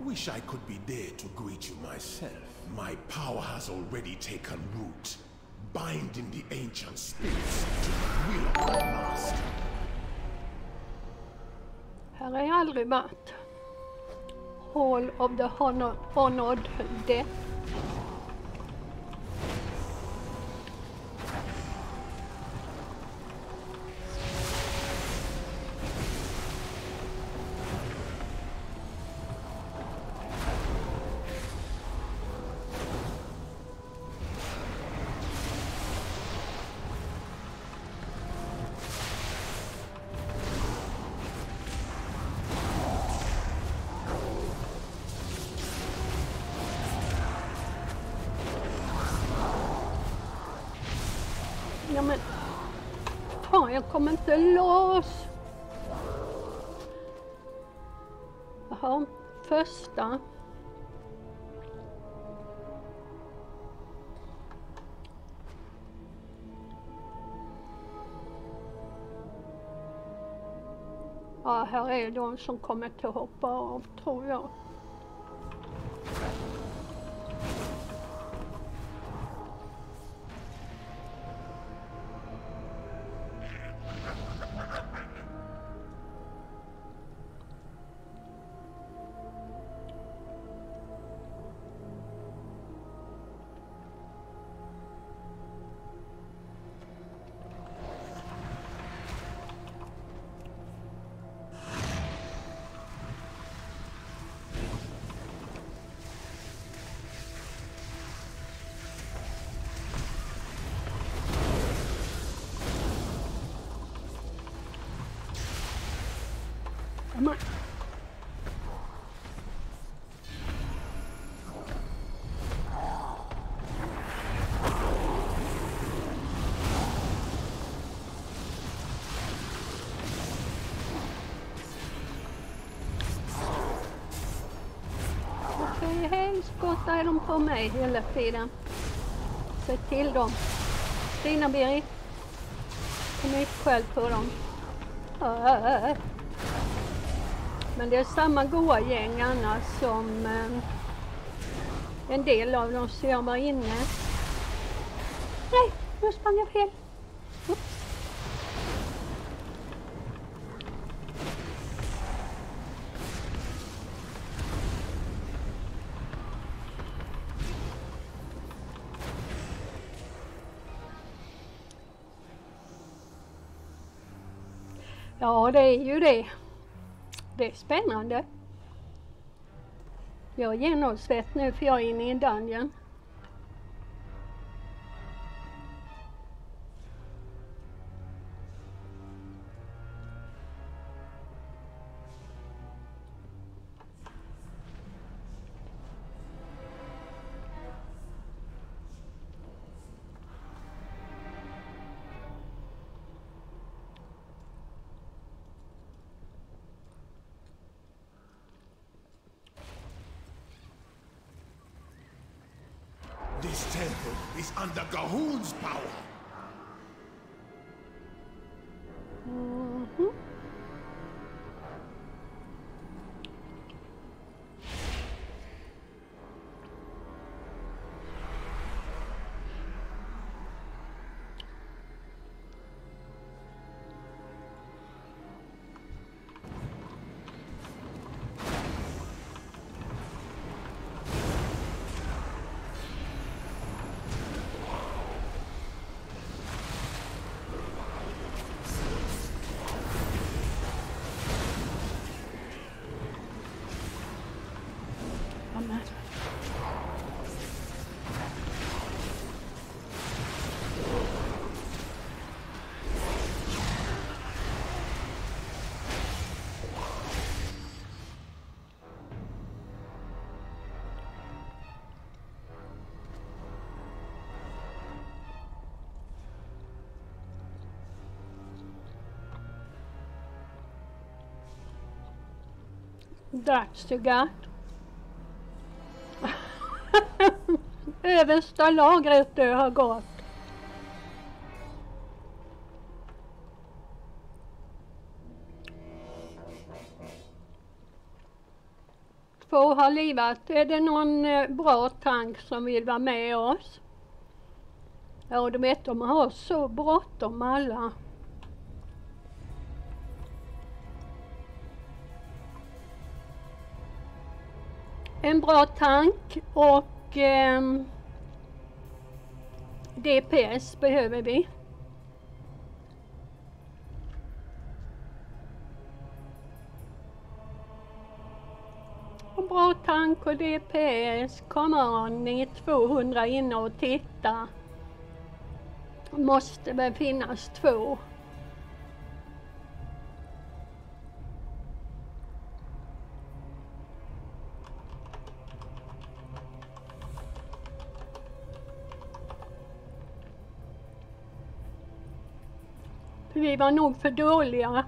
Wish I could be there to greet you myself. My power has already taken root, binding the ancient spirits to the will of my master. Här. Hall of the Honor, Honored Death. Kom kommer inte loss! Jaha, första. Ja, här är de som kommer att hoppa av tror jag. Är de på mig hela tiden? Säg till dem. Stina-Berit. Kom hit själv på dem. Men det är samma goa gäng annars som eh, en del av dem så jag var inne. Nej, nu sprang jag fel. Det är. Det är spännande. Jag är genomsvett nu för jag är inne i en dungeon. This temple is under Gahoon's power. Dags to gut. Översta lagret du har gått. Två har livat. Är det någon eh, bra tank som vill vara med oss? Ja, du vet de har så bråttom alla. Bra tank och eh, DPS behöver vi. Och bra tank och DPS. Come on, ni är 200 inne och titta. Måste väl finnas två. Vi var nog för dåliga.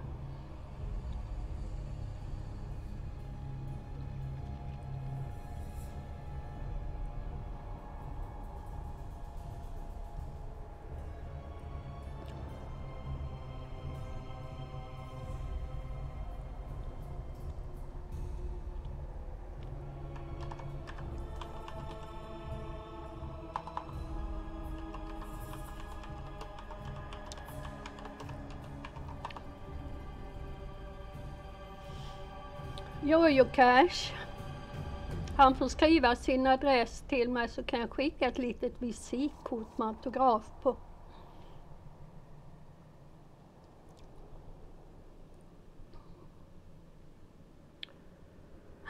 Jojo Cash. Han får skriva sin adress till mig så kan jag skicka ett litet visitkort med autograf på.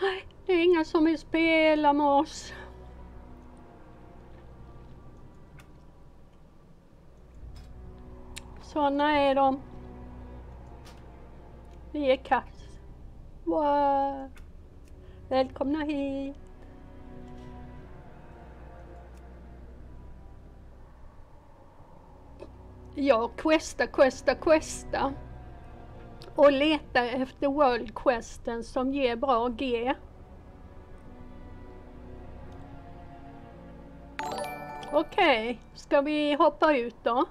Nej, det är inga som vill spela med oss. Såna är de. Vi är kass. Wow. Välkomna hit. Jag questa, questa, questa. Och letar efter World Questen som ger bra G. Okej, okay. ska vi hoppa ut då?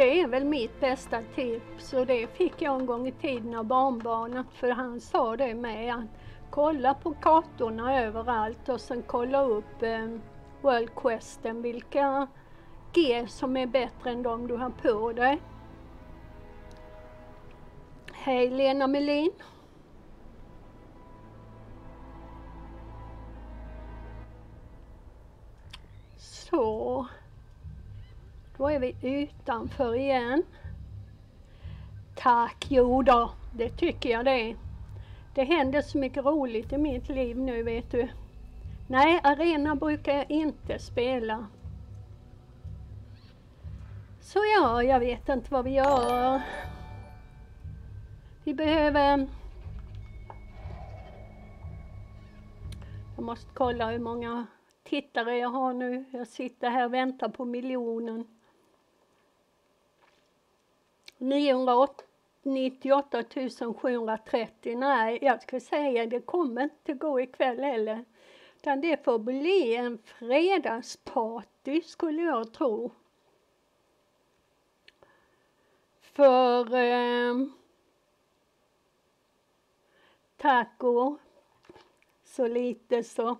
Det är väl mitt bästa tips och det fick jag en gång i tiden av barnbarnet för han sa det med att kolla på kartorna överallt och sen kolla upp eh, World Questen vilka G som är bättre än de du har på dig. Hej Lena Melin! Så då är vi utanför igen. Tack, jo då, det tycker jag det. Det händer så mycket roligt i mitt liv nu vet du. Nej, arena brukar jag inte spela. Så ja, jag vet inte vad vi gör. Vi behöver... Jag måste kolla hur många tittare jag har nu. Jag sitter här och väntar på miljonen. 998 730. Nej, jag skulle säga det kommer inte gå ikväll heller. Utan det får bli en fredagsparty skulle jag tro. För eh, taco, så lite så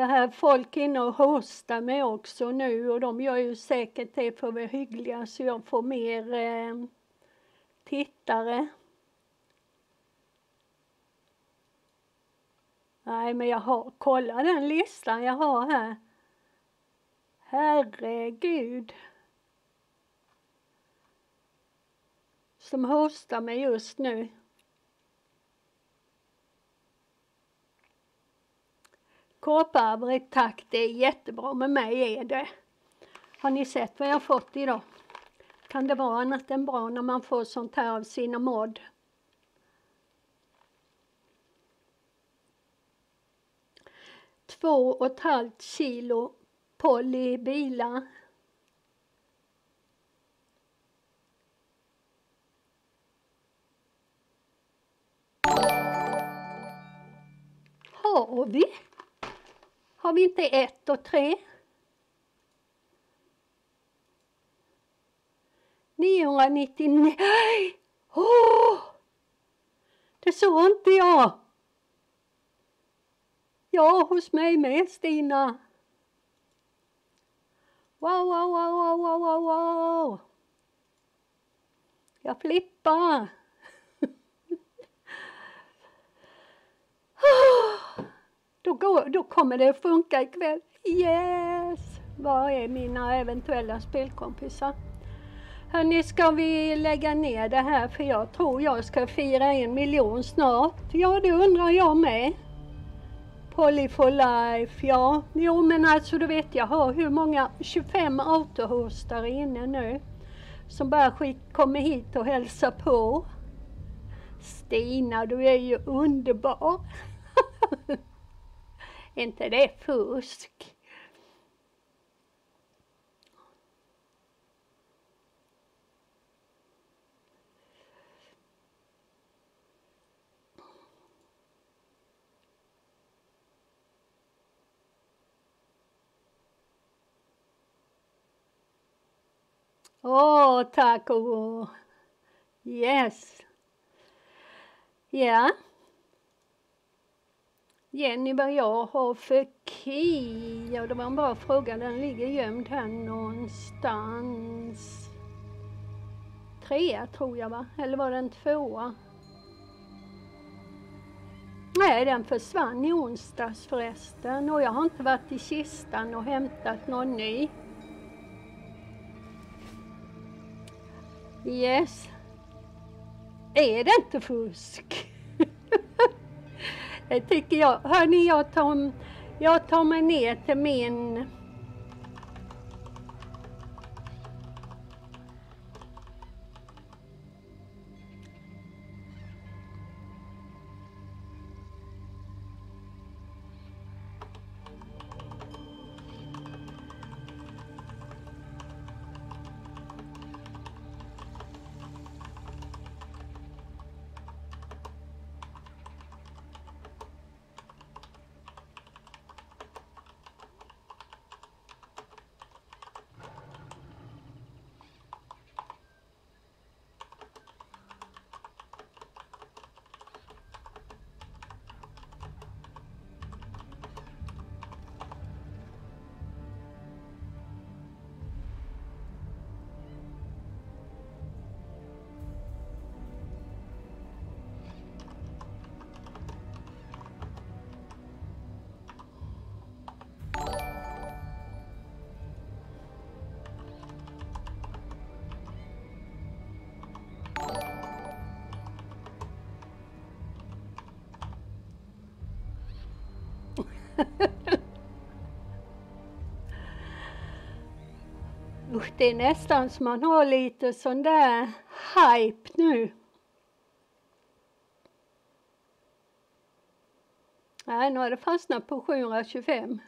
för här är folk inne och hostar mig också nu och de gör ju säkert det för att vara hyggliga så jag får mer eh, tittare. Nej, men jag har, kolla den listan jag har här. Herregud. Som hostar mig just nu. Kåparbret, tack, det är jättebra. Med mig är det. Har ni sett vad jag har fått idag? Kan det vara annat än bra när man får sånt här av sina mod? Två och ett halvt kilo polybilar har vi? Har vi inte ett och tre? 999. Nej! Åh! Det såg inte jag. Ja, hos mig med Stina. Wow, wow, wow, wow, wow, wow, wow. Jag flippar. Då, går, då kommer det att funka ikväll. Yes! Var är mina eventuella spelkompisar? Hörni, ska vi lägga ner det här för jag tror jag ska fira en miljon snart. Ja, det undrar jag med. Polly for life, ja. Jo, men alltså du vet, jag har hur många, 25 autohostar inne nu. Som bara kommer hit och hälsar på. Stina, du är ju underbar. inte det fusk? Åh, oh, tack och Yes. Ja. Jenny, vad jag har för key? Ja, det var en bra fråga. Den ligger gömd här någonstans. Trea tror jag, va? Eller var det en tvåa? Nej, den försvann i onsdags förresten och jag har inte varit i kistan och hämtat någon ny. Yes. Är det inte fusk? Det tycker jag. Hörni, jag tar, jag tar mig ner till min det är nästan som man har lite sån där hype nu. Nej, nu har det fastnat på 725.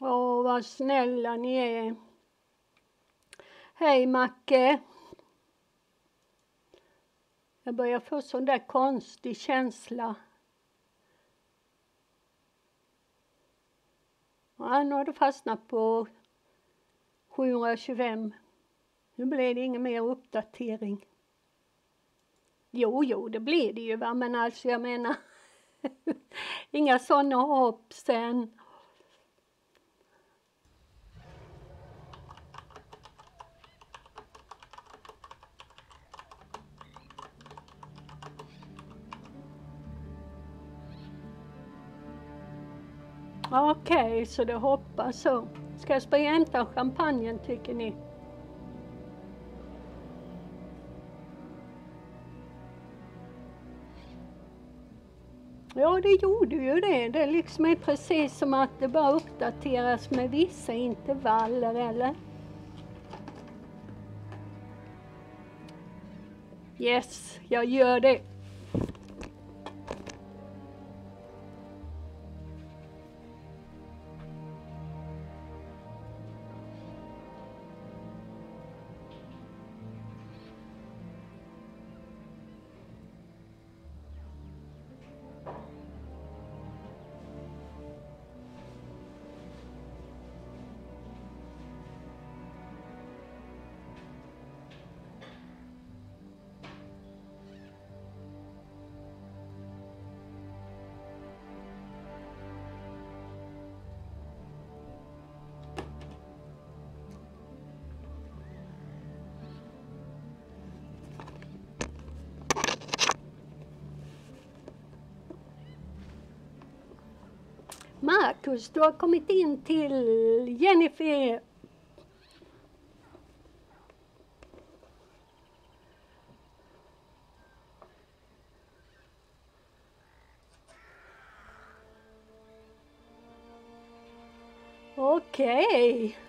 Åh, vad snälla ni är. Hej Macke. Jag börjar få sån där konstig känsla. Ja, nu har du fastnat på 725. Nu blir det ingen mer uppdatering. Jo, jo, det blir det ju va, men alltså jag menar inga sådana hopp sen. Okej, okay, så det hoppas så. Ska jag springa och hämta champagnen tycker ni? Ja, det gjorde ju det. Det liksom är precis som att det bara uppdateras med vissa intervaller, eller? Yes, jag gör det. Marcus, du har kommit in till Jennifer. Okej. Okay.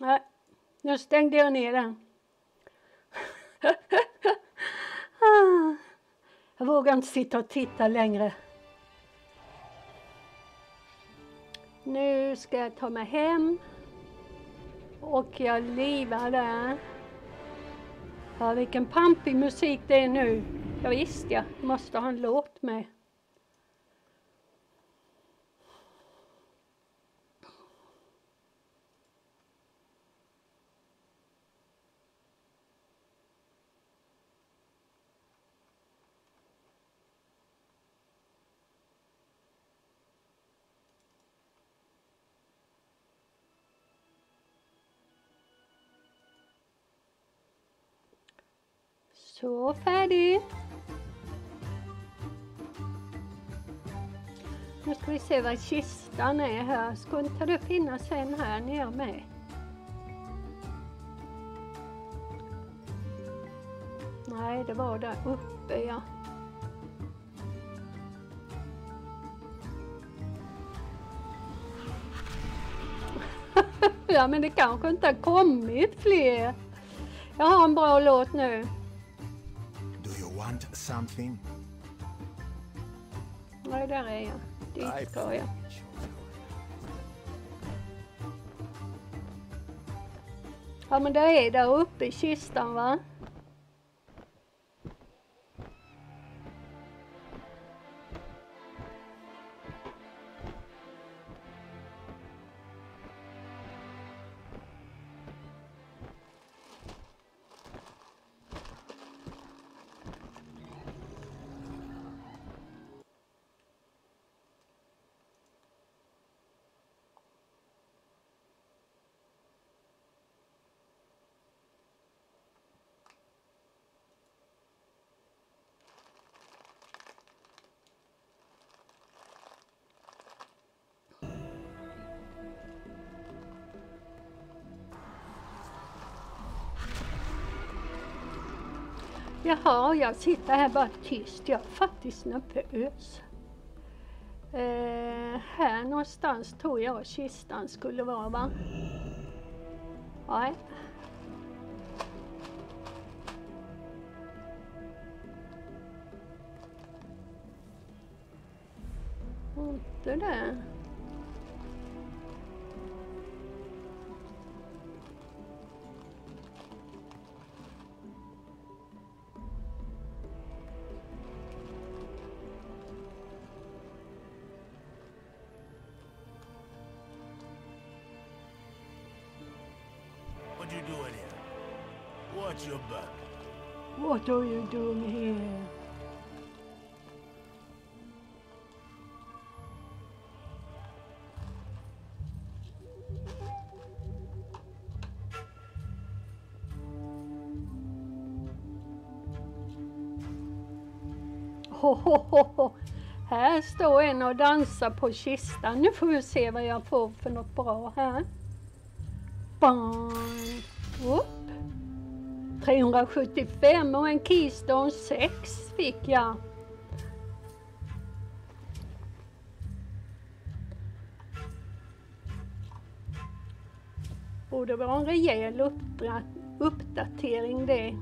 Nej, nu stängde jag ner den. jag vågar inte sitta och titta längre. Nu ska jag ta mig hem. Och jag livar där. Ja, vilken pampig musik det är nu. Ja, visst ja, måste ha en låt med. Så, färdig. Nu ska vi se var kistan är här. Ska inte det finnas en här nere med? Nej, det var där uppe ja. ja, men det kanske inte har kommit fler. Jag har en bra låt nu something? Nej, där är jag. Dit ska jag. Ja, men det är där uppe i kistan, va? Jaha, jag sitter här bara tyst. Jag är faktiskt nervös. Eh, här någonstans tror jag kistan skulle vara va? Nej. Inte det. What? Ho, ho, ho, ho. Här står en och dansar på kistan. Nu får vi se vad jag får för något bra här. Bang. Oh. 375 och en Keystone 6 fick jag. Och det var en rejäl uppdatering. Det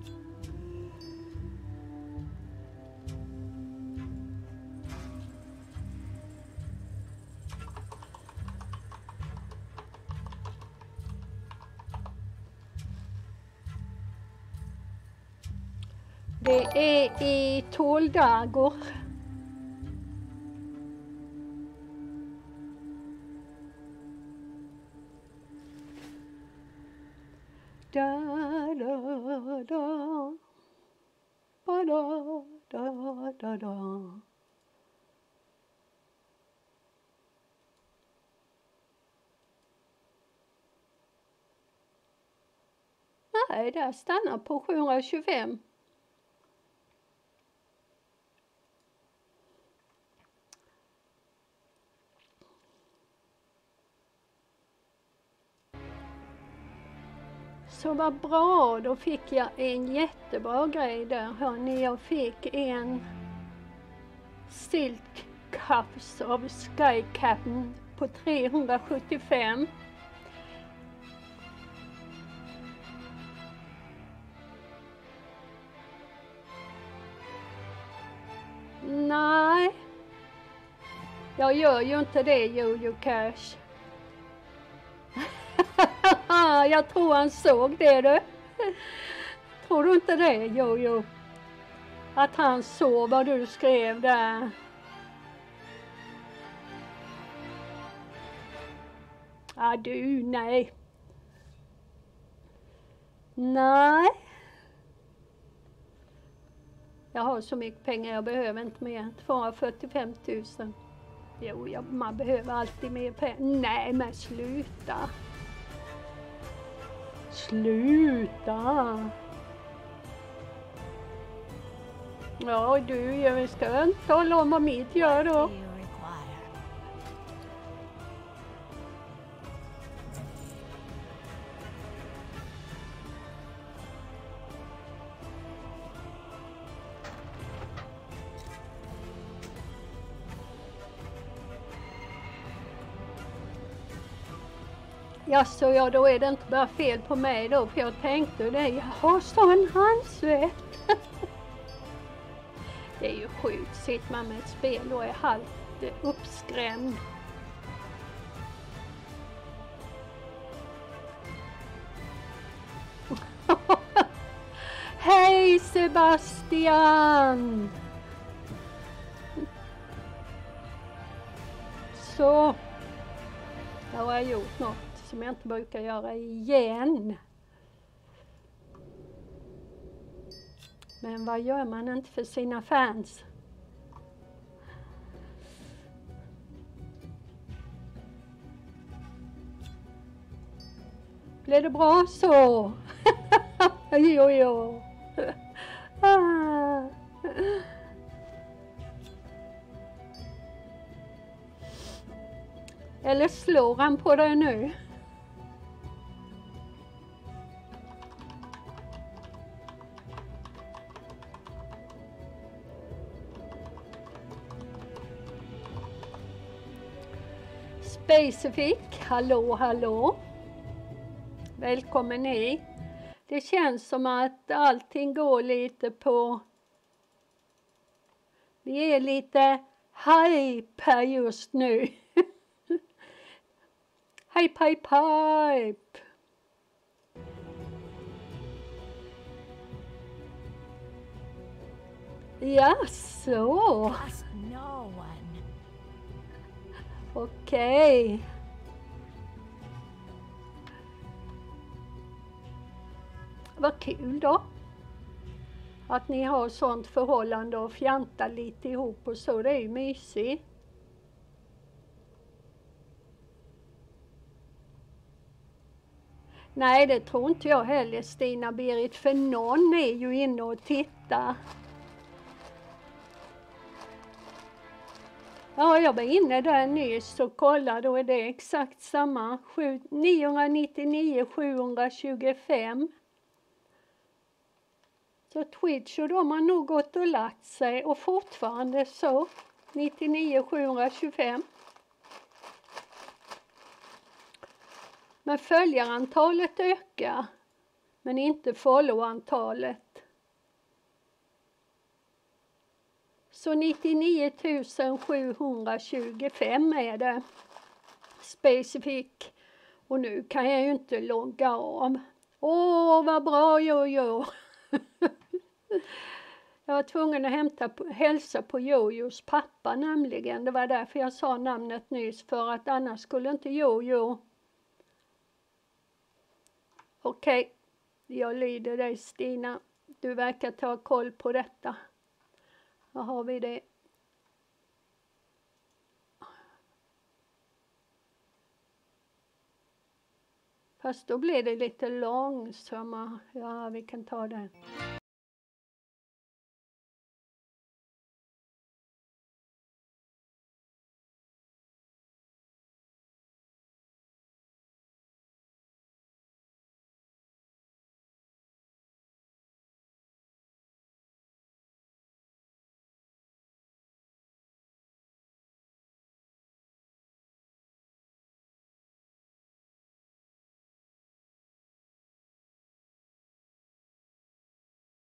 är i dagar. Da, da, da. Ba, da, da, da, da. Nej, där stannar på 725. Så vad bra, då fick jag en jättebra grej där hörni. Jag fick en Silk Cuffs av Sky Captain på 375. Nej, jag gör ju inte det Jojo Cash. jag tror han såg det du. Tror du inte det Jojo? Att han såg vad du skrev där. Ja du, nej. Nej. Jag har så mycket pengar, jag behöver inte mer. 245 000. Jo, jag, man behöver alltid mer pengar. Nej, men sluta. Sluta. Ja, du, jag ska inte tala om vad mitt gör då. Jaså, ja då är det inte bara fel på mig då, för jag tänkte det, jaha, sa en handsvett? det är ju sjukt, sitter man med ett spel och är halvt uppskrämd. Hej Sebastian! Så, jag har jag gjort något som jag inte brukar göra igen. Men vad gör man inte för sina fans? Blev det bra så? jo, jo. Ah. Eller slår han på dig nu? Specifik, hallå hallå. Välkommen hit. Det känns som att allting går lite på... Vi är lite hype här just nu. hype, hype, hype. Jaså? Ask Okej. Okej. Vad kul då. Att ni har sånt förhållande och fjantar lite ihop och så, det är ju mysigt. Nej, det tror inte jag heller Stina-Berit, för någon är ju inne och tittar. Ja, jag var inne där nyss och kollade och det är exakt samma. 999 725. Så Twitch och de har nog gått och lagt sig och fortfarande så. 99 725. Men följarantalet ökar, men inte followantalet. Så 99 725 är det specifikt. Och nu kan jag ju inte logga av. Åh, vad bra Jojo! jag var tvungen att hämta, hälsa på Jojos pappa nämligen. Det var därför jag sa namnet nyss, för att annars skulle inte Jojo... Okej, okay. jag lyder dig Stina. Du verkar ta koll på detta. Då har vi det. Fast då blir det lite långsamma. Ja, vi kan ta den.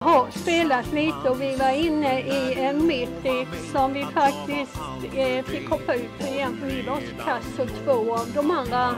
Har spelat lite. Och vi var inne i en mythic som vi faktiskt eh, fick hoppa ut igen. För vi var så kass så två av de andra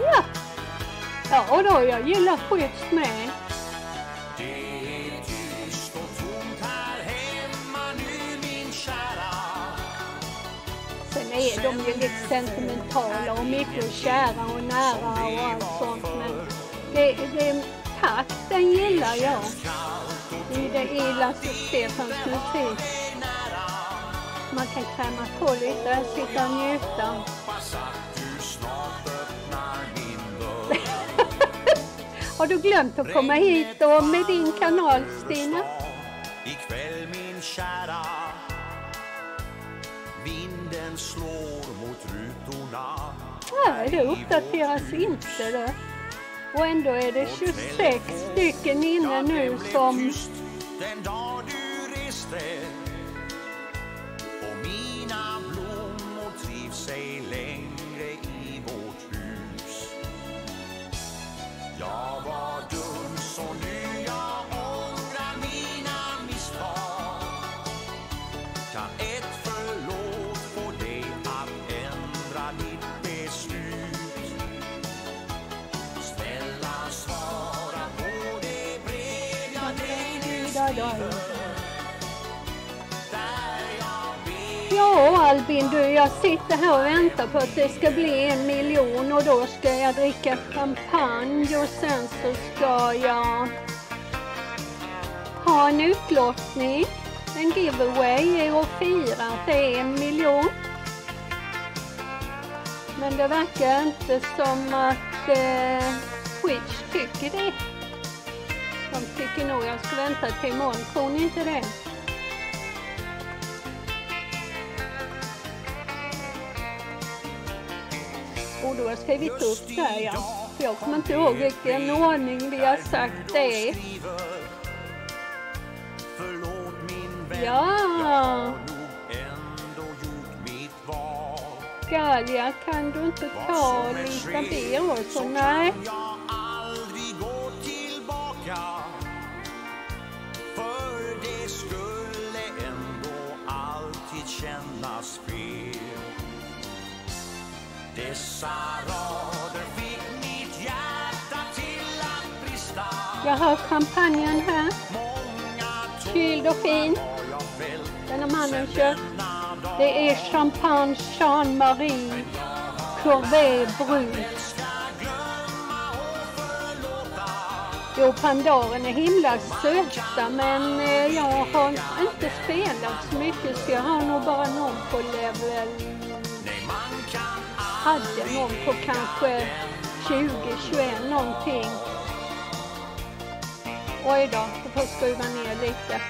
Ja, ja och då jag gillar skydds De är lite sentimentala och mycket kära och nära och allt sånt. Men det, det, takten gillar jag. I, det, i Lasse Stefans musik. Man kan kräma på lite, sitta och njuta. Har du glömt att komma hit då med din kanal Stina? Nej, det uppdateras inte det. Och ändå är det 26 stycken inne nu som... jag sitter här och väntar på att det ska bli en miljon och då ska jag dricka champagne och sen så ska jag ha en utlottning, en giveaway och fira att det är en miljon. Men det verkar inte som att eh, Twitch tycker det. De tycker nog jag ska vänta till imorgon, tror ni inte det? Har jag skrivit upp där ja. För jag kommer inte ihåg vilken ordning vi har sagt det. Vän Ja, Gallia kan du inte ta lite och så? Nej. Jag har champagnen här. Kyld och fin. Den har mannen köpt. Det är champagne Jean Marie Courbet Brut. Jo, Pandoren är himla söta men eh, jag har inte spelat så mycket så jag har nog bara någon på level... Hade någon på kanske 20, 21 någonting. Oj då, jag får skruva ner lite.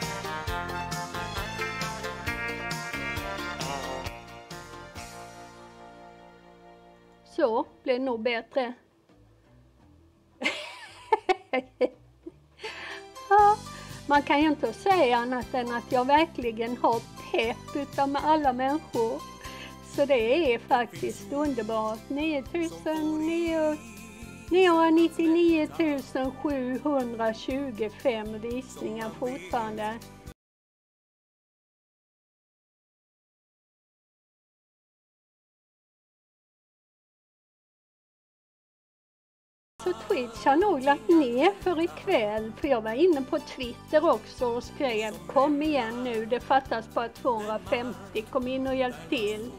Så, blev nog bättre. ja, man kan ju inte säga annat än att jag verkligen har pepp utav alla människor. Så det är faktiskt underbart. 999 725 visningar fortfarande. Så Twitch har nog lagt ner för ikväll, för jag var inne på Twitter också och skrev kom igen nu, det fattas bara 250, kom in och hjälp till.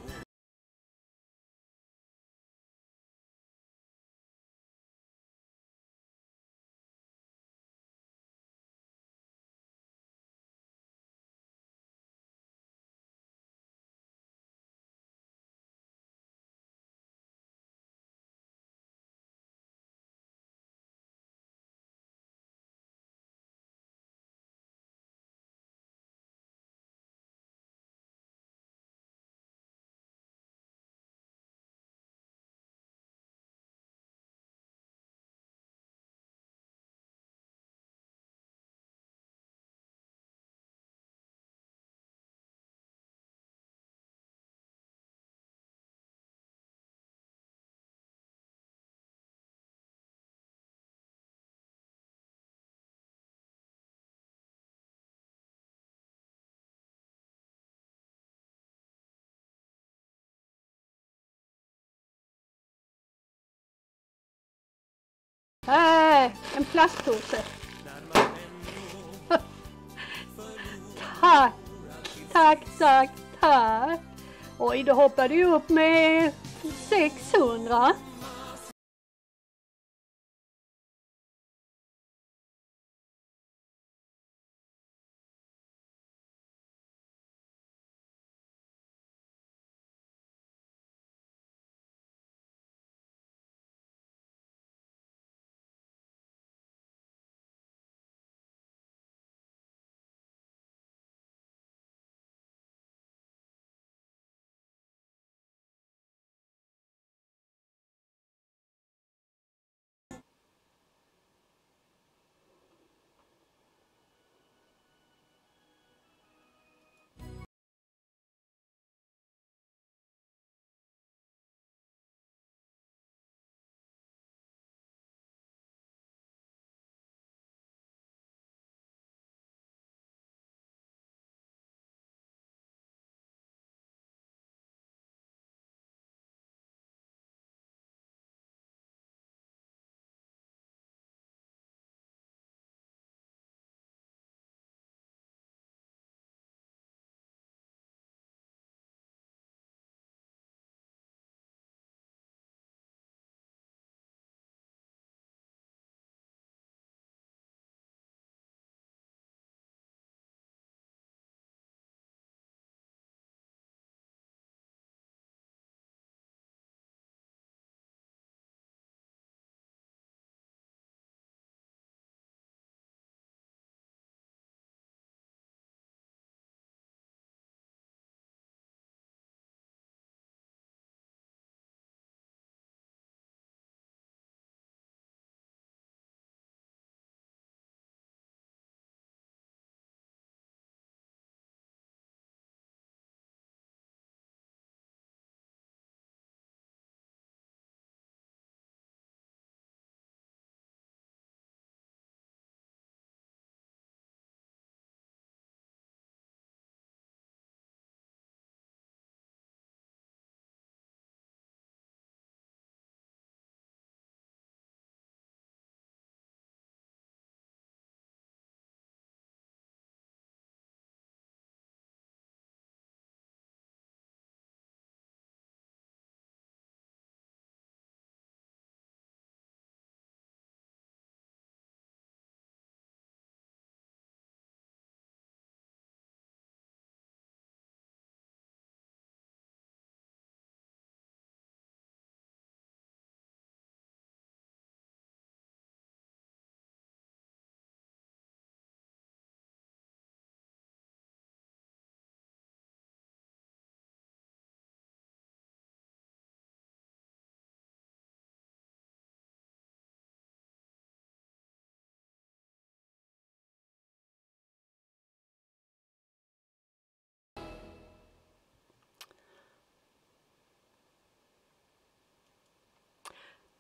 Äh, en plastpåse. tack, tack, tack, tack. Oj, då hoppade du upp med 600.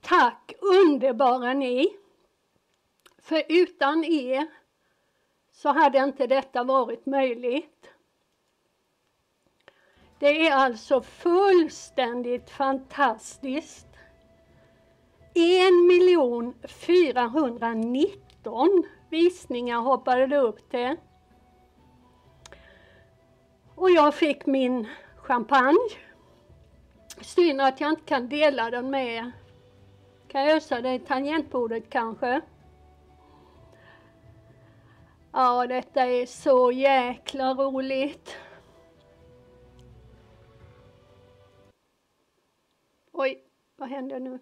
Tack underbara ni! För utan er så hade inte detta varit möjligt. Det är alltså fullständigt fantastiskt. 1 419 visningar hoppade det upp till. Och jag fick min champagne. Synd att jag inte kan dela den med er. Kan jag ösa det i tangentbordet kanske? Ja, detta är så jäkla roligt. Oj, vad händer nu?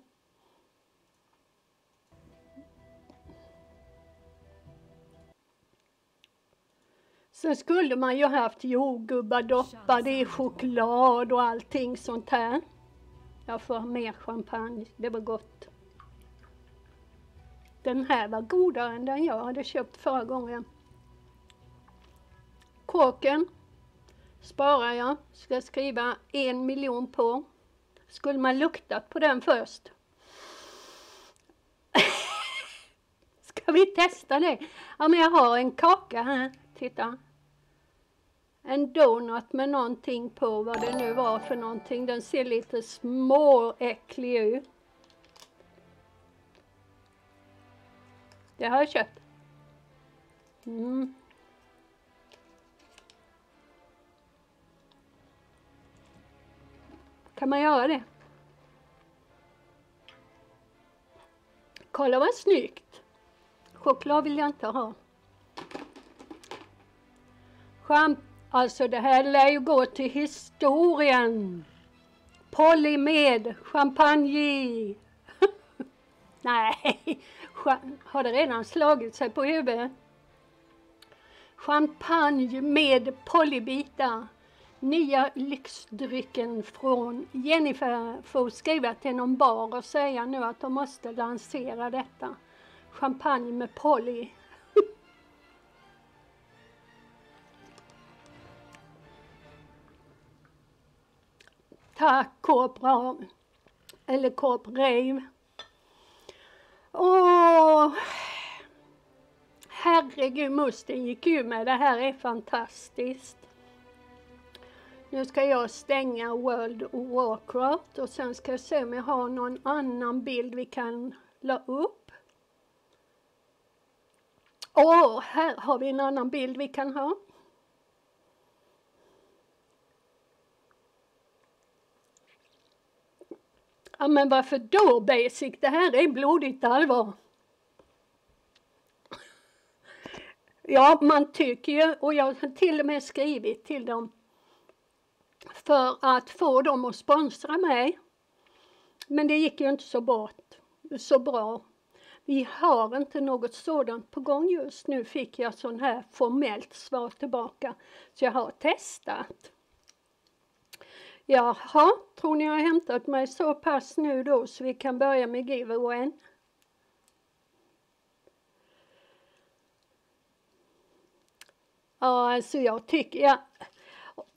Sen skulle man ju haft jordgubbar doppade i choklad och allting sånt här. Jag får mer champagne, det var gott. Den här var godare än den jag hade köpt förra gången. Korken sparar jag, ska skriva en miljon på. Skulle man luktat på den först? Ska vi testa det? Ja, men jag har en kaka här, titta. En donut med någonting på, vad det nu var för någonting. Den ser lite småäcklig ut. Det har jag köpt. Mm. Kan man göra det? Kolla vad snyggt! Choklad vill jag inte ha. Champ alltså det här lär ju gå till historien. Polly med champagne. Nej, har det redan slagit sig på huvudet? Champagne med polybitar. Nya lyxdrycken från Jennifer får skriva till någon bar och säga nu att de måste lansera detta. Champagne med Polly. Tack Coop eller Coop Rave. Åh, herregud, musten gick ju med. Det här är fantastiskt. Nu ska jag stänga World of Warcraft och sen ska jag se om jag har någon annan bild vi kan la upp. Åh, här har vi en annan bild vi kan ha. Ja men varför då basic? Det här är blodigt allvar. Ja, man tycker ju, och jag har till och med skrivit till dem för att få dem att sponsra mig. Men det gick ju inte så bra. Så bra. Vi har inte något sådant på gång just nu, fick jag sån här formellt svar tillbaka. Så jag har testat. Jaha, tror ni jag har hämtat mig så pass nu då så vi kan börja med giveawayen? Ja, alltså jag tycker, ja,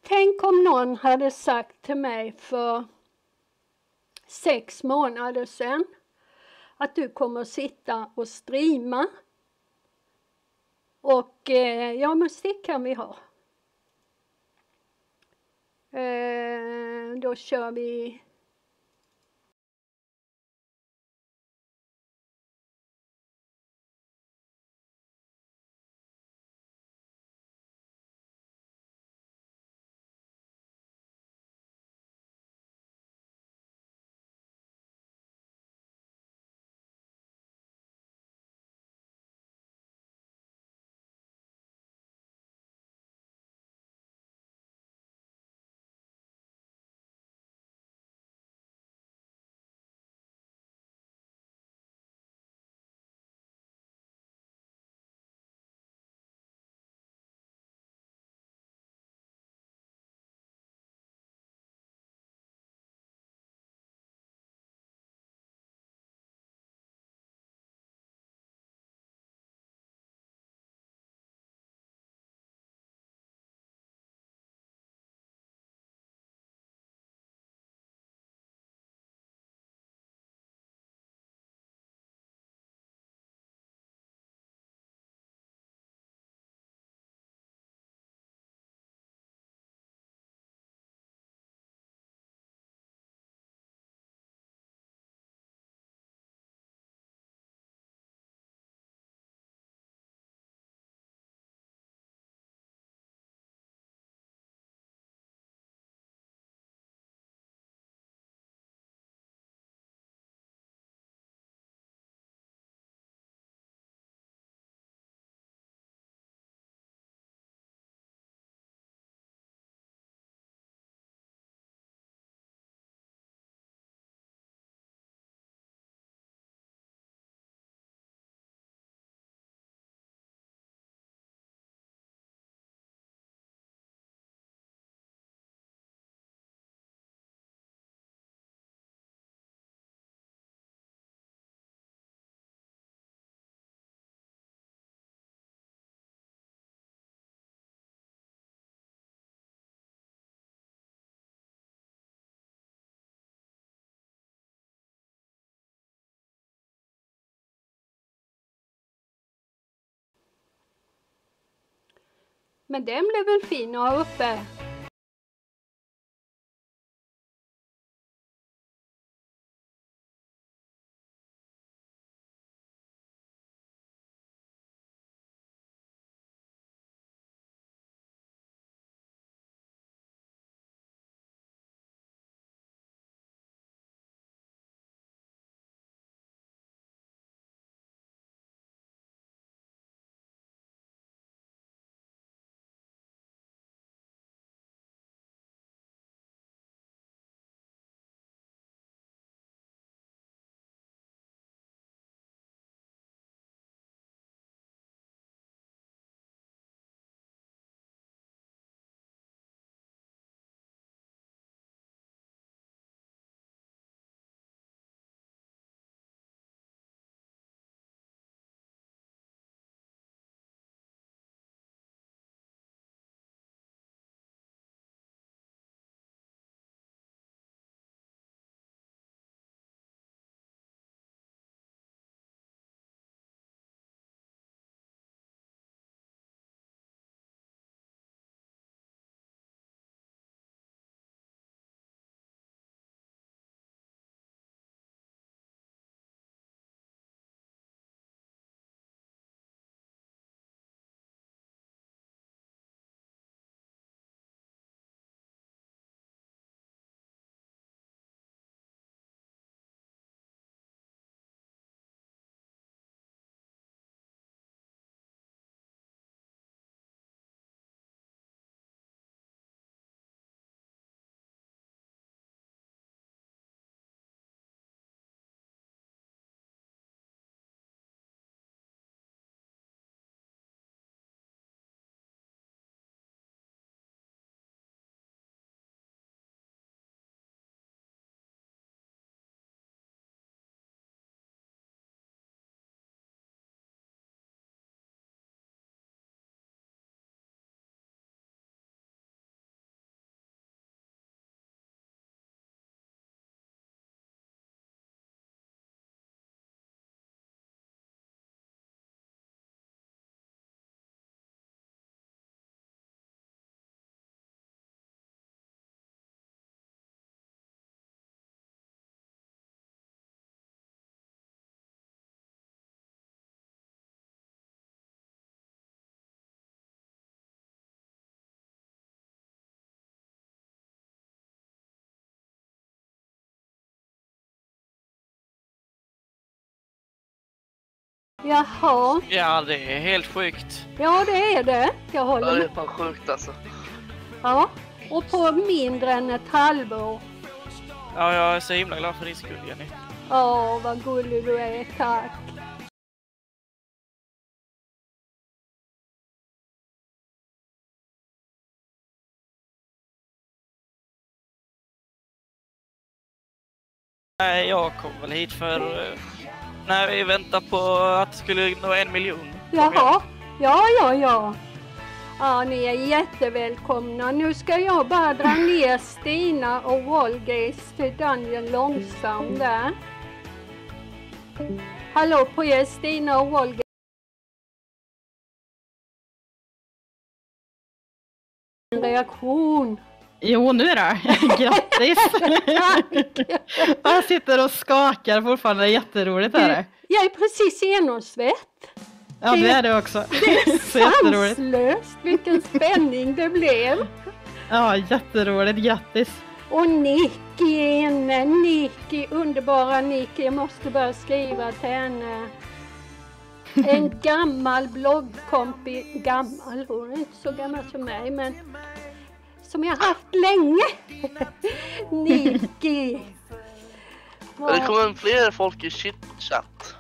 tänk om någon hade sagt till mig för sex månader sedan att du kommer sitta och streama och eh, ja, musik kan vi ha. Eh, då kör vi Men den blev väl fin att ha uppe? Jaha, Ja, det är helt sjukt. ja det är det. Jag har Ja, det är fan sjukt alltså. Ja, och på mindre än ett halvår. Ja, jag är så himla glad för din skull, Jenny. Åh, vad gullig du är, tack. Nej, jag kom väl hit för eh, när vi väntar på att det skulle nå en miljon. Jaha, ja, ja, ja. Ja, ni är jättevälkomna. Nu ska jag bara dra ner Stina och Wallgates till Dungeon långsamt där. Hallå på er Stina och Wallgate. En reaktion. Jo, nu då. Grattis! Jag sitter och skakar fortfarande. Jätteroligt är det. Jag är precis genomsvett. Ja, det är det också. Så jätteroligt. Sanslöst vilken spänning det blev. Ja, jätteroligt. Grattis! Och Nicky är inne. Nicky, underbara Nicky. Jag måste börja skriva till henne. En gammal bloggkompis, gammal, hon är inte så gammal som mig men som jag haft länge. Nicky. Ja, det kommer fler folk i chitchat.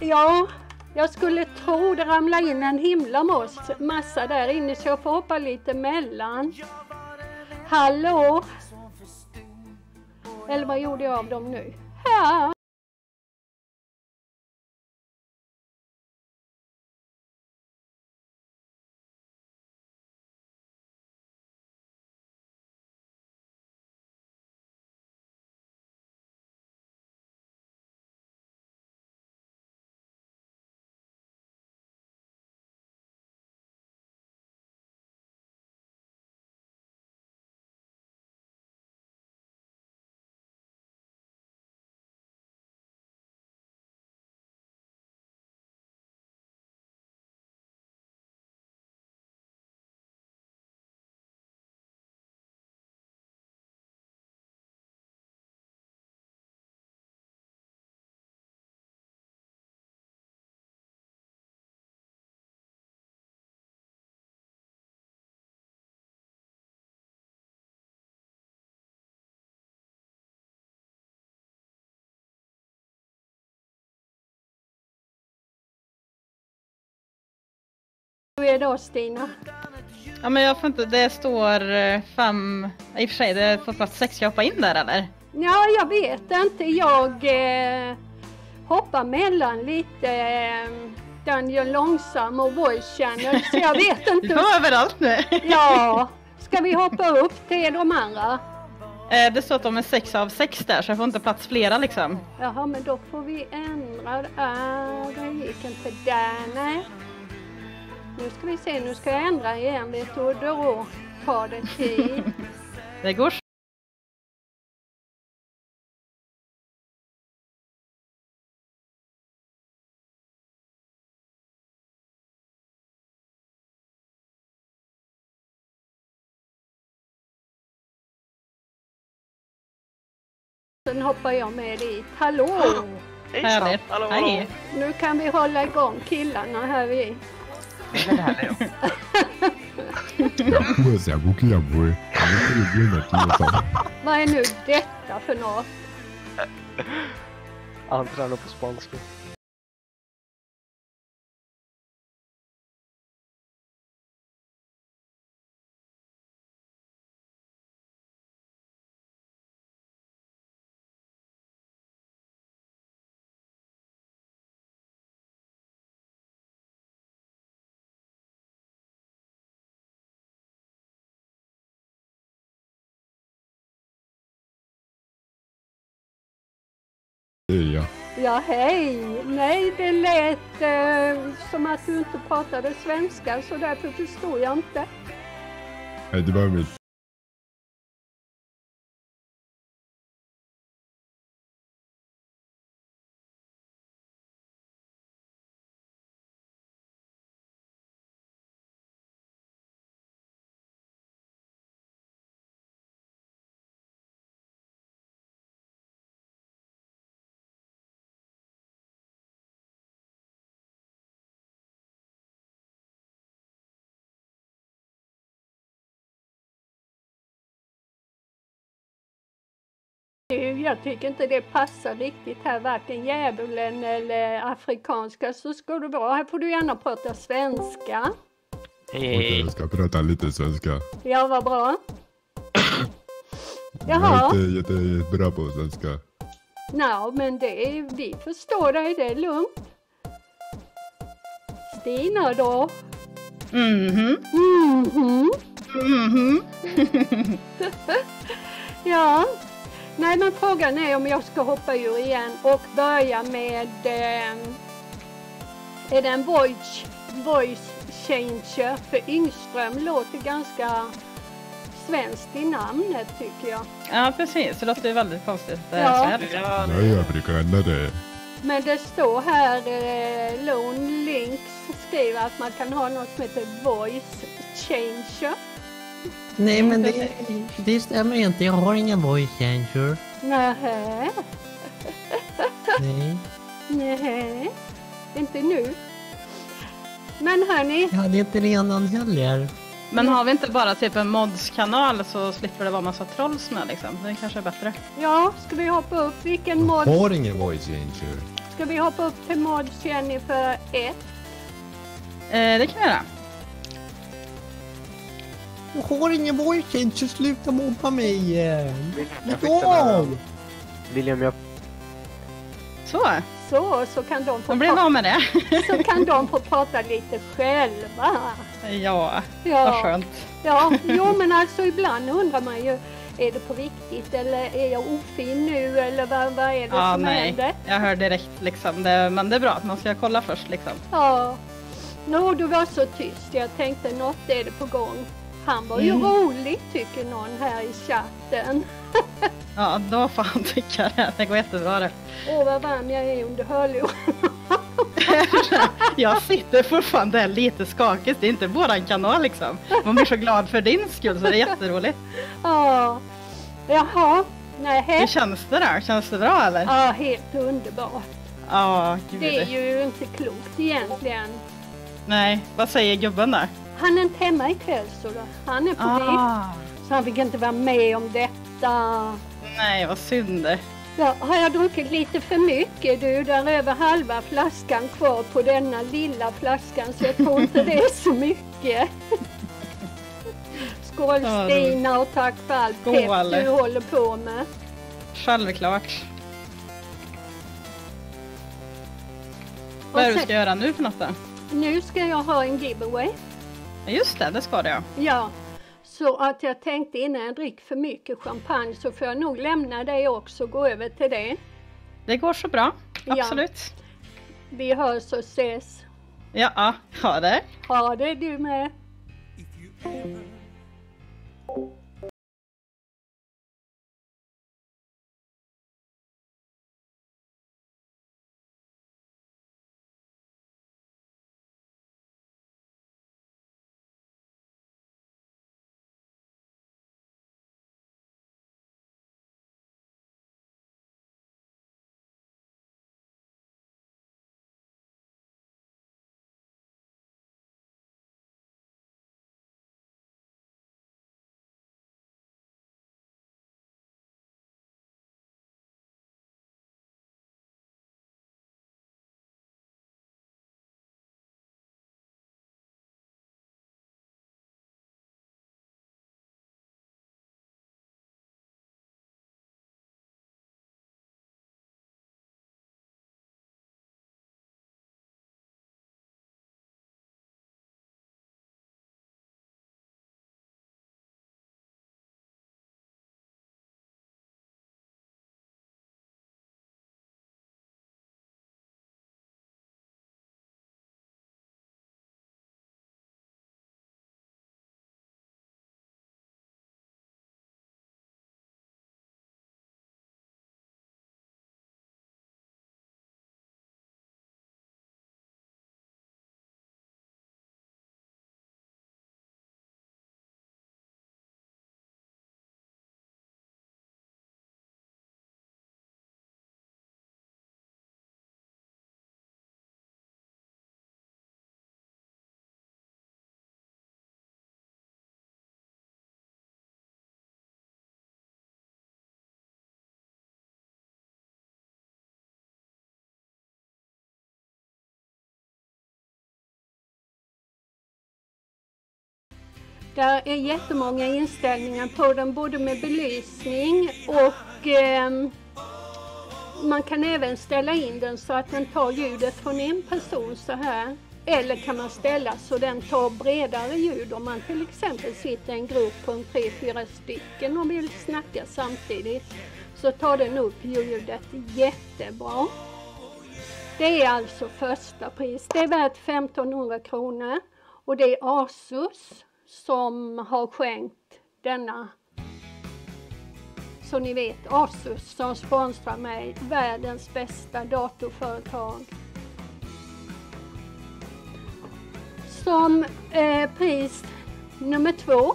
Ja, jag skulle tro det ramlar in en himla massa där inne så jag får hoppa lite mellan. Hallå? Eller vad gjorde jag av dem nu? Ja. Hur är det då Stina? Ja, men jag får inte, det står eh, fem, i och för sig det får plats sex, ska jag hoppa in där eller? Ja, jag vet inte. Jag eh, hoppar mellan lite eh, Dungeon långsam och voice channel så jag vet inte. Du var överallt nu. Ja, ska vi hoppa upp till de andra? Eh, Det står att de är sex av sex där så jag får inte plats flera liksom. Jaha, men då får vi ändra. Ah, det gick inte där, nej. Nu ska vi se, nu ska jag ändra igen vet du och då tar det tid. Det går Sen hoppar jag med dit. Hallå! Härligt. Hallå, Hej. Nu kan vi hålla igång killarna här vi. Kilo sa. Vad är nu detta för något? Han tränar på spanska. Ja. Hej! Nej, det lät eh, som att du inte pratade svenska så därför förstod jag inte. Nej, det var mitt Jag tycker inte det passar riktigt här, varken djävulen eller afrikanska. Så ska du vara, här får du gärna prata svenska. Okej, jag ska prata lite svenska. Ja, vad bra. Jag Jaha, är inte jättebra på svenska. Nå, men det är, vi förstår dig, det är lugnt. Stina då? Mhm. Mhm. Mhm. ja, nej men frågan är om jag ska hoppa ur igen och börja med... Eh, är det en voice, voice changer? För Yngström låter ganska svenskt i namnet tycker jag. Ja, precis. Det låter ju väldigt konstigt. eh, Ja. liksom. Jag är afrikanare. Men det står här, eh, Lone Links skriver att man kan ha något som heter voice changer. Nej men det, det stämmer inte, jag har ingen voice changer. Nähä, Nej. nähä, inte nu. Men hörni, Jag hade inte redan heller. Men har vi inte bara typ en mods-kanal så slipper det vara massa trolls med liksom. Det kanske är bättre. ja, ska vi hoppa upp vilken mod? Har ingen voice changer. Ska vi hoppa upp till mods Jennifer 1? Eh, det kan vi göra. Jag har ingen voice changer, sluta mobba mig! Lägg av! William, jag... Så, Så, så kan de få, vi av med det. så kan de få prata lite själva. ja, Ja. vad skönt. Ja, jo men alltså ibland undrar man ju, är det på riktigt eller är jag ofin nu eller vad, vad är det Ja, som nej. händer? Jag hör direkt liksom. Det, men det är bra att man ska kolla först liksom. Ja. Nå, du var så tyst. Jag tänkte något är det på gång. Han var ju Mm. rolig tycker någon här i chatten. Ja, då får han tycka det. Det går jättebra det. Åh vad varm jag är under hörlurarna. Jag sitter fortfarande lite skakig. Det är inte våran kanal liksom. Man blir så glad för din skull så det är jätteroligt. Ja. Jaha. Nej. Hur känns det där? Känns det bra eller? Ja, helt underbart. Ja, gud. Det är ju inte klokt egentligen. Nej, vad säger gubben där? Han är inte hemma ikväll så då. Han är på Ah. vift. Så han fick inte vara med om detta. Nej, vad synd. Ja, har jag druckit lite för mycket du? Där är över halva flaskan kvar på denna lilla flaskan så jag tror inte det är så mycket. Skål Stina och tack för allt pepp du håller på med. Självklart. Vad är det du ska göra nu för något då? Nu ska jag ha en giveaway. Ja, Just det, det ska du ja. Ja, så att jag tänkte innan jag dricker för mycket champagne så får jag nog lämna det också och gå över till det. Det går så bra. Ja. Absolut. Vi hörs och ses. Ja, ha det. Ha det du med. Där är jättemånga inställningar på den, både med belysning och eh, man kan även ställa in den så att den tar ljudet från en person så här. Eller kan man ställa så den tar bredare ljud om man till exempel sitter i en grupp på en tre, fyra stycken och vill snacka samtidigt. Så tar den upp ljudet jättebra. Det är alltså första pris. Det är värt 1500 kronor och det är Asus som har skänkt denna. Så ni vet Asus som sponsrar mig, världens bästa datorföretag. Som eh, pris nummer två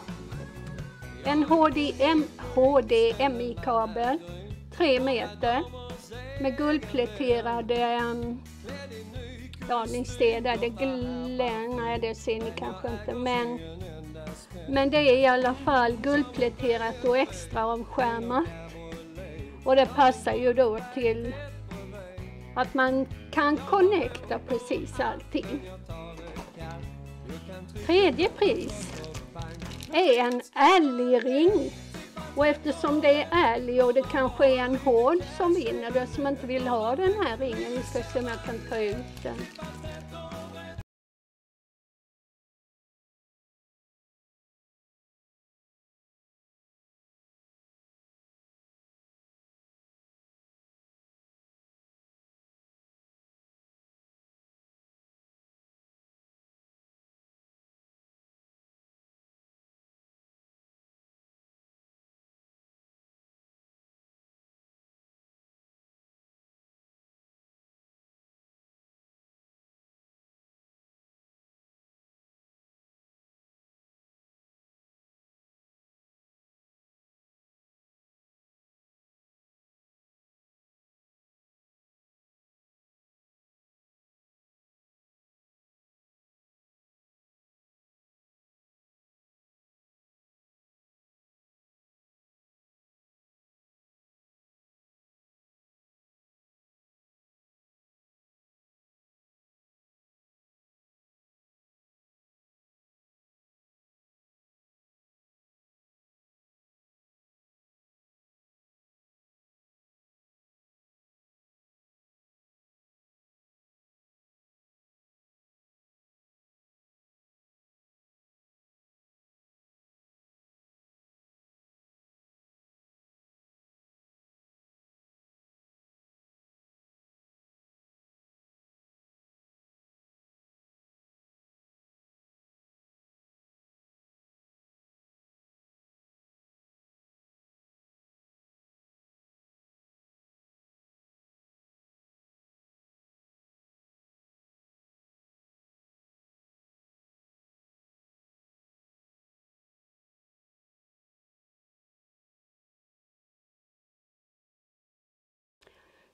en HDM, HDMI-kabel 3 meter med guldpläterade um, Ja, ni ser där det glän, nej det ser ni kanske inte men men det är i alla fall guldpläterat och extra avskärmat Och det passar ju då till att man kan connecta precis allting. Tredje pris är en älgring. Och eftersom det är älg och det kanske är en hård som vinner det som inte vill ha den här ringen, vi ska se om jag kan ta ut den.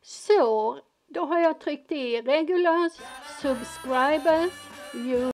Så, då har jag tryckt i regulars, subscribers, you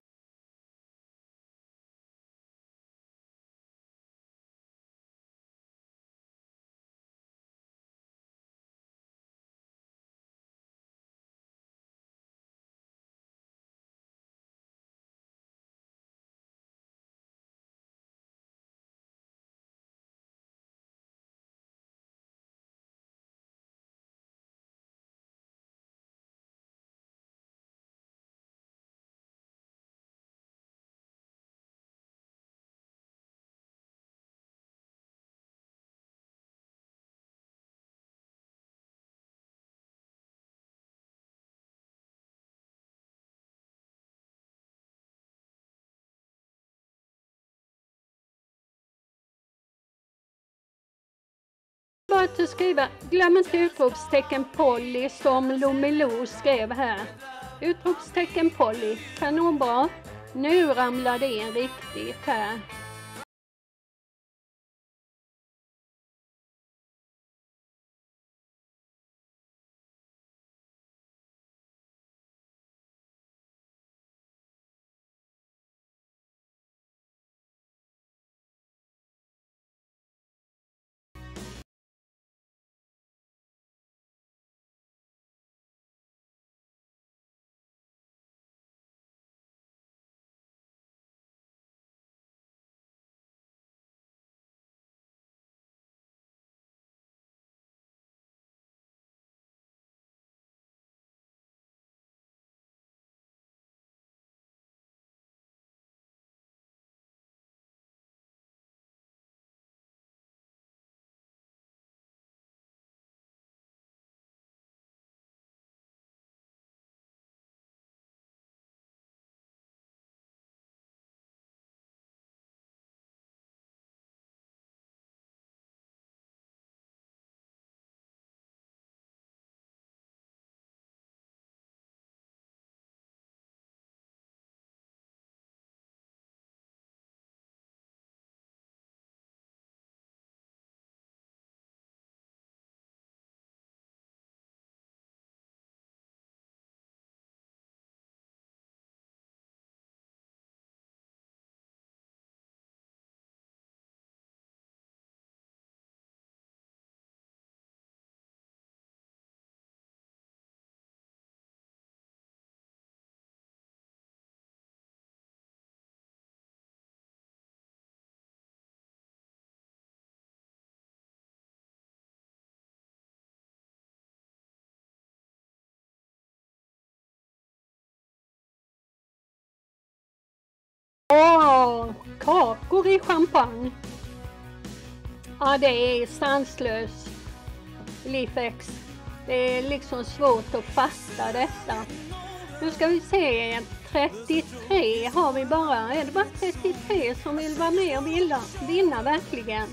bara att skriva, glöm inte utropstecken Polly som Lomelo skrev här. Utropstecken Polly, kanonbra. Nu ramlar det in riktigt här. Kakor i champagne. Ja, det är sanslöst. Lifex. Det är liksom svårt att fatta detta. Nu ska vi se. 33 har vi bara. Är det bara 33 som vill vara med och vinna, vinna verkligen?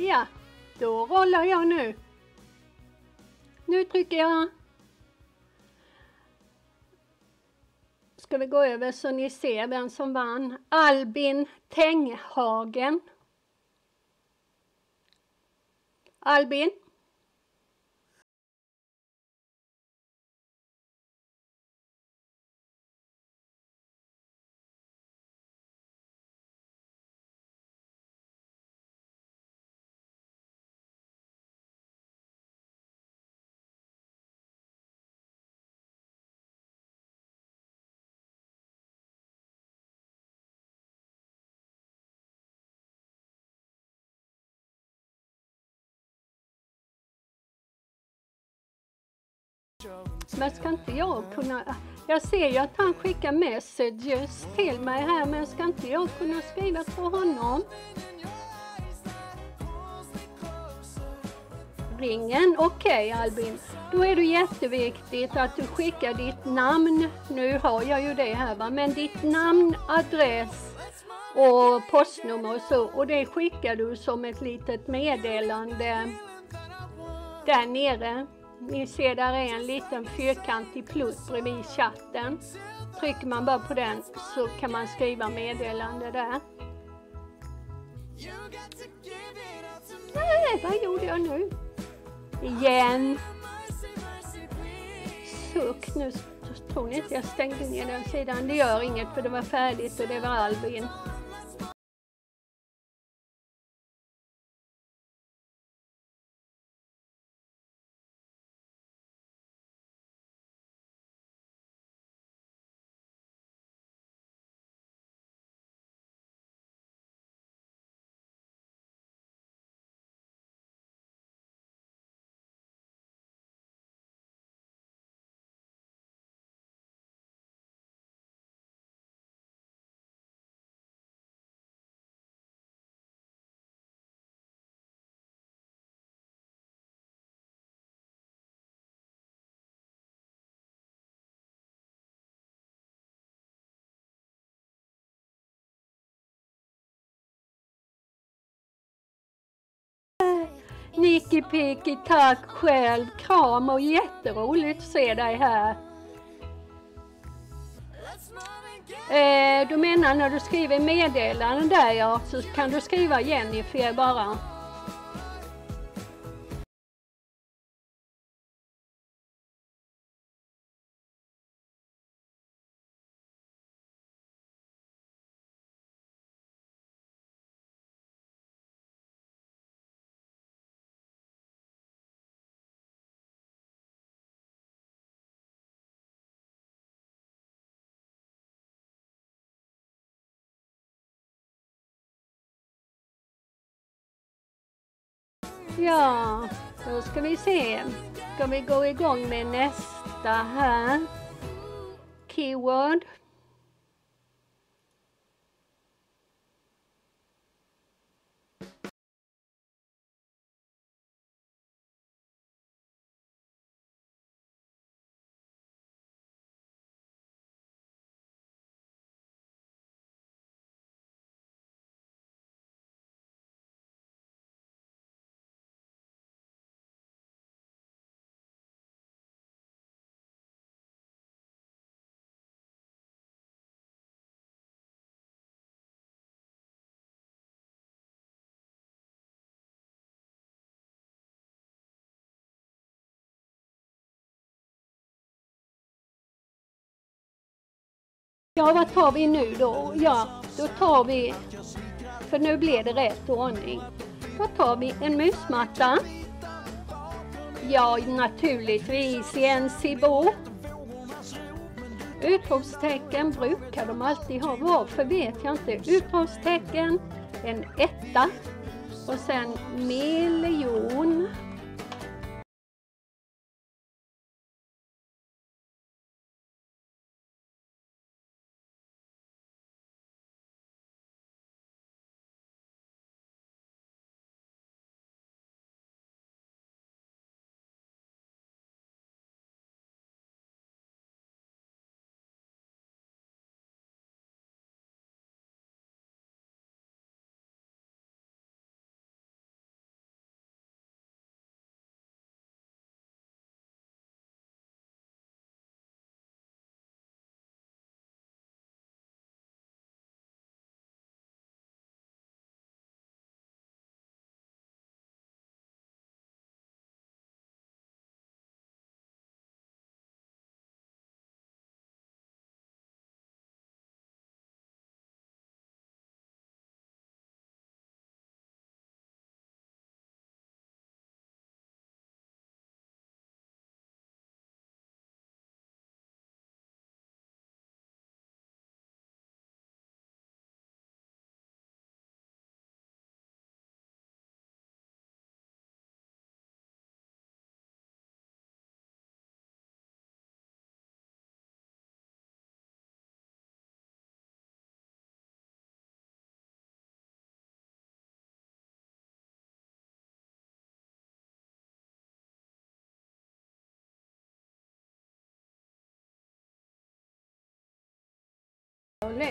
Ja, då rollar jag nu. Nu trycker jag. Ska vi gå över så ni ser vem som vann. Albin Tenghagen. Albin? Men ska inte jag kunna... Jag ser ju att han skickar messages till mig här, men ska inte jag kunna skriva på honom? Ringen, okej okay, Albin. Då är det jätteviktigt att du skickar ditt namn, nu har jag ju det här va, men ditt namn, adress och postnummer och så, och det skickar du som ett litet meddelande där nere. Ni ser där är en liten fyrkantig plutt bredvid chatten. Trycker man bara på den så kan man skriva meddelande där. Nej, vad gjorde jag nu? Igen. Suck, nu tror ni inte jag stängde ner den sidan. Det gör inget för det var färdigt och det var Albin. Nicky Picky, tack själv. Kram och jätteroligt att se dig här. Eh, du menar när du skriver meddelanden där ja, så kan du skriva Jennifer bara. Ja, då ska vi se. Ska vi gå igång med nästa här? Keyword. Ja, vad tar vi nu då? Ja, då tar vi, för nu blir det rätt ordning. Då tar vi en musmatta. Ja, naturligtvis i en Cibor. Utropstecken brukar de alltid ha. Varför vet jag inte. Utropstecken, en etta och sen miljon.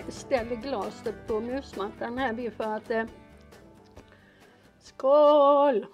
Ställer glaset på musmattan här för att... Eh, skål!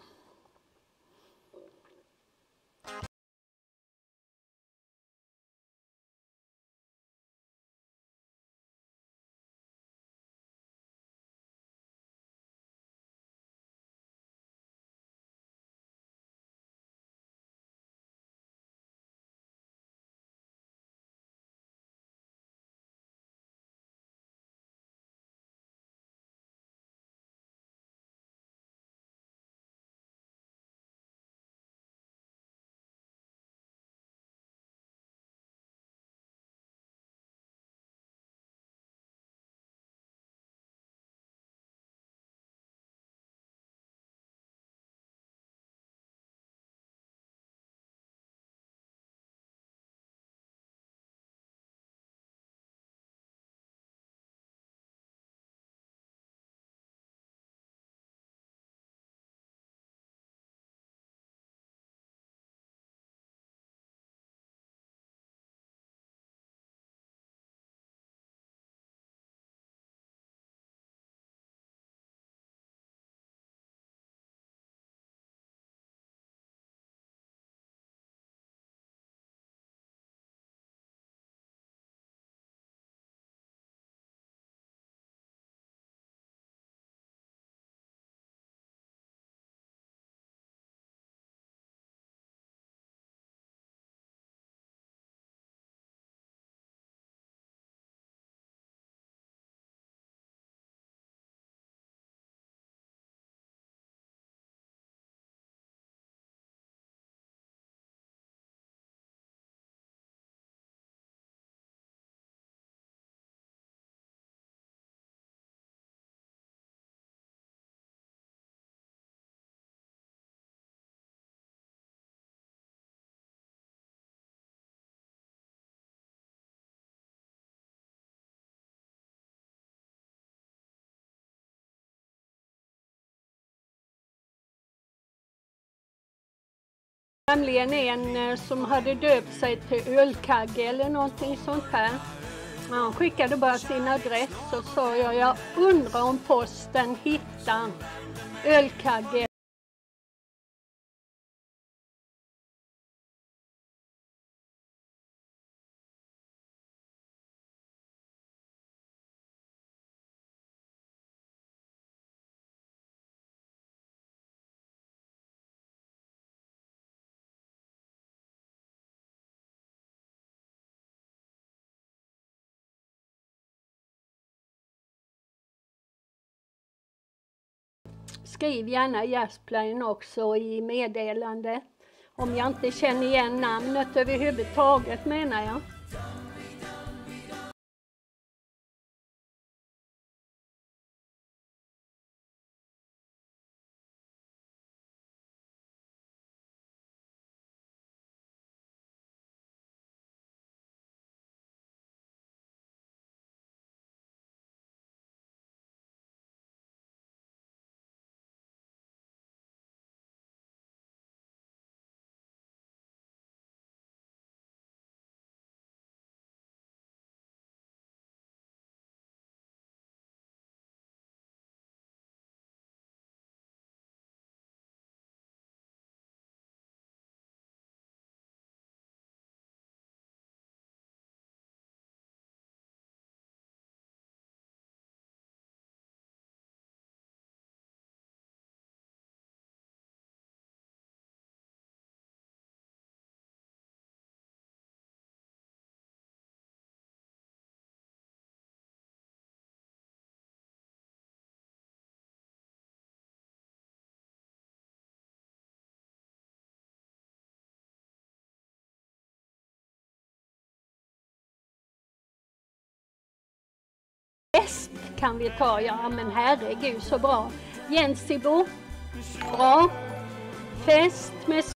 Nämligen en eh, som hade döpt sig till Ölkagge eller någonting sånt här. Han skickade bara sin adress och sa jag, jag undrar om posten hittar Ölkagge Skriv gärna Jazzplain också i meddelande. Om jag inte känner igen namnet överhuvudtaget menar jag. Fest kan vi ta, ja men herregud så bra. Jensibo, bra. Fest med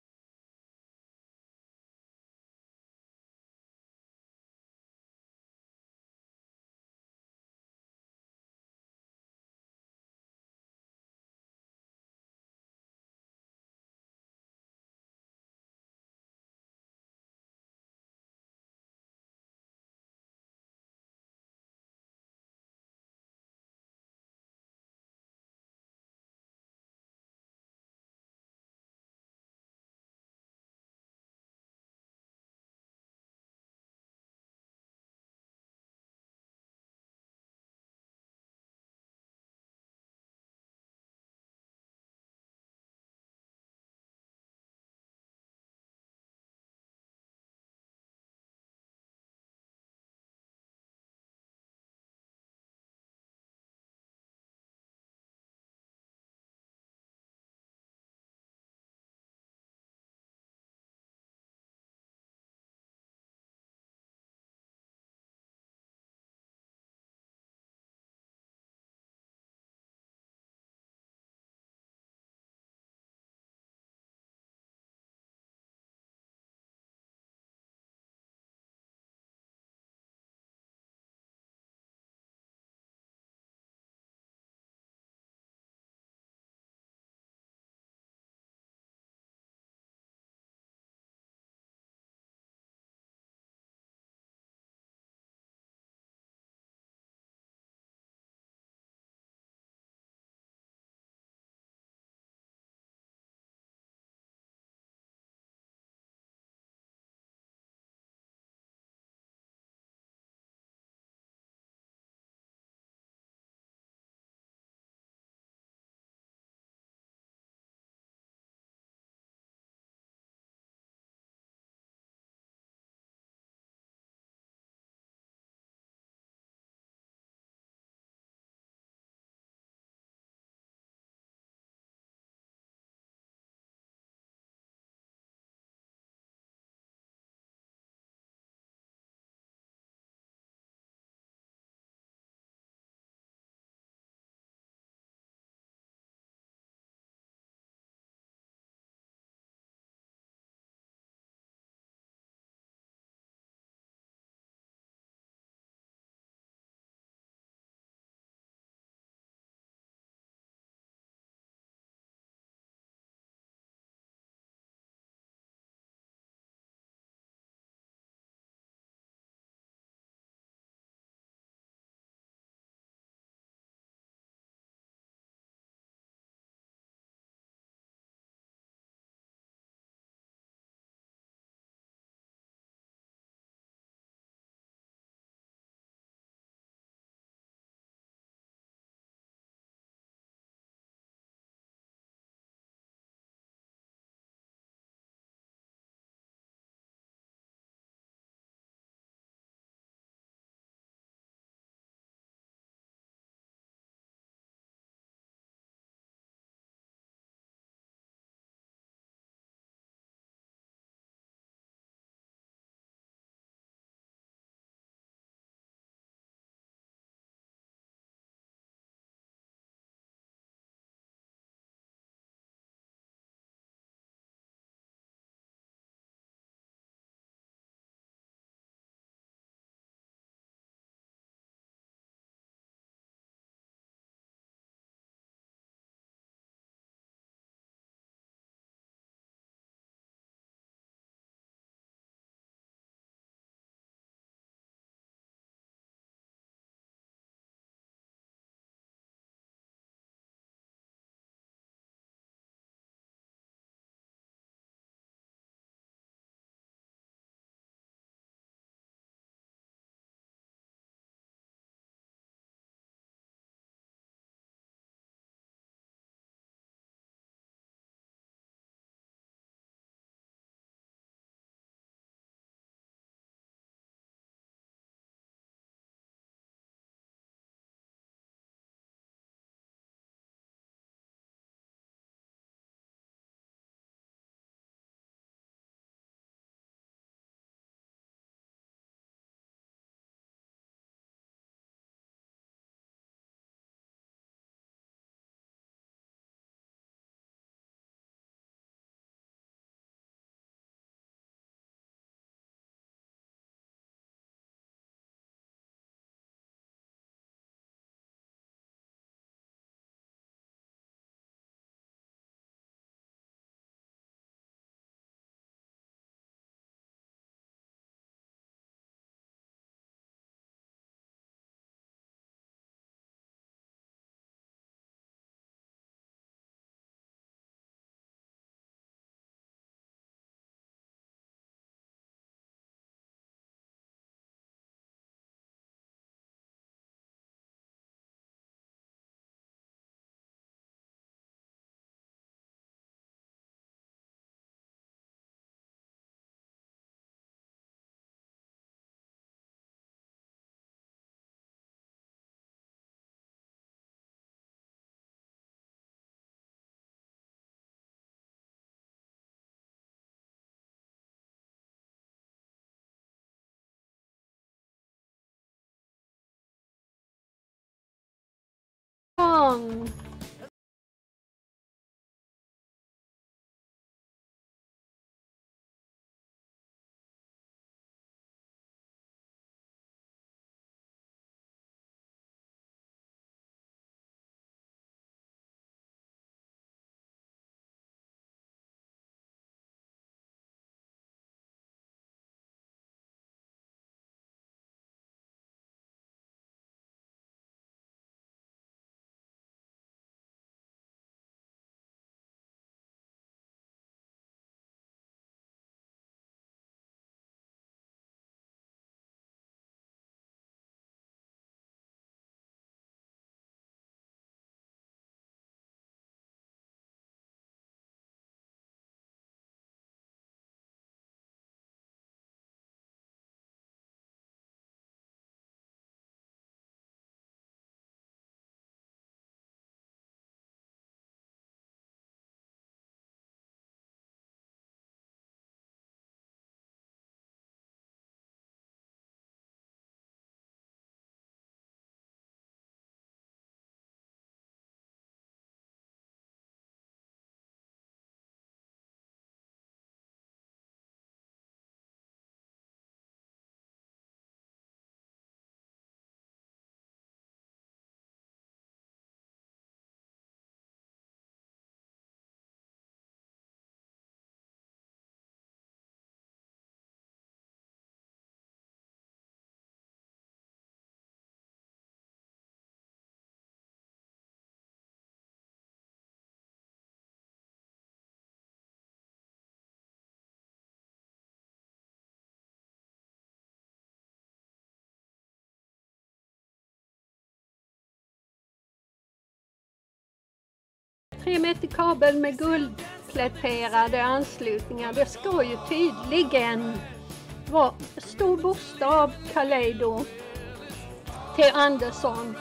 안녕 3 meter kabel med guldpläterade anslutningar. Det ska ju tydligen vara stor bokstav Kaleido till Andersson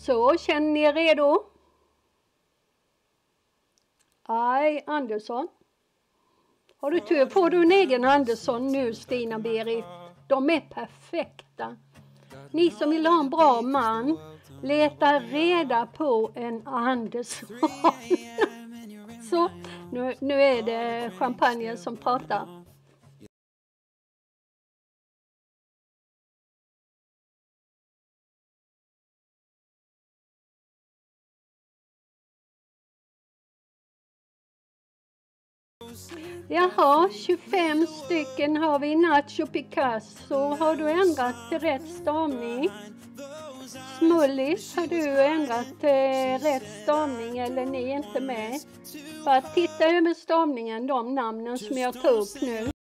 Så, känner ni er redo? Aj, Andersson. Har du tur får du en egen Andersson nu, Stina-Berit. De är perfekta. Ni som vill ha en bra man, leta reda på en Andersson. Så, nu, nu är det champagnen som pratar. Jaha, 25 stycken har vi. Nacho Picasso, har du ändrat till rätt stavning? Smullis, har du ändrat till rätt stavning eller ni är inte med? Bara titta över stavningen, de namnen som jag tar upp nu.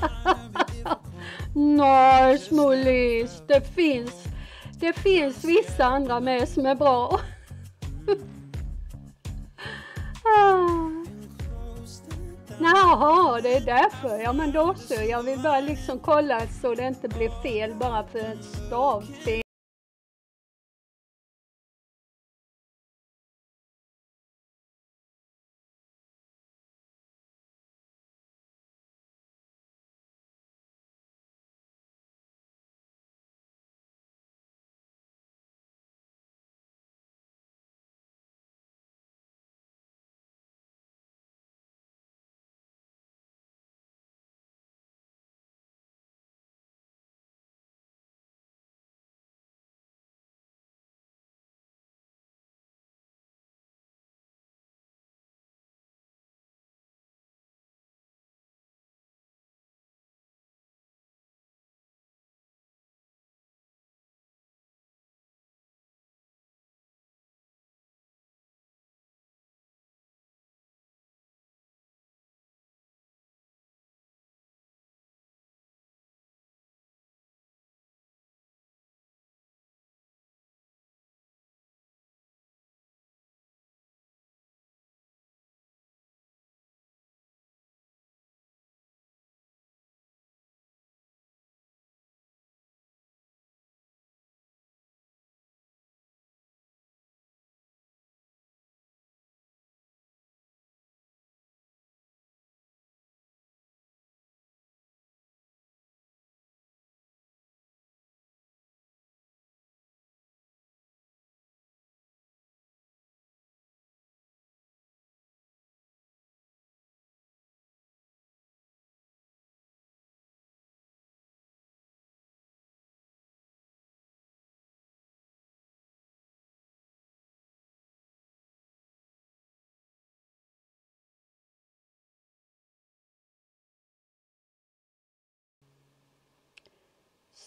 Nej, Smullis, det finns, det finns vissa andra med som är bra. Ah. Jaha, det är därför. Ja, men då så. Jag vill bara liksom kolla så det inte blir fel bara för ett stavfel.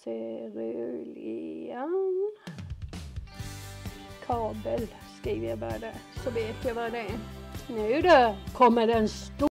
Cerulean. Kabel skriver jag bara där, så vet jag vad det är. Nu då kommer den stora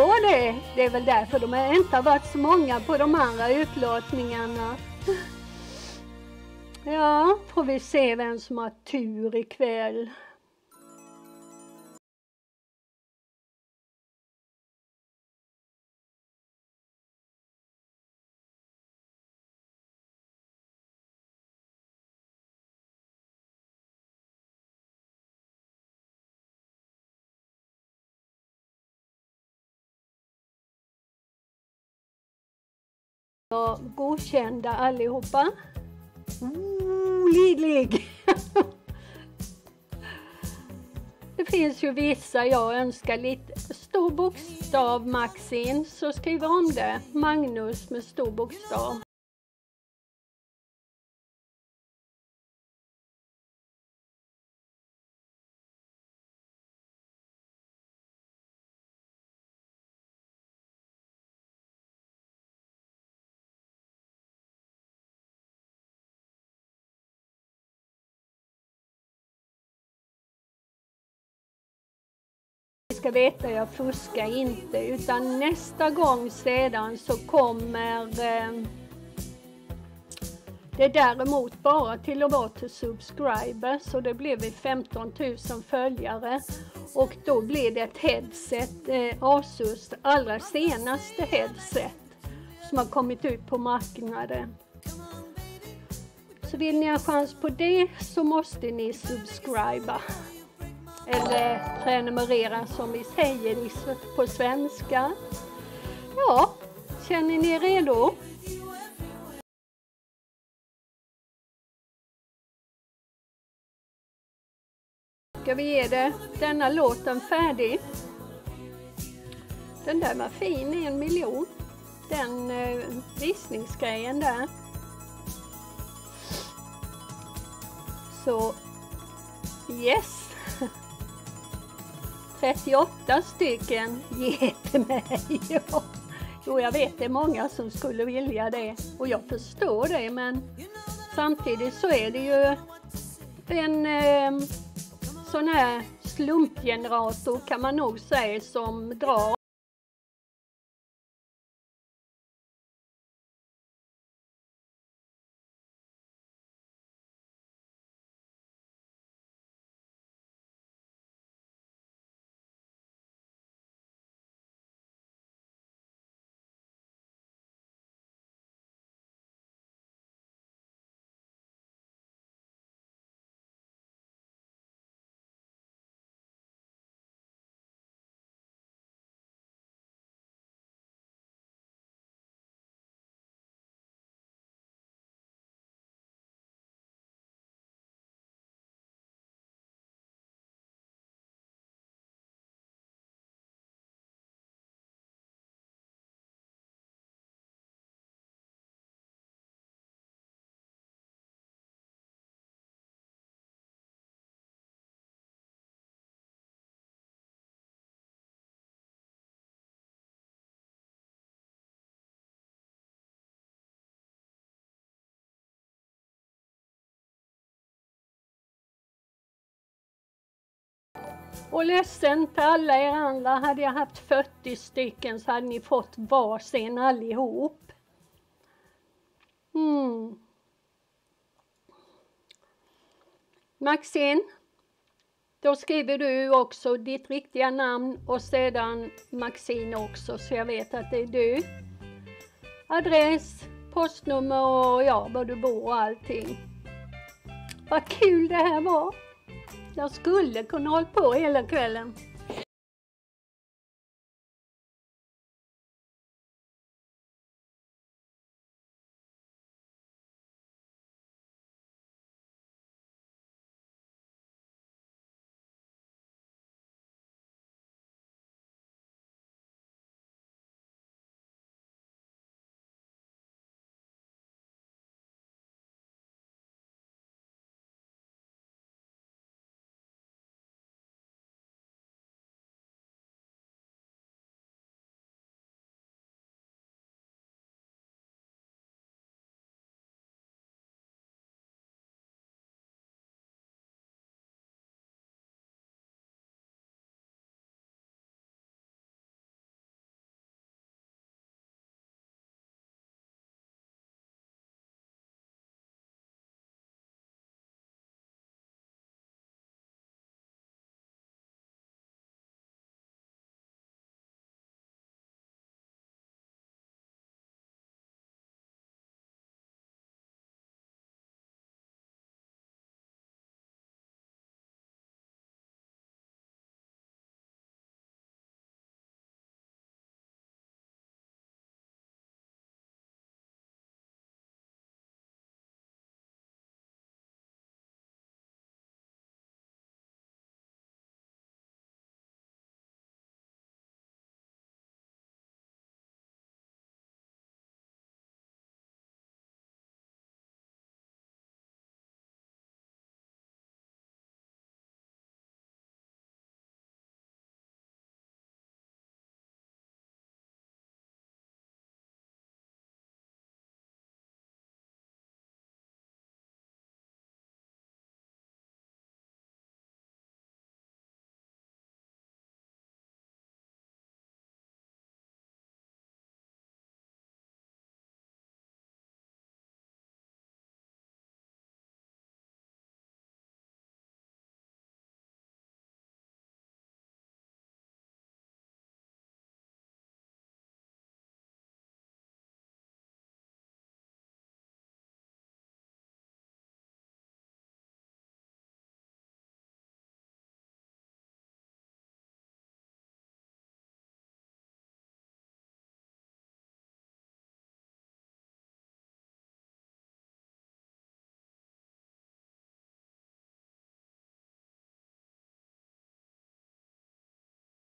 Ja, det, det är väl därför de har inte har varit så många på de andra utlåtningarna. Ja, får vi se vem som har tur ikväll. Var godkända allihopa. Olidlig! Det finns ju vissa jag önskar lite stor bokstav Maxin, så skriv om det. Magnus med stor bokstav. Ska veta, jag fuskar inte utan nästa gång sedan så kommer eh, det däremot bara till att vara till subscribers så det blir vi 15 000 följare och då blir det ett headset, eh, Asus allra senaste headset som har kommit ut på marknaden. Så vill ni ha chans på det så måste ni subscriba eller prenumerera som vi säger på svenska. Ja, känner ni er redo? Ska vi ge det denna låten färdig? Den där var fin, en miljon. Den eh, visningsgrejen där. Så Yes! 38 stycken ge till mig. Jo, jag vet det är många som skulle vilja det och jag förstår det men samtidigt så är det ju en eh, sån här slumpgenerator kan man nog säga som drar Och ledsen till alla er andra, hade jag haft 40 stycken så hade ni fått varsin allihop. Mm. Maxine, då skriver du också ditt riktiga namn och sedan Maxine också så jag vet att det är du. Adress, postnummer och ja, var du bor och allting. Vad kul det här var! Jag skulle kunna hålla på hela kvällen.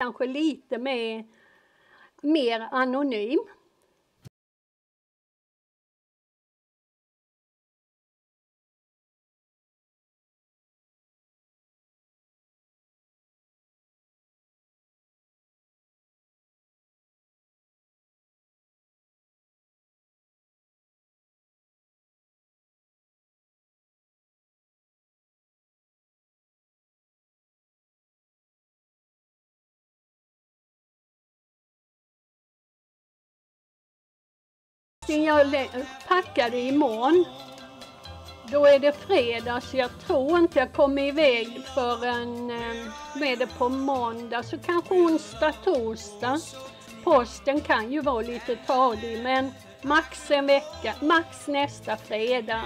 Kanske lite mer, mer anonym. Martin, jag packade imorgon. Då är det fredag så jag tror inte jag kommer iväg förrän ehm, med det på måndag så kanske onsdag, torsdag. Posten kan ju vara lite tadig men max en vecka, max nästa fredag.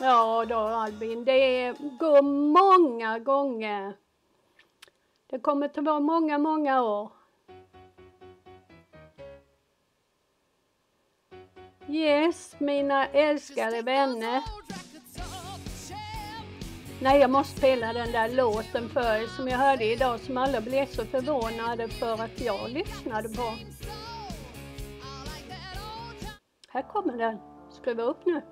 Ja då Albin, det går många gånger. Det kommer att vara många, många år. Yes, mina älskade vänner. Nej, jag måste spela den där låten för er som jag hörde idag som alla blev så förvånade för att jag lyssnade på. Här kommer den. Skruva upp nu.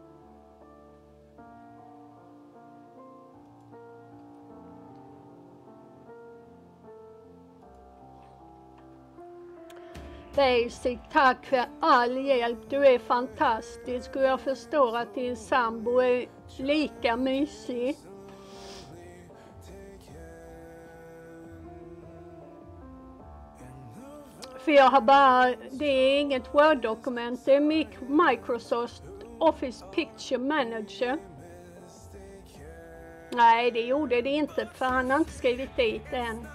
Basic, tack för all hjälp. Du är fantastisk och jag förstår att din sambo är lika mysig. För jag har bara, det är inget Word-dokument, det är Microsoft Office Picture Manager. Nej, det gjorde det inte för han har inte skrivit dit det än.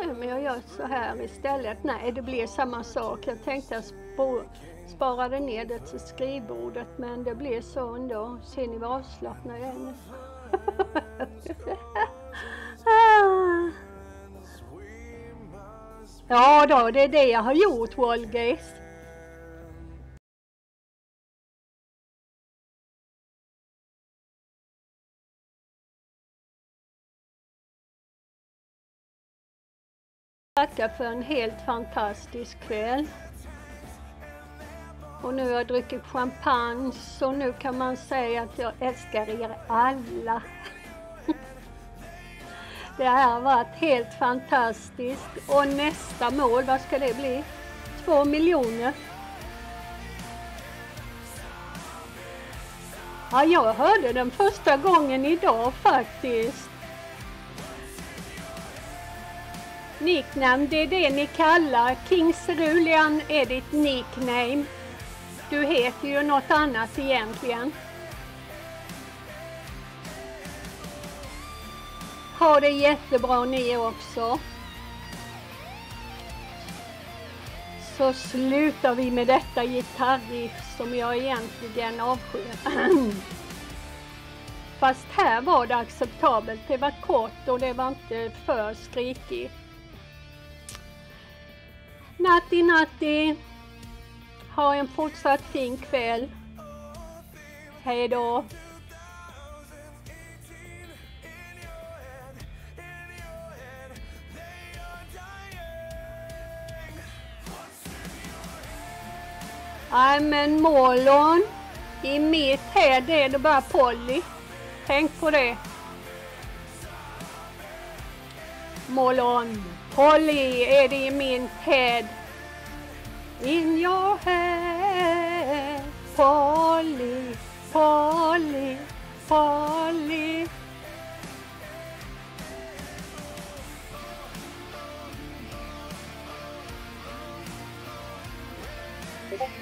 Se jag gör så här istället. Nej, det blir samma sak. Jag tänkte jag sparade ner det till skrivbordet men det blir så ändå. Ser ni vad avslappnad jag är nu? Ah. Ja då, det är det jag har gjort Wolgate. Tacka för en helt fantastisk kväll. Och nu har jag druckit champagne så nu kan man säga att jag älskar er alla. Det här har varit helt fantastiskt. Och nästa mål, vad ska det bli? Två miljoner. Ja, jag hörde den första gången idag faktiskt. Nicknamn, det är det ni kallar. King Cerulean är ditt nickname. Du heter ju något annat egentligen. Ha det jättebra ni också. Så slutar vi med detta gitarriff som jag egentligen avskyr. Fast här var det acceptabelt. Det var kort och det var inte för skrikigt. Natti natti! Ha en fortsatt fin kväll. Hej då! Nej men Målon, i mitt här är det bara Polly. Tänk på det. Målon, Holy är er det i min head. In your head. Polly, Polly, Polly. Thank